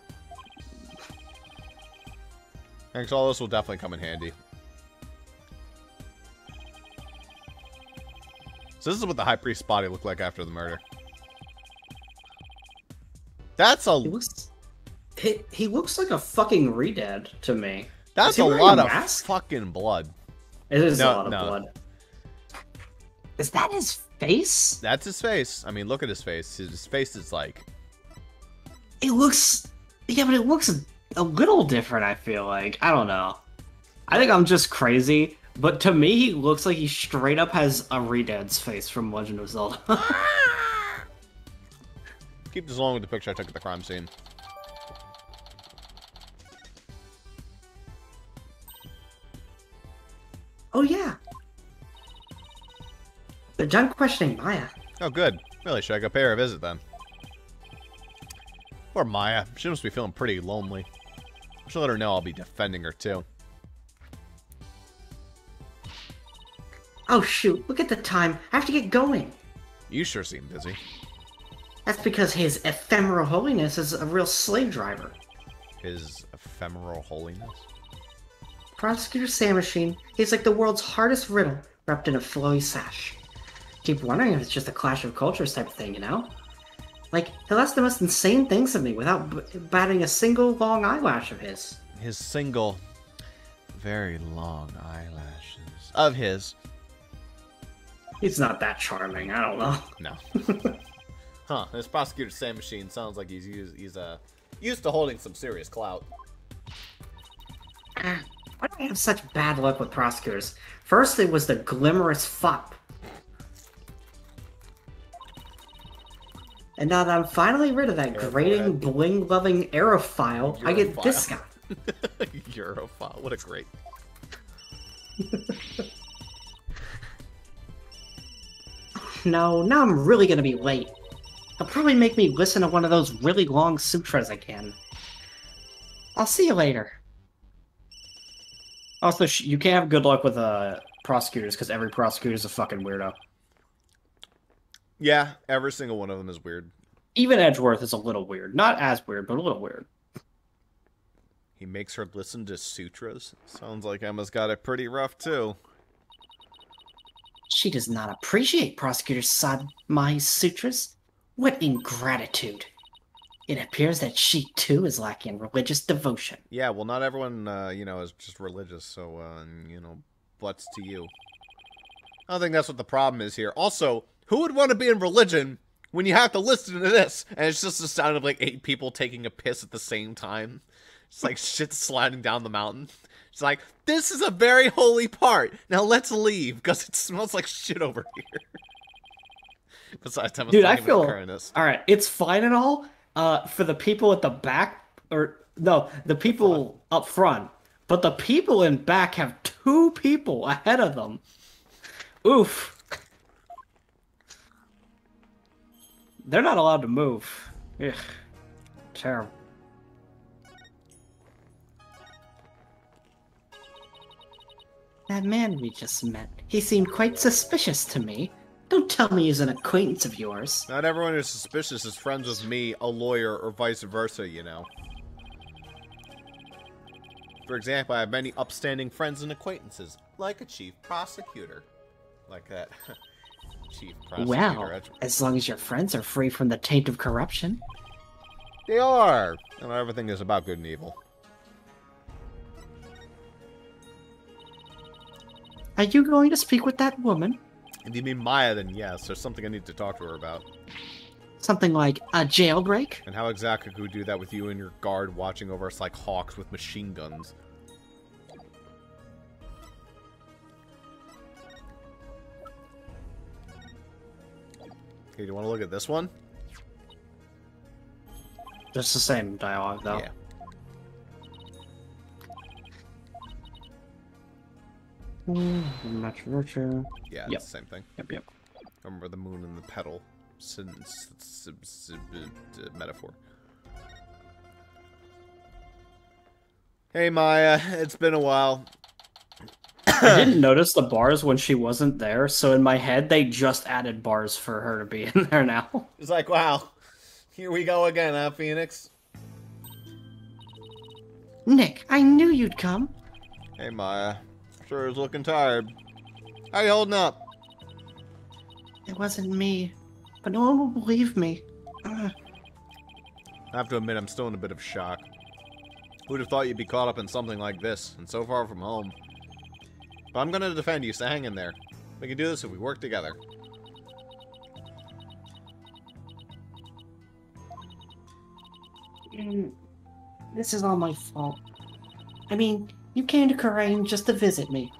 Thanks, all this will definitely come in handy. So this is what the High Priest's body looked like after the murder. That's a. He a looks, he, he looks like a fucking redead to me. that's a lot a of fucking blood. It is No, a lot of no. blood. Is that his face? That's his face. I mean, look at his face. His, his face is like It looks, yeah, but it looks a little different. I feel like I don't know. I think I'm just crazy, but to me, he looks like he straight up has a Redead's face from Legend of Zelda. keep this along with the picture I took at the crime scene. Oh yeah. They're done questioning Maya. Oh, good. Really, should I go pay her a visit then? Poor Maya. She must be feeling pretty lonely. I should let her know I'll be defending her too. Oh shoot, look at the time. I have to get going. You sure seem busy. That's because his ephemeral holiness is a real slave driver. His ephemeral holiness. Prosecutor Sam Machine, he's like the world's hardest riddle wrapped in a flowy sash. Keep wondering if it's just a clash of cultures type of thing, you know? Like, he'll ask the most insane things of me without b- batting a single long eyelash of his. His single, very long eyelashes of his. He's not that charming. I don't know. No. huh? This prosecutor Sam Machine sounds like he's he's, he's uh Used to holding some serious clout. Ah, Why do I have such bad luck with prosecutors? First, it was the glimmerous fop. And now that I'm finally rid of that grating, bling loving aerophile, I get this guy. Europhile. What a great. No, now I'm really gonna be late. They'll probably make me listen to one of those really long sutras again. I'll see you later. Also, sh- you can't have good luck with uh, prosecutors because every prosecutor is a fucking weirdo. Yeah, every single one of them is weird. Even Edgeworth is a little weird. Not as weird, but a little weird. He makes her listen to sutras. Sounds like Ema's got it pretty rough too. She does not appreciate Prosecutor Sahdmadhi's sutras. What ingratitude! It appears that she too is lacking religious devotion. Yeah, well, not everyone, uh, you know, is just religious, so, uh, you know, butts to you. I don't think that's what the problem is here. Also, who would want to be in religion when you have to listen to this? And it's just the sound of like eight people taking a piss at the same time. It's like shit sliding down the mountain. It's like, this is a very holy part. Now let's leave because it smells like shit over here. Besides, Ema's Dude, I feel all right. It's fine and all. Uh, for the people at the back, or no, the people up front, but the people in back have two people ahead of them. Oof. They're not allowed to move. Ugh. Terrible. That man we just met, he seemed quite suspicious to me. Don't tell me he's an acquaintance of yours. Not everyone who's suspicious is friends with me, a lawyer, or vice versa, you know. For example, I have many upstanding friends and acquaintances, like a chief prosecutor. Like that. chief prosecutor. Well, as long as your friends are free from the taint of corruption. They are! And everything is about good and evil. Are you going to speak with that woman? If you mean Maya, then yes, there's something I need to talk to her about. Something like a jailbreak? And how exactly could we do that with you and your guard watching over us like hawks with machine guns? Okay, do you want to look at this one? Just the same dialogue, though. Yeah. Much virtue. Yeah, Yep. same thing. Yep, yep. Remember the moon and the petal uh, metaphor. Hey Maya, it's been a while. I didn't notice the bars when she wasn't there, so in my head they just added bars for her to be in there now. It's like, wow, here we go again, huh, Phoenix? Nick, I knew you'd come. Hey Maya, sure is looking tired. How you holding up? It wasn't me. But no one will believe me. I have to admit, I'm still in a bit of shock. Who'd have thought you'd be caught up in something like this, and so far from home? But I'm gonna defend you, so hang in there. We can do this if we work together. Mm, This is all my fault. I mean, you came to Khura'in just to visit me.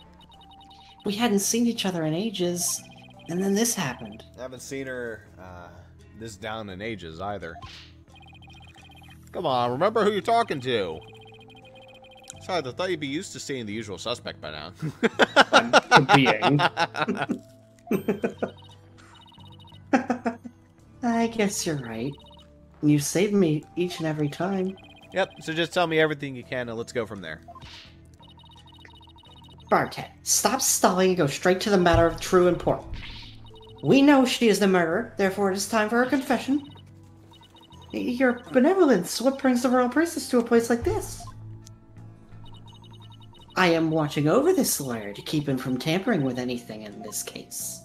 We hadn't seen each other in ages, and then this happened. I haven't seen her uh, this down in ages either. Come on, remember who you're talking to. Besides, I thought you'd be used to seeing the usual suspect by now. Being. I guess you're right. You saved me each and every time. yep, so just tell me everything you can and let's go from there. Bartet, stop stalling and go straight to the matter of true import. We know she is the murderer, therefore it is time for her confession. Your benevolence, what brings the royal princess to a place like this? I am watching over this lawyer to keep him from tampering with anything in this case.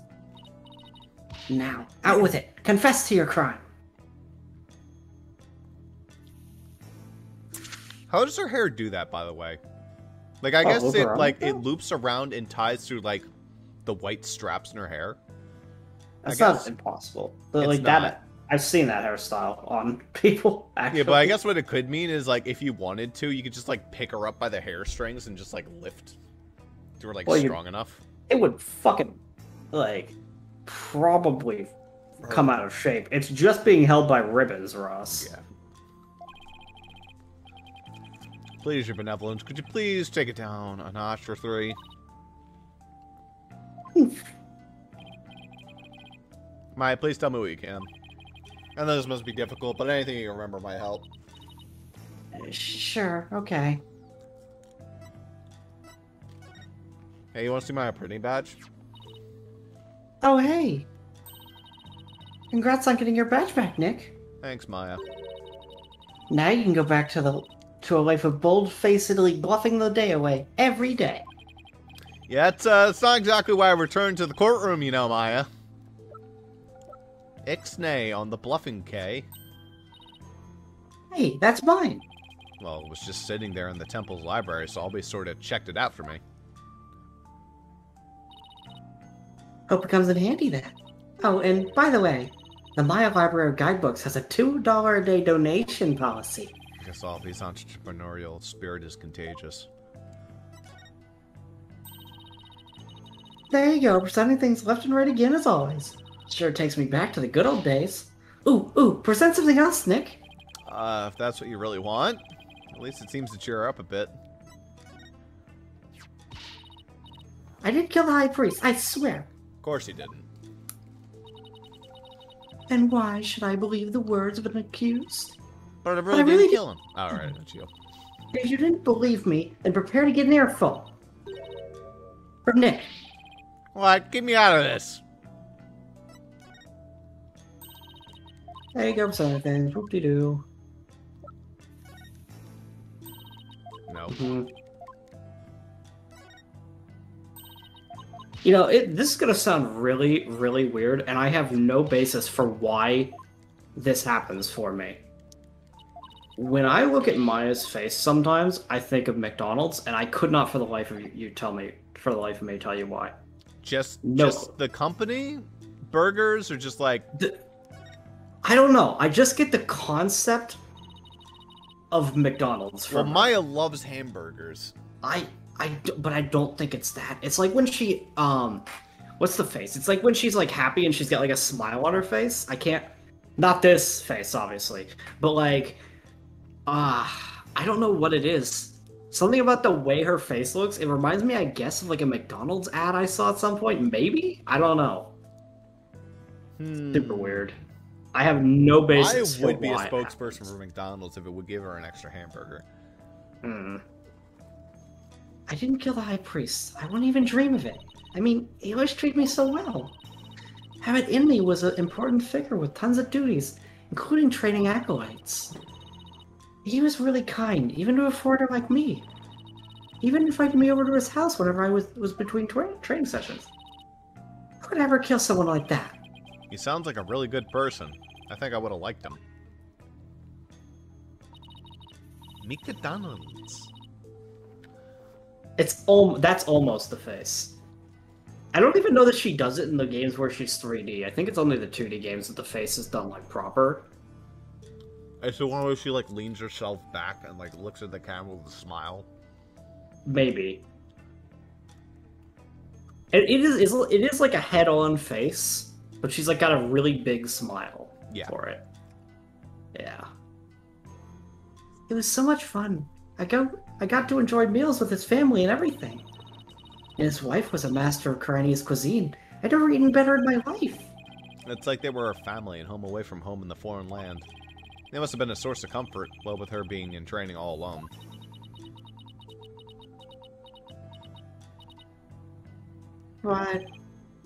Now, out with it. Confess to your crime. How does her hair do that, by the way? Like, I Oh, guess it like it loops around and ties through like the white straps in her hair. That's not impossible. But like not. that I've seen that hairstyle on people. Actually, Yeah, but I guess what it could mean is like if you wanted to, you could just like pick her up by the hair strings and just like lift. To her like Well, you- strong enough. it would fucking like probably come out of shape. It's just being held by ribbons, Ross. Yeah. Please, your benevolence, could you please take it down a notch or three? Maya, please tell me what you can. I know this must be difficult, but anything you remember might help. Uh, sure, okay. Hey, you want to see my printing badge? Oh, hey. Congrats on getting your badge back, Nick. Thanks, Maya. Now you can go back to the to a life of bold-facedly bluffing the day away every day. Yeah, it's, uh, it's not exactly why I returned to the courtroom, you know, Maya. Ixnay on the bluffing K. Hey, that's mine. Well, it was just sitting there in the temple's library, so Always sort of checked it out for me. Hope it comes in handy then. Oh, and by the way, the Maya Library of Guidebooks has a $2 a day donation policy. I guess Ahlbi's entrepreneurial spirit is contagious. There you go, presenting things left and right again as always. Sure takes me back to the good old days. Ooh, ooh, present something else, Nick. Uh, if that's what you really want. At least it seems to cheer her up a bit. I did kill the high priest, I swear. Of course he didn't. And why should I believe the words of an accused? But I really, I really didn't did- kill him. Alright, that's you. If you didn't believe me, then prepare to get an earful. From Nick. What? Get me out of this! There you go, something. Whoop-de-doo. No. Mm-hmm. You know, it, this is gonna sound really, really weird, and I have no basis for why this happens for me. When I look at Maya's face, sometimes I think of McDonald's, and I could not, for the life of you, tell me, for the life of me, tell you why. Just, No. just the company? Burgers? Or just like, I don't know. I just get the concept of McDonald's. well, From Maya loves hamburgers. I I but I don't think it's that. It's like when she, um, what's the face? It's like when she's like happy and she's got like a smile on her face. I can't, not this face, obviously, but like, ah, I don't know what it is. Something about the way her face looks. It reminds me, I guess, of like a McDonald's ad I saw at some point. Maybe I don't know. Hmm. Super weird. I have no I basis. for would be a spokesperson for McDonald's if it would give her an extra hamburger. Hmm. I didn't kill the high priest. I wouldn't even dream of it. I mean, he always treated me so well. Abbot Inmee was an important figure with tons of duties, including training acolytes. He was really kind, even to a foreigner like me. He even invited me over to his house whenever I was, was between tra- training sessions. Who would ever kill someone like that? He sounds like a really good person. I think I would have liked him. Mika McDonald's. It's al- that's almost the face. I don't even know that she does it in the games where she's 3D. I think it's only the 2D games that the face is done like proper. It's the one where she like leans herself back and like looks at the camera with a smile. Maybe. It, it is it is like a head-on face, but she's like got a really big smile Yeah. for it. Yeah. It was so much fun. I go I got to enjoy meals with his family and everything. And his wife was a master of Khura'inese cuisine. I'd never eaten better in my life. It's like they were a family and home away from home in the foreign land. They must have been a source of comfort, well, with her being in training all alone. But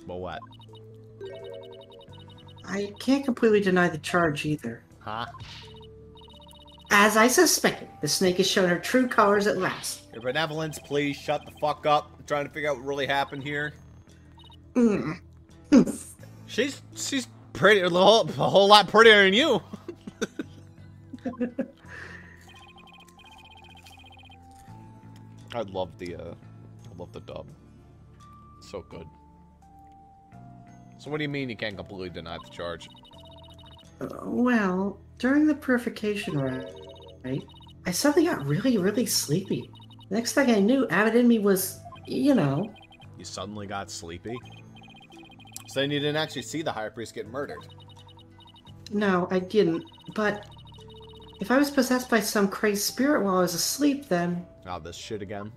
But what? I can't completely deny the charge either. Huh? As I suspected, the snake has shown her true colors at last. Your benevolence, please shut the fuck up. I'm trying to figure out what really happened here. Mm. She's she's pretty a whole, a whole lot prettier than you. I love the uh I love the dub. So good. So what do you mean you can't completely deny the charge? Uh, well, during the purification right, I suddenly got really, really sleepy. Next thing I knew, Abbot Inmee was, you know, You suddenly got sleepy? So then you didn't actually see the high priest get murdered. no, I didn't. But if I was possessed by some crazed spirit while I was asleep, then Oh, this shit again.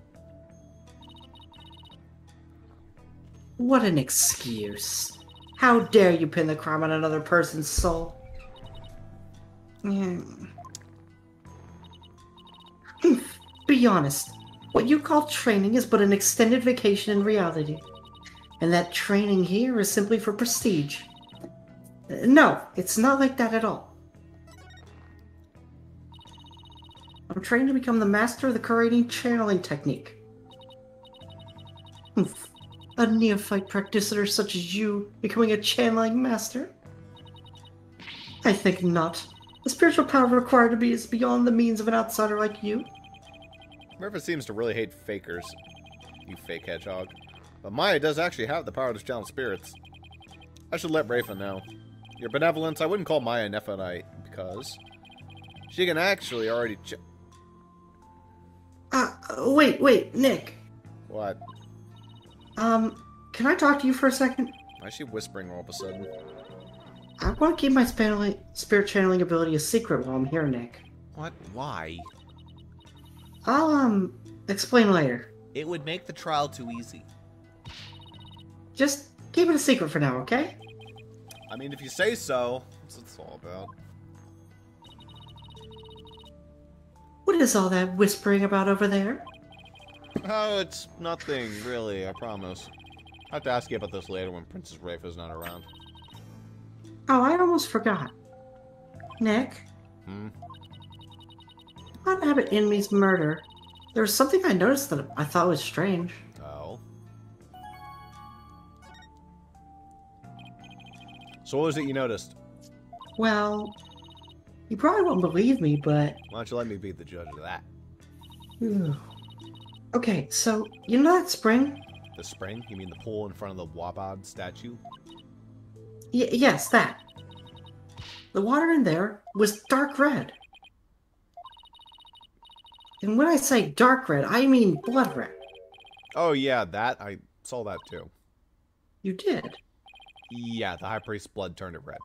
what an excuse. How dare you pin the crime on another person's soul? Yeah. Be honest. What you call training is but an extended vacation in reality. And that training here is simply for prestige. Uh, No, it's not like that at all. I'm trained to become the master of the Kurain channeling technique. Humph. A neophyte practitioner such as you becoming a channeling master? I think not. The spiritual power required to be is beyond the means of an outsider like you. Murphy seems to really hate fakers. You fake hedgehog. But Maya does actually have the power to channel spirits. I should let Rayfa know. Your benevolence, I wouldn't call Maya a neophyte because she can actually already. Uh, wait, wait, Nick. what? Um, can I talk to you for a second? Why is she whispering all of a sudden? I want to keep my spirit channeling ability a secret while I'm here, Nick. What? Why? I'll, um, explain later. It would make the trial too easy. Just keep it a secret for now, okay? I mean, if you say so, that's what it's all about. What is all that whispering about over there? Oh, it's nothing, really, I promise. I have to ask you about this later when Princess Rayfa's not around. Oh, I almost forgot. Nick, Hmm? about Abbot Inmee's murder, there was something I noticed that I thought was strange. Oh. So what was it you noticed? Well, you probably won't believe me, but. Why don't you let me be the judge of that? Okay, so, you know that spring? The spring? You mean the pool in front of the Wabad statue? Y- yes, that. The water in there was dark red. And when I say dark red, I mean blood red. Oh yeah, that I saw that too. You did. Yeah, the high priest's blood turned it red.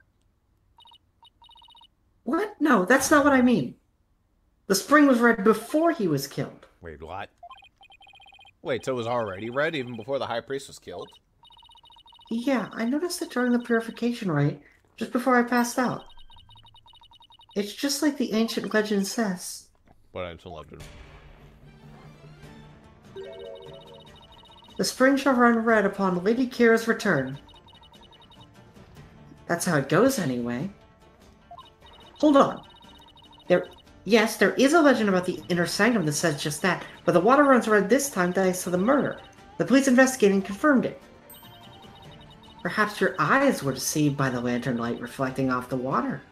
What? No, that's not what I mean. The spring was red before he was killed. Wait, what? Wait, so it was already red even before the high priest was killed? Yeah, I noticed it during the purification rite, just before I passed out. It's just like the ancient legend says. But I still loved it. The spring shall run red upon Lady Kee'ra's return. That's how it goes, anyway. Hold on. There, yes, there is a legend about the inner sanctum that says just that, but the water runs red this time thanks to the murder. The police investigating confirmed it. Perhaps your eyes were deceived by the lantern light reflecting off the water.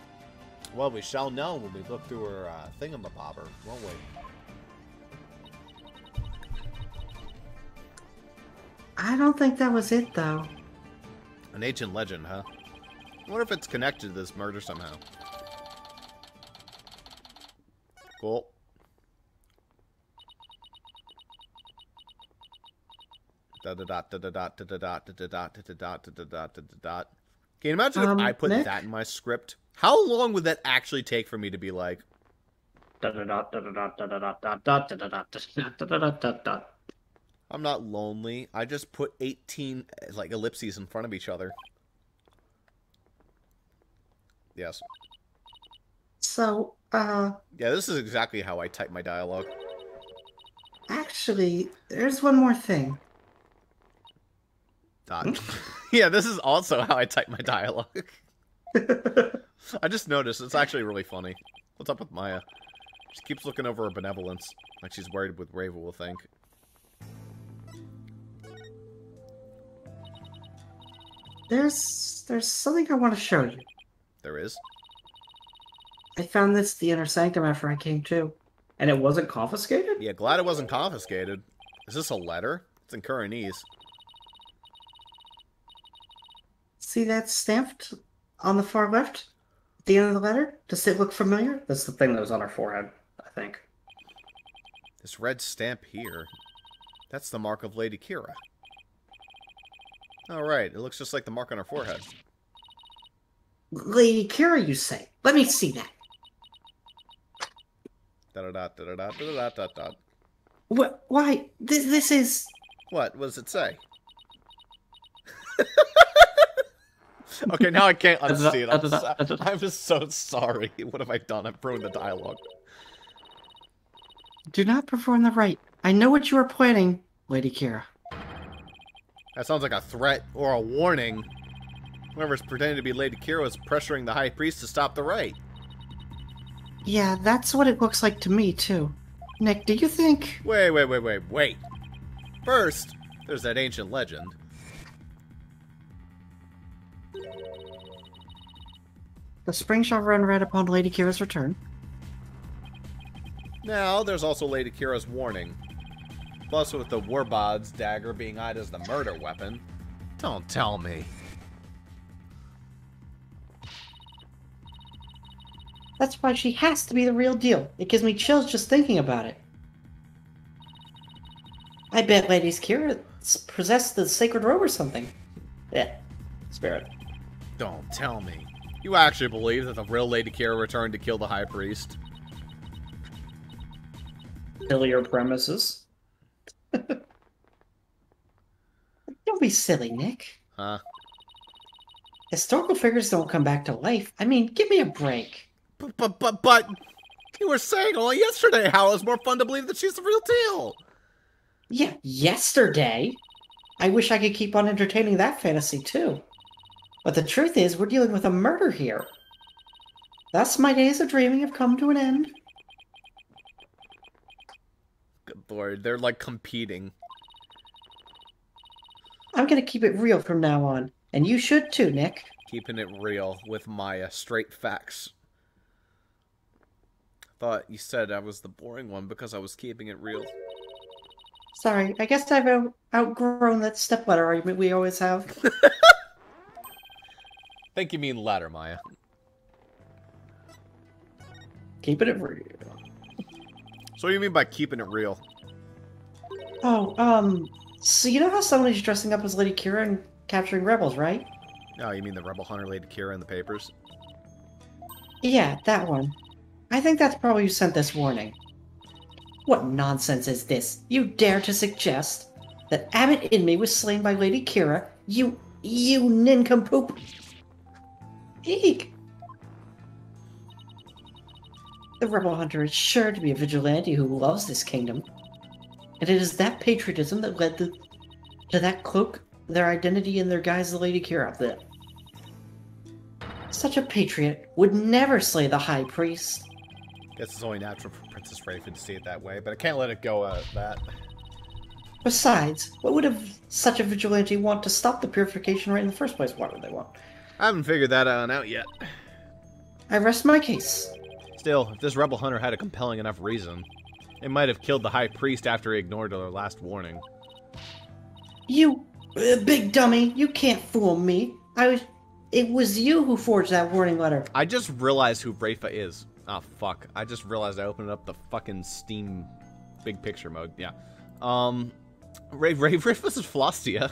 Well, we shall know when we look through her uh, thingamabobber, won't we? I don't think that was it, though. An ancient legend, huh? I wonder if it's connected to this murder somehow. Cool. Da da da da da da dot da da dot da da da da da da. Can you imagine Um, if I put that in my script? How long would that actually take for me to be like, I'm not lonely. I just put 18 like ellipses in front of each other. Yes. So, uh, Yeah, this is exactly how I type my dialogue. actually, there's one more thing. Dot. yeah, this is also how I type my dialogue. I just noticed it's actually really funny. What's up with Maya? She keeps looking over her benevolence, like she's worried what Rayfa will think. There's there's something I want to show you. There is. I found this the inner sanctum after I came to. And it wasn't confiscated? Yeah, glad it wasn't confiscated. Is this a letter? It's in Khura'inese. See that stamped on the far left? At the end of the letter? Does it look familiar? That's the thing that was on her forehead, I think. This red stamp here. That's the mark of Lady Kee'ra. All right, it looks just like the mark on her forehead. Lady Kee'ra, you say? Let me see that. What? Why? This, this is. What? What does it say? okay, now I can't unsee it. I'm, so, I'm just so sorry. What have I done? I've ruined the dialogue. Do not perform the rite. I know what you are planning, Lady Kee'ra. That sounds like a threat or a warning. Whoever's pretending to be Lady Kee'ra is pressuring the High Priest to stop the rite. Yeah, that's what it looks like to me, too. Nick, do you think. Wait, wait, wait, wait, wait. First, there's that ancient legend. The spring shall run red upon Lady Kee'ra's return. Now, there's also Lady Kee'ra's warning. Plus, with the Warbond's dagger being eyed as the murder weapon. Don't tell me. That's why she has to be the real deal. It gives me chills just thinking about it. I bet Lady Kee'ra possessed the sacred robe or something. Yeah, spirit. Don't tell me. You actually believe that the real Lady Kee'ra returned to kill the High Priest? Sillier premises. Don't be silly, Nick. Huh? Historical figures don't come back to life. I mean, give me a break. But, but, but, but, you were saying only yesterday how it was more fun to believe that she's the real deal. Yeah, yesterday. I wish I could keep on entertaining that fantasy too. But the truth is, we're dealing with a murder here. Thus, my days of dreaming have come to an end. Good lord, they're like competing. I'm gonna keep it real from now on, and you should too, Nick. Keeping it real with Maya, straight facts. Thought you said I was the boring one because I was keeping it real. Sorry, I guess I've out- outgrown that stepladder argument we always have. think you mean ladder, Maya. Keeping it real. So what do you mean by keeping it real? Oh, um, so you know how somebody's dressing up as Lady Kee'ra and capturing rebels, right? Oh, you mean the Rebel Hunter Lady Kee'ra in the papers? Yeah, that one. I think that's probably who sent this warning. What nonsense is this? You dare to suggest that Abbot Inmee was slain by Lady Kee'ra? You, you nincompoop! Eek! The rebel hunter is sure to be a vigilante who loves this kingdom. And it is that patriotism that led the, to that cloak their identity and their guise as Lady Kee'ra. The, such a patriot would never slay the high priest. Guess it's only natural for Princess Rayfa to see it that way, but I can't let it go at that. Besides, what would have such a vigilante want to stop the purification rite in the first place? Why would they want? I haven't figured that out yet. I rest my case. Still, if this rebel hunter had a compelling enough reason, it might have killed the high priest after he ignored their last warning. You, uh, big dummy, you can't fool me. I was. It was you who forged that warning letter. I just realized who Rayfa is. Oh fuck! I just realized I opened up the fucking Steam big picture mode. Yeah. Um, Ray Ray Rayfa's is Flostia.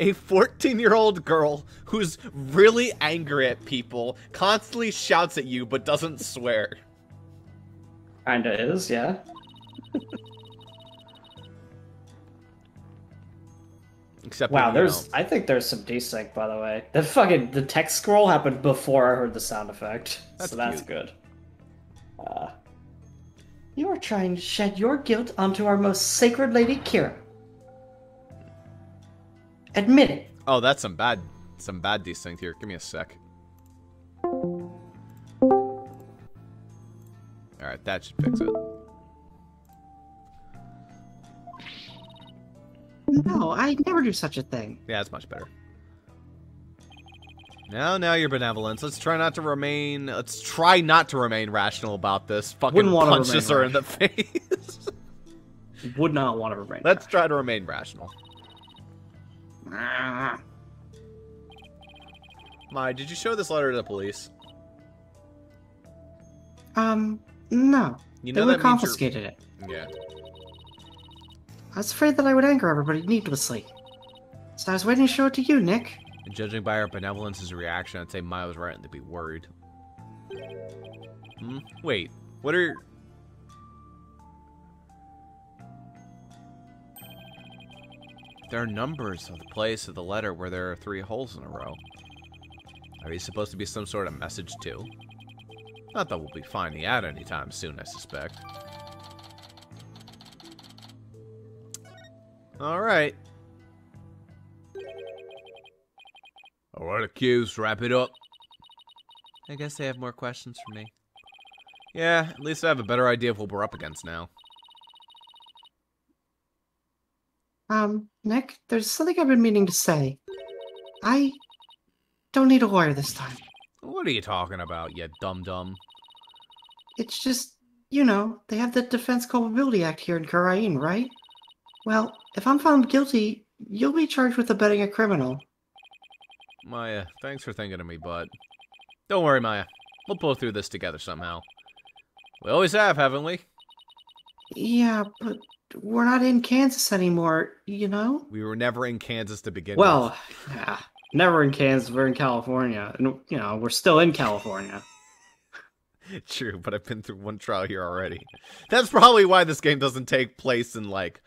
a 14 year old girl who's really angry at people, constantly shouts at you, but doesn't swear. Kinda is, yeah. Except Wow, there's. I think there's some desync, by the way. The fucking the text scroll happened before I heard the sound effect, That's so that's cute. good. Uh, You are trying to shed your guilt onto our most sacred Lady Kee'ra. Admit it. Oh, that's some bad, some bad desync here. Give me a sec. All right, that should fix it. No, I never do such a thing. Yeah, that's much better. Now, now your benevolence. Let's try not to remain. Let's try not to remain rational about this. Fucking punches her in the face. would not want to remain. Let's try to remain rational. My, did you show this letter to the police? Um, no. You they know would that confiscated it. Yeah. I was afraid that I would anger everybody needlessly. So I was waiting to show it to you, Nick. And judging by our benevolence's reaction, I'd say Maya was right to be worried. Hmm? Wait, what are... There are numbers of the place of the letter where there are three holes in a row. Are these supposed to be some sort of message too? Not that we'll be finding out anytime soon, I suspect. Alright. Alright, accused, wrap it up. I guess they have more questions for me. Yeah, at least I have a better idea of what we're up against now. Um, Nick, there's something I've been meaning to say. I don't need a lawyer this time. What are you talking about, you dum dum? It's just, you know, they have the Defense Culpability Act here in Khura'in, right? Well, if I'm found guilty, you'll be charged with abetting a criminal. Maya, thanks for thinking of me, bud. Don't worry, Maya. We'll pull through this together somehow. We always have, haven't we? Yeah, but we're not in Kansas anymore, you know? We were never in Kansas to begin with. Well, yeah, never in Kansas. We're in California, and you know we're still in California. True, but I've been through one trial here already. That's probably why this game doesn't take place in, like,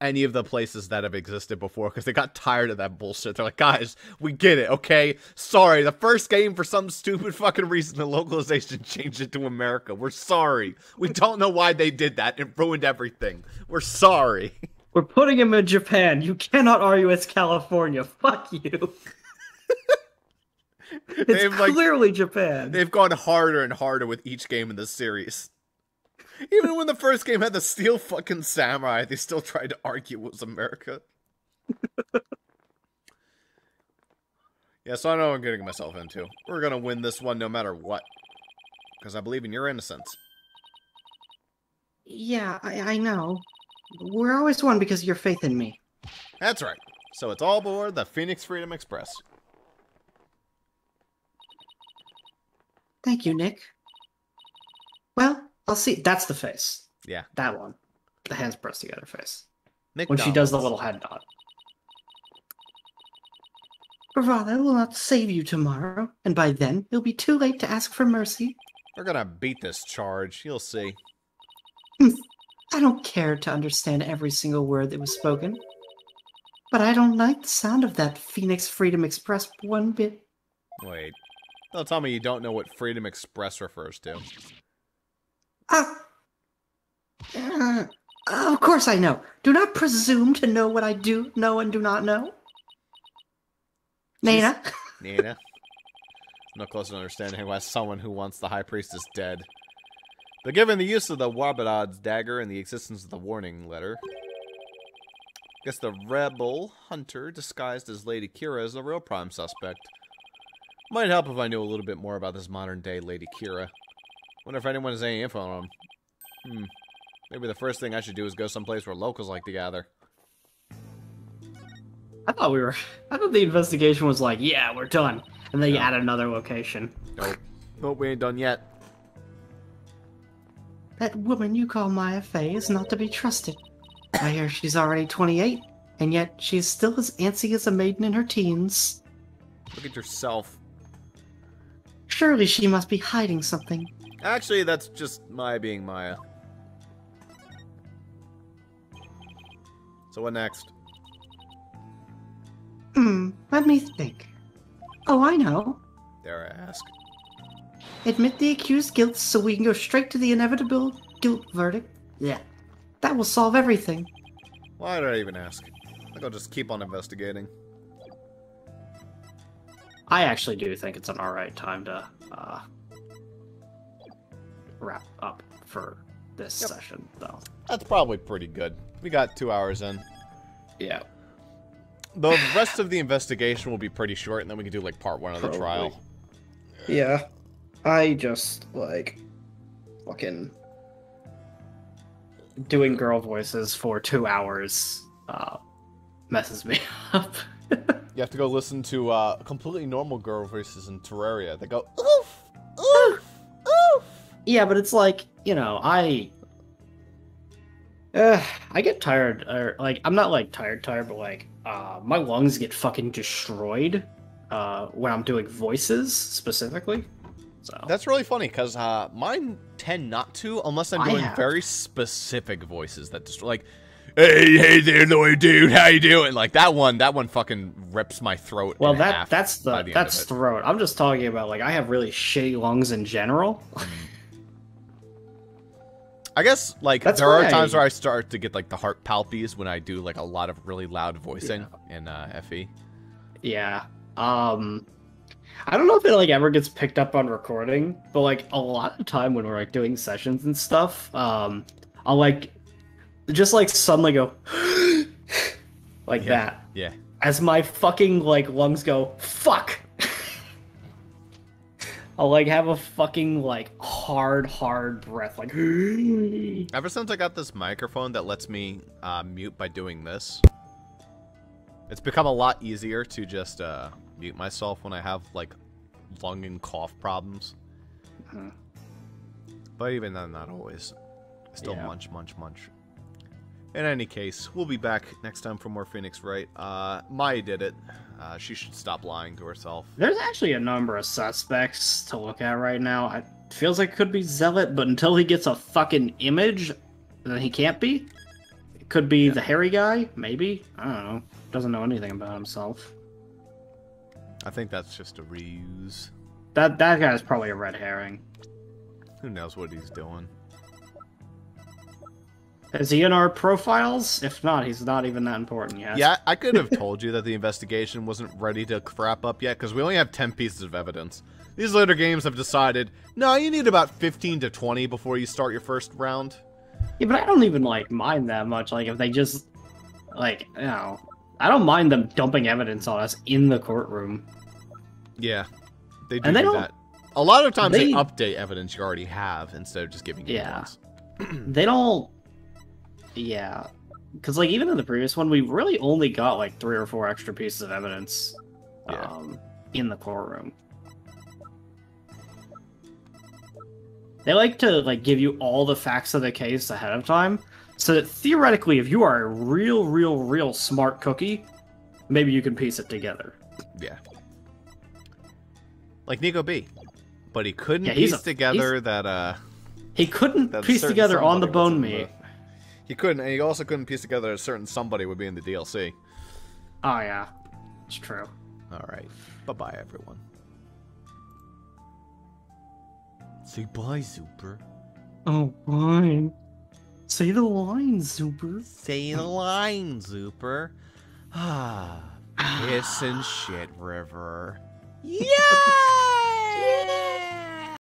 any of the places that have existed before, because they got tired of that bullshit. They're like, guys, we get it, okay? Sorry, the first game, for some stupid fucking reason, the localization changed it to America. We're sorry. We don't know why they did that. It ruined everything. We're sorry. We're putting him in Japan. You cannot argue it's California. Fuck you. It's They've, like- clearly Japan. They've gone harder and harder with each game in this series. Even when the first game had the steel fucking samurai, they still tried to argue it was America. yeah, so I know what I'm getting myself into. We're gonna win this one no matter what. Because I believe in your innocence. Yeah, I, I know. We're always one because of your faith in me. That's right. So it's all aboard the Phoenix Freedom Express. Thank you, Nick. well, I'll see. That's the face. Yeah. That one. The hands pressed together face. Nick When she does the little head nod. Bravada will not save you tomorrow, and by then it'll be too late to ask for mercy. We're gonna beat this charge. You'll see. I don't care to understand every single word that was spoken. But I don't like the sound of that Phoenix Freedom Express one bit. Wait. Don't tell me you don't know what Freedom Express refers to. Ah! Uh, of course I know. Do not presume to know what I do know and do not know. Nana, Nina. No closer to understanding why someone who wants the High Priestess dead. But given the use of the Wabadad's dagger and the existence of the warning letter, I guess the rebel hunter disguised as Lady Kee'ra is the real prime suspect. Might help if I knew a little bit more about this modern day Lady Kee'ra. Wonder if anyone has any info on him. Hmm. Maybe the first thing I should do is go someplace where locals like to gather. I thought we were. I thought the investigation was like, yeah, we're done, and then you add another location. Nope. Nope, we ain't done yet. that woman you call Maya Fey is not to be trusted. I hear she's already 28, and yet she's still as antsy as a maiden in her teens. Look at yourself. Surely she must be hiding something. Actually, that's just Maya being Maya. So what next? Hmm, let me think. Oh, I know. Dare I ask? Admit the accused guilt so we can go straight to the inevitable guilt verdict. Yeah. That will solve everything. Why did I even ask? I think I'll just keep on investigating. I actually do think it's an alright time to uh, wrap up for this Yep. session, though. That's probably pretty good. We got two hours in. Yeah. The rest of the investigation will be pretty short, and then we can do like part one of the trial. Yeah. I just like fucking doing girl voices for two hours uh messes me up. You have to go listen to uh, completely normal girl voices in Terraria. They go oof, oof, oof. Yeah, but it's like you know, I, uh, I get tired, or like I'm not like tired, tired, but like uh, my lungs get fucking destroyed uh, when I'm doing voices specifically. So That's really funny because uh, mine tend not to unless I'm doing very specific voices that just like, hey, hey there, little dude, how you doing? Like that one, that one fucking rips my throat. well, that that's the, the that's throat. I'm just talking about like I have really shitty lungs in general. I guess like That's there are why times where I start to get like the heart palpies when I do like a lot of really loud voicing in uh, FE. Yeah. Um I don't know if it like ever gets picked up on recording, but like a lot of time when we're like doing sessions and stuff, um I'll like just like suddenly go like Yeah. that Yeah. as my fucking like lungs go fuck. I'll like have a fucking like hard hard breath like Ever since I got this microphone that lets me uh, mute by doing this, it's become a lot easier to just uh, mute myself when I have like lung and cough problems. Mhm. But even then, not always. I still Yeah. munch, munch, munch. In any case, we'll be back next time for more Phoenix Wright. Uh, Maya did it. Uh, she should stop lying to herself. There's actually a number of suspects to look at right now. It feels like it could be Zealot, but until he gets a fucking image, then he can't be. It could be the hairy guy, maybe. I don't know. Doesn't know anything about himself. I think that's just a reuse. That that guy's probably a red herring. Who knows what he's doing? Is he in our profiles? If not, he's not even that important yet. Yeah, I could have told you that the investigation wasn't ready to wrap up yet because we only have 10 pieces of evidence. These later games have decided, no, you need about 15 to 20 before you start your first round. Yeah, but I don't even like mind that much. Like if they just like you know, I don't mind them dumping evidence on us in the courtroom. Yeah, they do, And they do that. A lot of times they, they- update evidence you already have instead of just giving you Yeah. they don't yeah because like even in the previous one we really only got like three or four extra pieces of evidence Yeah. um, in the courtroom they like to like give you all the facts of the case ahead of time so that theoretically if you are a real real real smart cookie maybe you can piece it together Yeah. Like Nico B. But he couldn't Yeah, piece a- together that, uh, he couldn't piece together on the bone meat He couldn't, and he also couldn't piece together a certain somebody would be in the DLC. oh yeah it's true All right. Bye bye, everyone. Say bye, Zuper. oh fine say the line Zuper Say the line, Zuper. Ah, piss and shit river. Yeah!